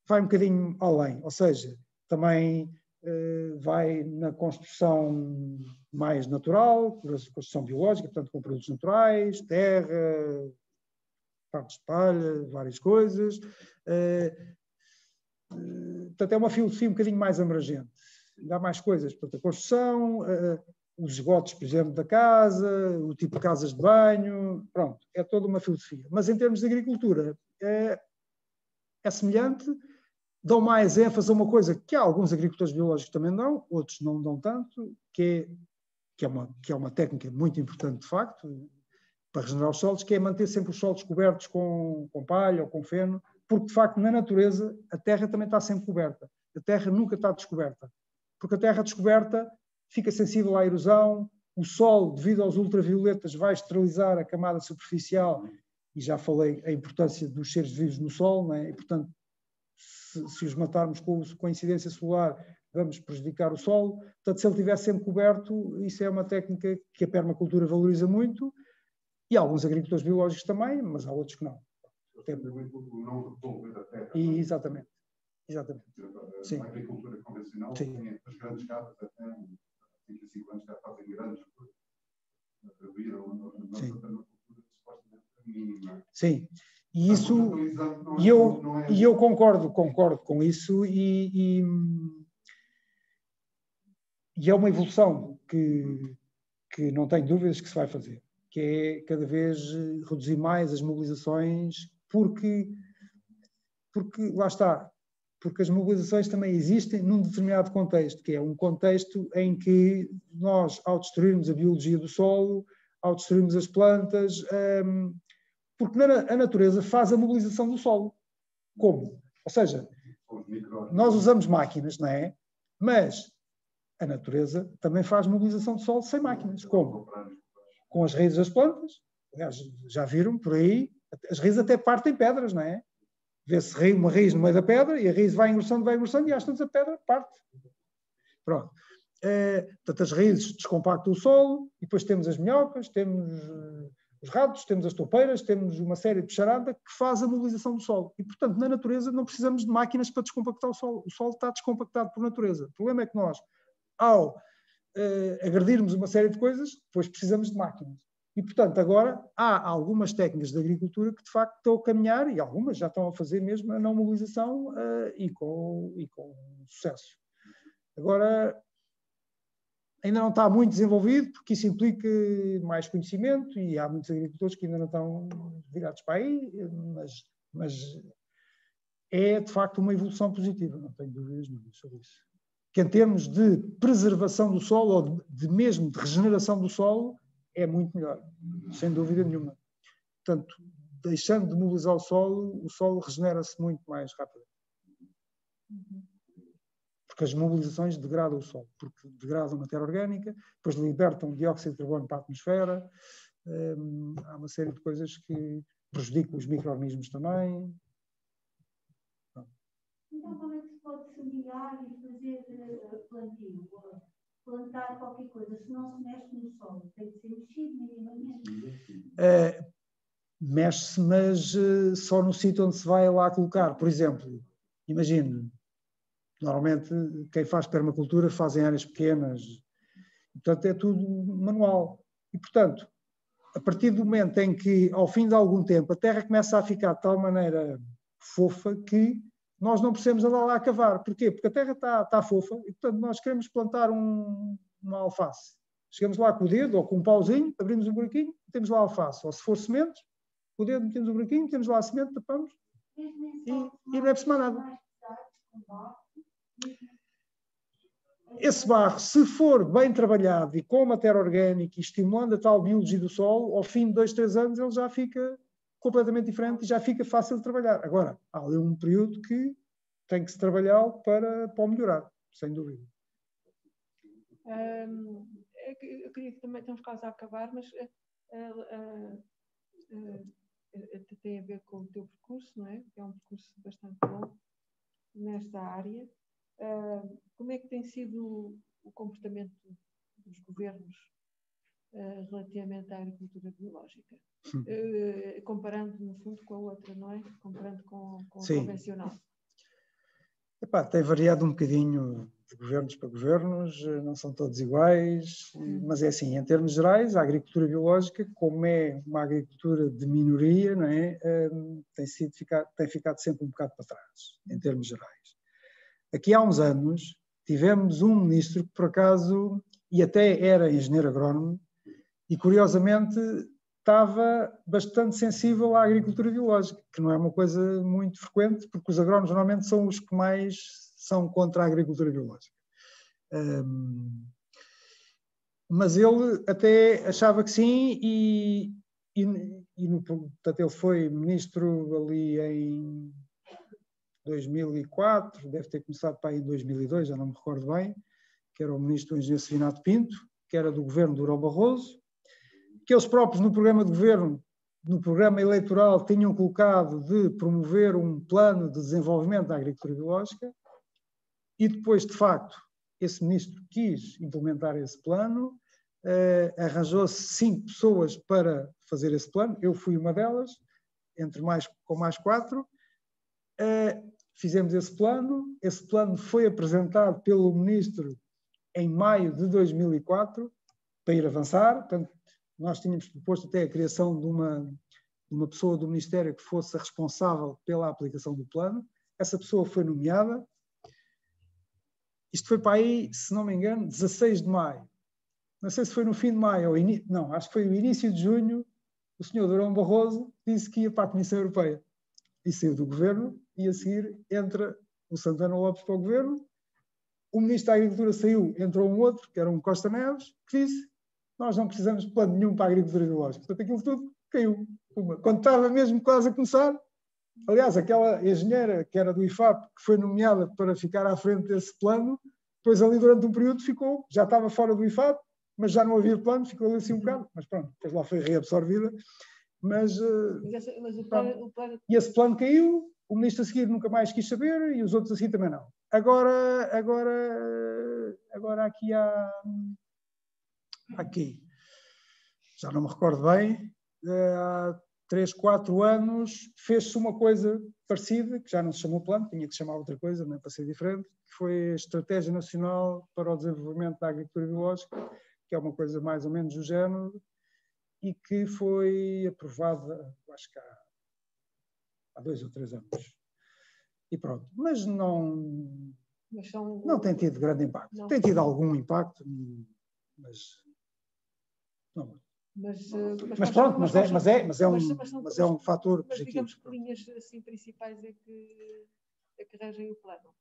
vai um bocadinho além, ou seja, também vai na construção mais natural, construção biológica, portanto com produtos naturais, terra, partes de palha, várias coisas. Eh, eh, portanto, é uma filosofia um bocadinho mais abrangente. Dá mais coisas, portanto, a construção, os esgotos, por exemplo, da casa, o tipo de casas de banho, pronto, é toda uma filosofia. Mas em termos de agricultura, é, é semelhante, dão mais ênfase a uma coisa que alguns agricultores biológicos também dão, outros não dão tanto, que é, que é, uma, que é uma técnica muito importante, de facto, para regenerar os solos, que é manter sempre os solos cobertos com, com palha ou com feno, porque, de facto, na natureza, a terra também está sempre coberta. A terra nunca está descoberta. Porque a terra descoberta fica sensível à erosão, o sol, devido aos ultravioletas, vai esterilizar a camada superficial, e já falei a importância dos seres vivos no sol, não é? e portanto, se, se os matarmos com, com a incidência solar, vamos prejudicar o solo. Portanto, se ele estiver sempre coberto, isso é uma técnica que a permacultura valoriza muito, e alguns agricultores biológicos também, mas há outros que não. Tem... Não da terra. E, exatamente. Exatamente. A agricultura convencional Sim. tem as grandes casas até 25 anos já fazem grandes Sim. E isso, e eu, e eu concordo, concordo com isso e, e, e, é uma evolução que, que não tenho dúvidas que se vai fazer, que é cada vez reduzir mais as mobilizações, porque, porque lá está, porque as mobilizações também existem num determinado contexto, que é um contexto em que nós, ao destruirmos a biologia do solo, ao destruirmos as plantas, um, porque a natureza faz a mobilização do solo. Como? Ou seja, nós usamos máquinas, não é? Mas a natureza também faz mobilização do solo sem máquinas. Como? Com as raízes das plantas. Aliás, já viram por aí, as raízes até partem pedras, não é? vê-se uma raiz no meio da pedra e a raiz vai engrossando, vai engrossando e às tantas a pedra parte. Pronto. É, portanto, as raízes descompactam o solo e depois temos as minhocas, temos os ratos, temos as toupeiras, temos uma série de charada que faz a mobilização do solo. E, portanto, na natureza não precisamos de máquinas para descompactar o solo. O solo está descompactado por natureza. O problema é que nós, ao uh, agredirmos uma série de coisas, depois precisamos de máquinas. E, portanto, agora há algumas técnicas de agricultura que, de facto, estão a caminhar, e algumas já estão a fazer mesmo a não mobilização uh, e, com, e com sucesso. Agora, ainda não está muito desenvolvido, porque isso implica mais conhecimento, e há muitos agricultores que ainda não estão virados para aí, mas, mas é, de facto, uma evolução positiva, não tenho dúvidas nenhuma sobre isso. Que em termos de preservação do solo, ou de, de mesmo de regeneração do solo, é muito melhor, sem dúvida nenhuma. Portanto, deixando de mobilizar o solo, o solo regenera-se muito mais rápido. Porque as mobilizações degradam o solo, porque degradam a matéria orgânica, depois libertam dióxido de carbono para a atmosfera, hum, há uma série de coisas que prejudicam os micro-organismos também. Então, como é que se pode semear e fazer eh, plantio? plantar qualquer coisa, se não se mexe no solo, tem que ser mexido minimamente. É, mexe-se, mas uh, só no sítio onde se vai lá colocar. Por exemplo, imagine, normalmente quem faz permacultura faz em áreas pequenas, portanto é tudo manual. E portanto, a partir do momento em que, ao fim de algum tempo, a terra começa a ficar de tal maneira fofa que nós não precisamos andar lá a cavar. Porquê? Porque a terra está, está fofa e, portanto, nós queremos plantar um, uma alface. Chegamos lá com o dedo ou com um pauzinho, abrimos um buraquinho, temos lá a alface. Ou se for semente, com o dedo metemos um buraquinho, temos lá a semente, tapamos E, e não é preciso mais nada. Esse barro, se for bem trabalhado e com matéria orgânica e estimulando a tal biologia do solo, ao fim de dois, três anos ele já fica completamente diferente e já fica fácil de trabalhar. Agora, há ali um período que tem que se trabalhar para, para melhorar, sem dúvida. Que eu queria que também estamos quase a acabar, mas eh, eh, eh, tem a ver com o teu percurso, não é? É um percurso bastante longo nesta área. Ah, como é que tem sido o comportamento dos governos eh, relativamente à agricultura biológica? Eh, comparando, no fundo, com a outra, não é? Comparando com, com a convencional. Epá, tem variado um bocadinho de governos para governos, não são todos iguais, Hum. mas é assim, em termos gerais, a agricultura biológica, como é uma agricultura de minoria, não é? Tem, sido, tem ficado sempre um bocado para trás, em termos gerais. Aqui há uns anos tivemos um ministro que por acaso, e até era engenheiro agrónomo, e curiosamente estava bastante sensível à agricultura biológica, que não é uma coisa muito frequente, porque os agrónomos normalmente são os que mais são contra a agricultura biológica. Hum, mas ele até achava que sim, e, e, e no, portanto, ele foi ministro ali em 2004, deve ter começado para aí em 2002, já não me recordo bem, que era o ministro do engenheiro Pinto, que era do governo do Durão Barroso, que eles próprios no programa de governo, no programa eleitoral, tinham colocado de promover um plano de desenvolvimento da agricultura biológica, e depois, de facto, esse ministro quis implementar esse plano, eh, arranjou-se cinco pessoas para fazer esse plano, eu fui uma delas, entre mais, com mais quatro, eh, fizemos esse plano, esse plano foi apresentado pelo ministro em maio de 2004 para ir avançar, portanto, nós tínhamos proposto até a criação de uma, de uma pessoa do Ministério que fosse a responsável pela aplicação do plano. Essa pessoa foi nomeada. Isto foi para aí, se não me engano, 16 de maio. Não sei se foi no fim de maio ou ini... não, acho que foi no início de junho. O senhor Durão Barroso disse que ia para a Comissão Europeia e saiu do governo e a seguir entra o Santana Lopes para o governo. O ministro da Agricultura saiu, entrou um outro, que era um Costa Neves, que disse nós não precisamos de plano nenhum para a agricultura biológica. Portanto, aquilo tudo caiu. Quando estava mesmo quase a começar, aliás, aquela engenheira que era do IFAP, que foi nomeada para ficar à frente desse plano, depois ali durante um período ficou, já estava fora do IFAP, mas já não havia plano, ficou ali assim um bocado, mas pronto, depois lá foi reabsorvida. Mas, uh, Mas, essa, mas o, plano, o plano e esse plano caiu, o ministro a seguir nunca mais quis saber e os outros a seguir também não. Agora, agora, agora aqui há, aqui, já não me recordo bem, há três, quatro anos fez-se uma coisa parecida, que já não se chamou plano, tinha que se chamar outra coisa, não é para ser diferente, que foi a Estratégia Nacional para o Desenvolvimento da Agricultura Biológica, que é uma coisa mais ou menos do género, e que foi aprovada, acho que há, há dois ou três anos. E pronto, mas não, mas são, não tem tido grande impacto. Não. Tem tido algum impacto, mas não muito. Mas, Mas quais pronto, mas é, mas é, mas é um, mas- mas mas é um fator Mas positivo. digamos que linhas assim, principais é que, é que arranjem o plano.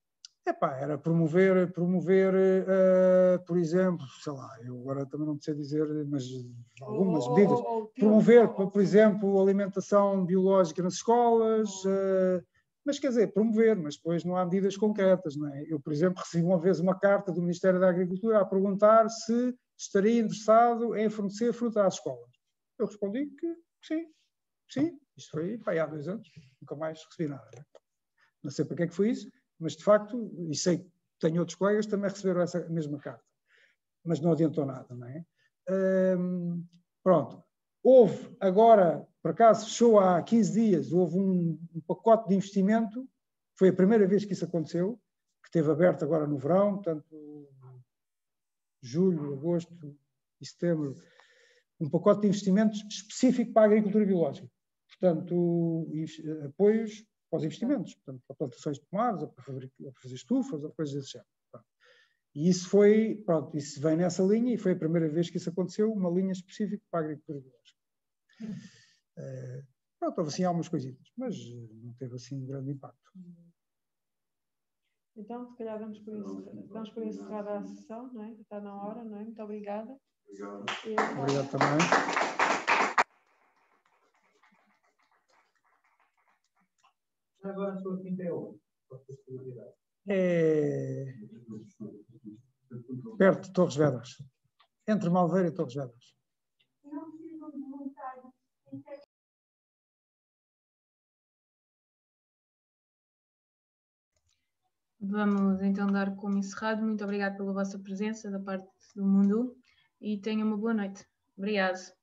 Epá, era promover, promover eh, por exemplo, sei lá, eu agora também não sei dizer, mas algumas medidas. promover, por exemplo, alimentação biológica nas escolas, eh, mas quer dizer, promover, mas depois não há medidas concretas, não é? Eu, por exemplo, recebi uma vez uma carta do Ministério da Agricultura a perguntar se estaria interessado em fornecer fruta às escolas. Eu respondi que sim, sim, isto foi pá, há dois anos, nunca mais recebi nada. Não, é? não sei para que é que foi isso, mas de facto, e sei que tenho outros colegas que também receberam essa mesma carta, mas não adiantou nada, não é? Pronto. Houve agora, por acaso, fechou há 15 dias, houve um, um pacote de investimento, foi a primeira vez que isso aconteceu, que esteve aberto agora no verão, portanto, julho, agosto e setembro, um pacote de investimentos específico para a agricultura biológica. Portanto, is- apoios para os investimentos, portanto, para plantações de pomares, ou para fazer, ou para fazer estufas, ou coisas desse género. Pronto. E isso foi, pronto, isso vem nessa linha e foi a primeira vez que isso aconteceu, uma linha específica para a agricultura biológica. Eh, Pronto, houve assim algumas coisitas, mas eh, não teve assim grande impacto. Então, se calhar damos por, isso, damos por encerrada a sessão, não é? Está na hora, não é? Muito obrigada. Obrigado. Obrigado também. Agora a sua quinta é onde? É perto de Torres Vedras. Entre Malveira e Torres Vedras. Não precisam de voluntários. Vamos então dar como encerrado. Muito obrigado pela vossa presença da parte do mundo e tenham uma boa noite. Obrigado.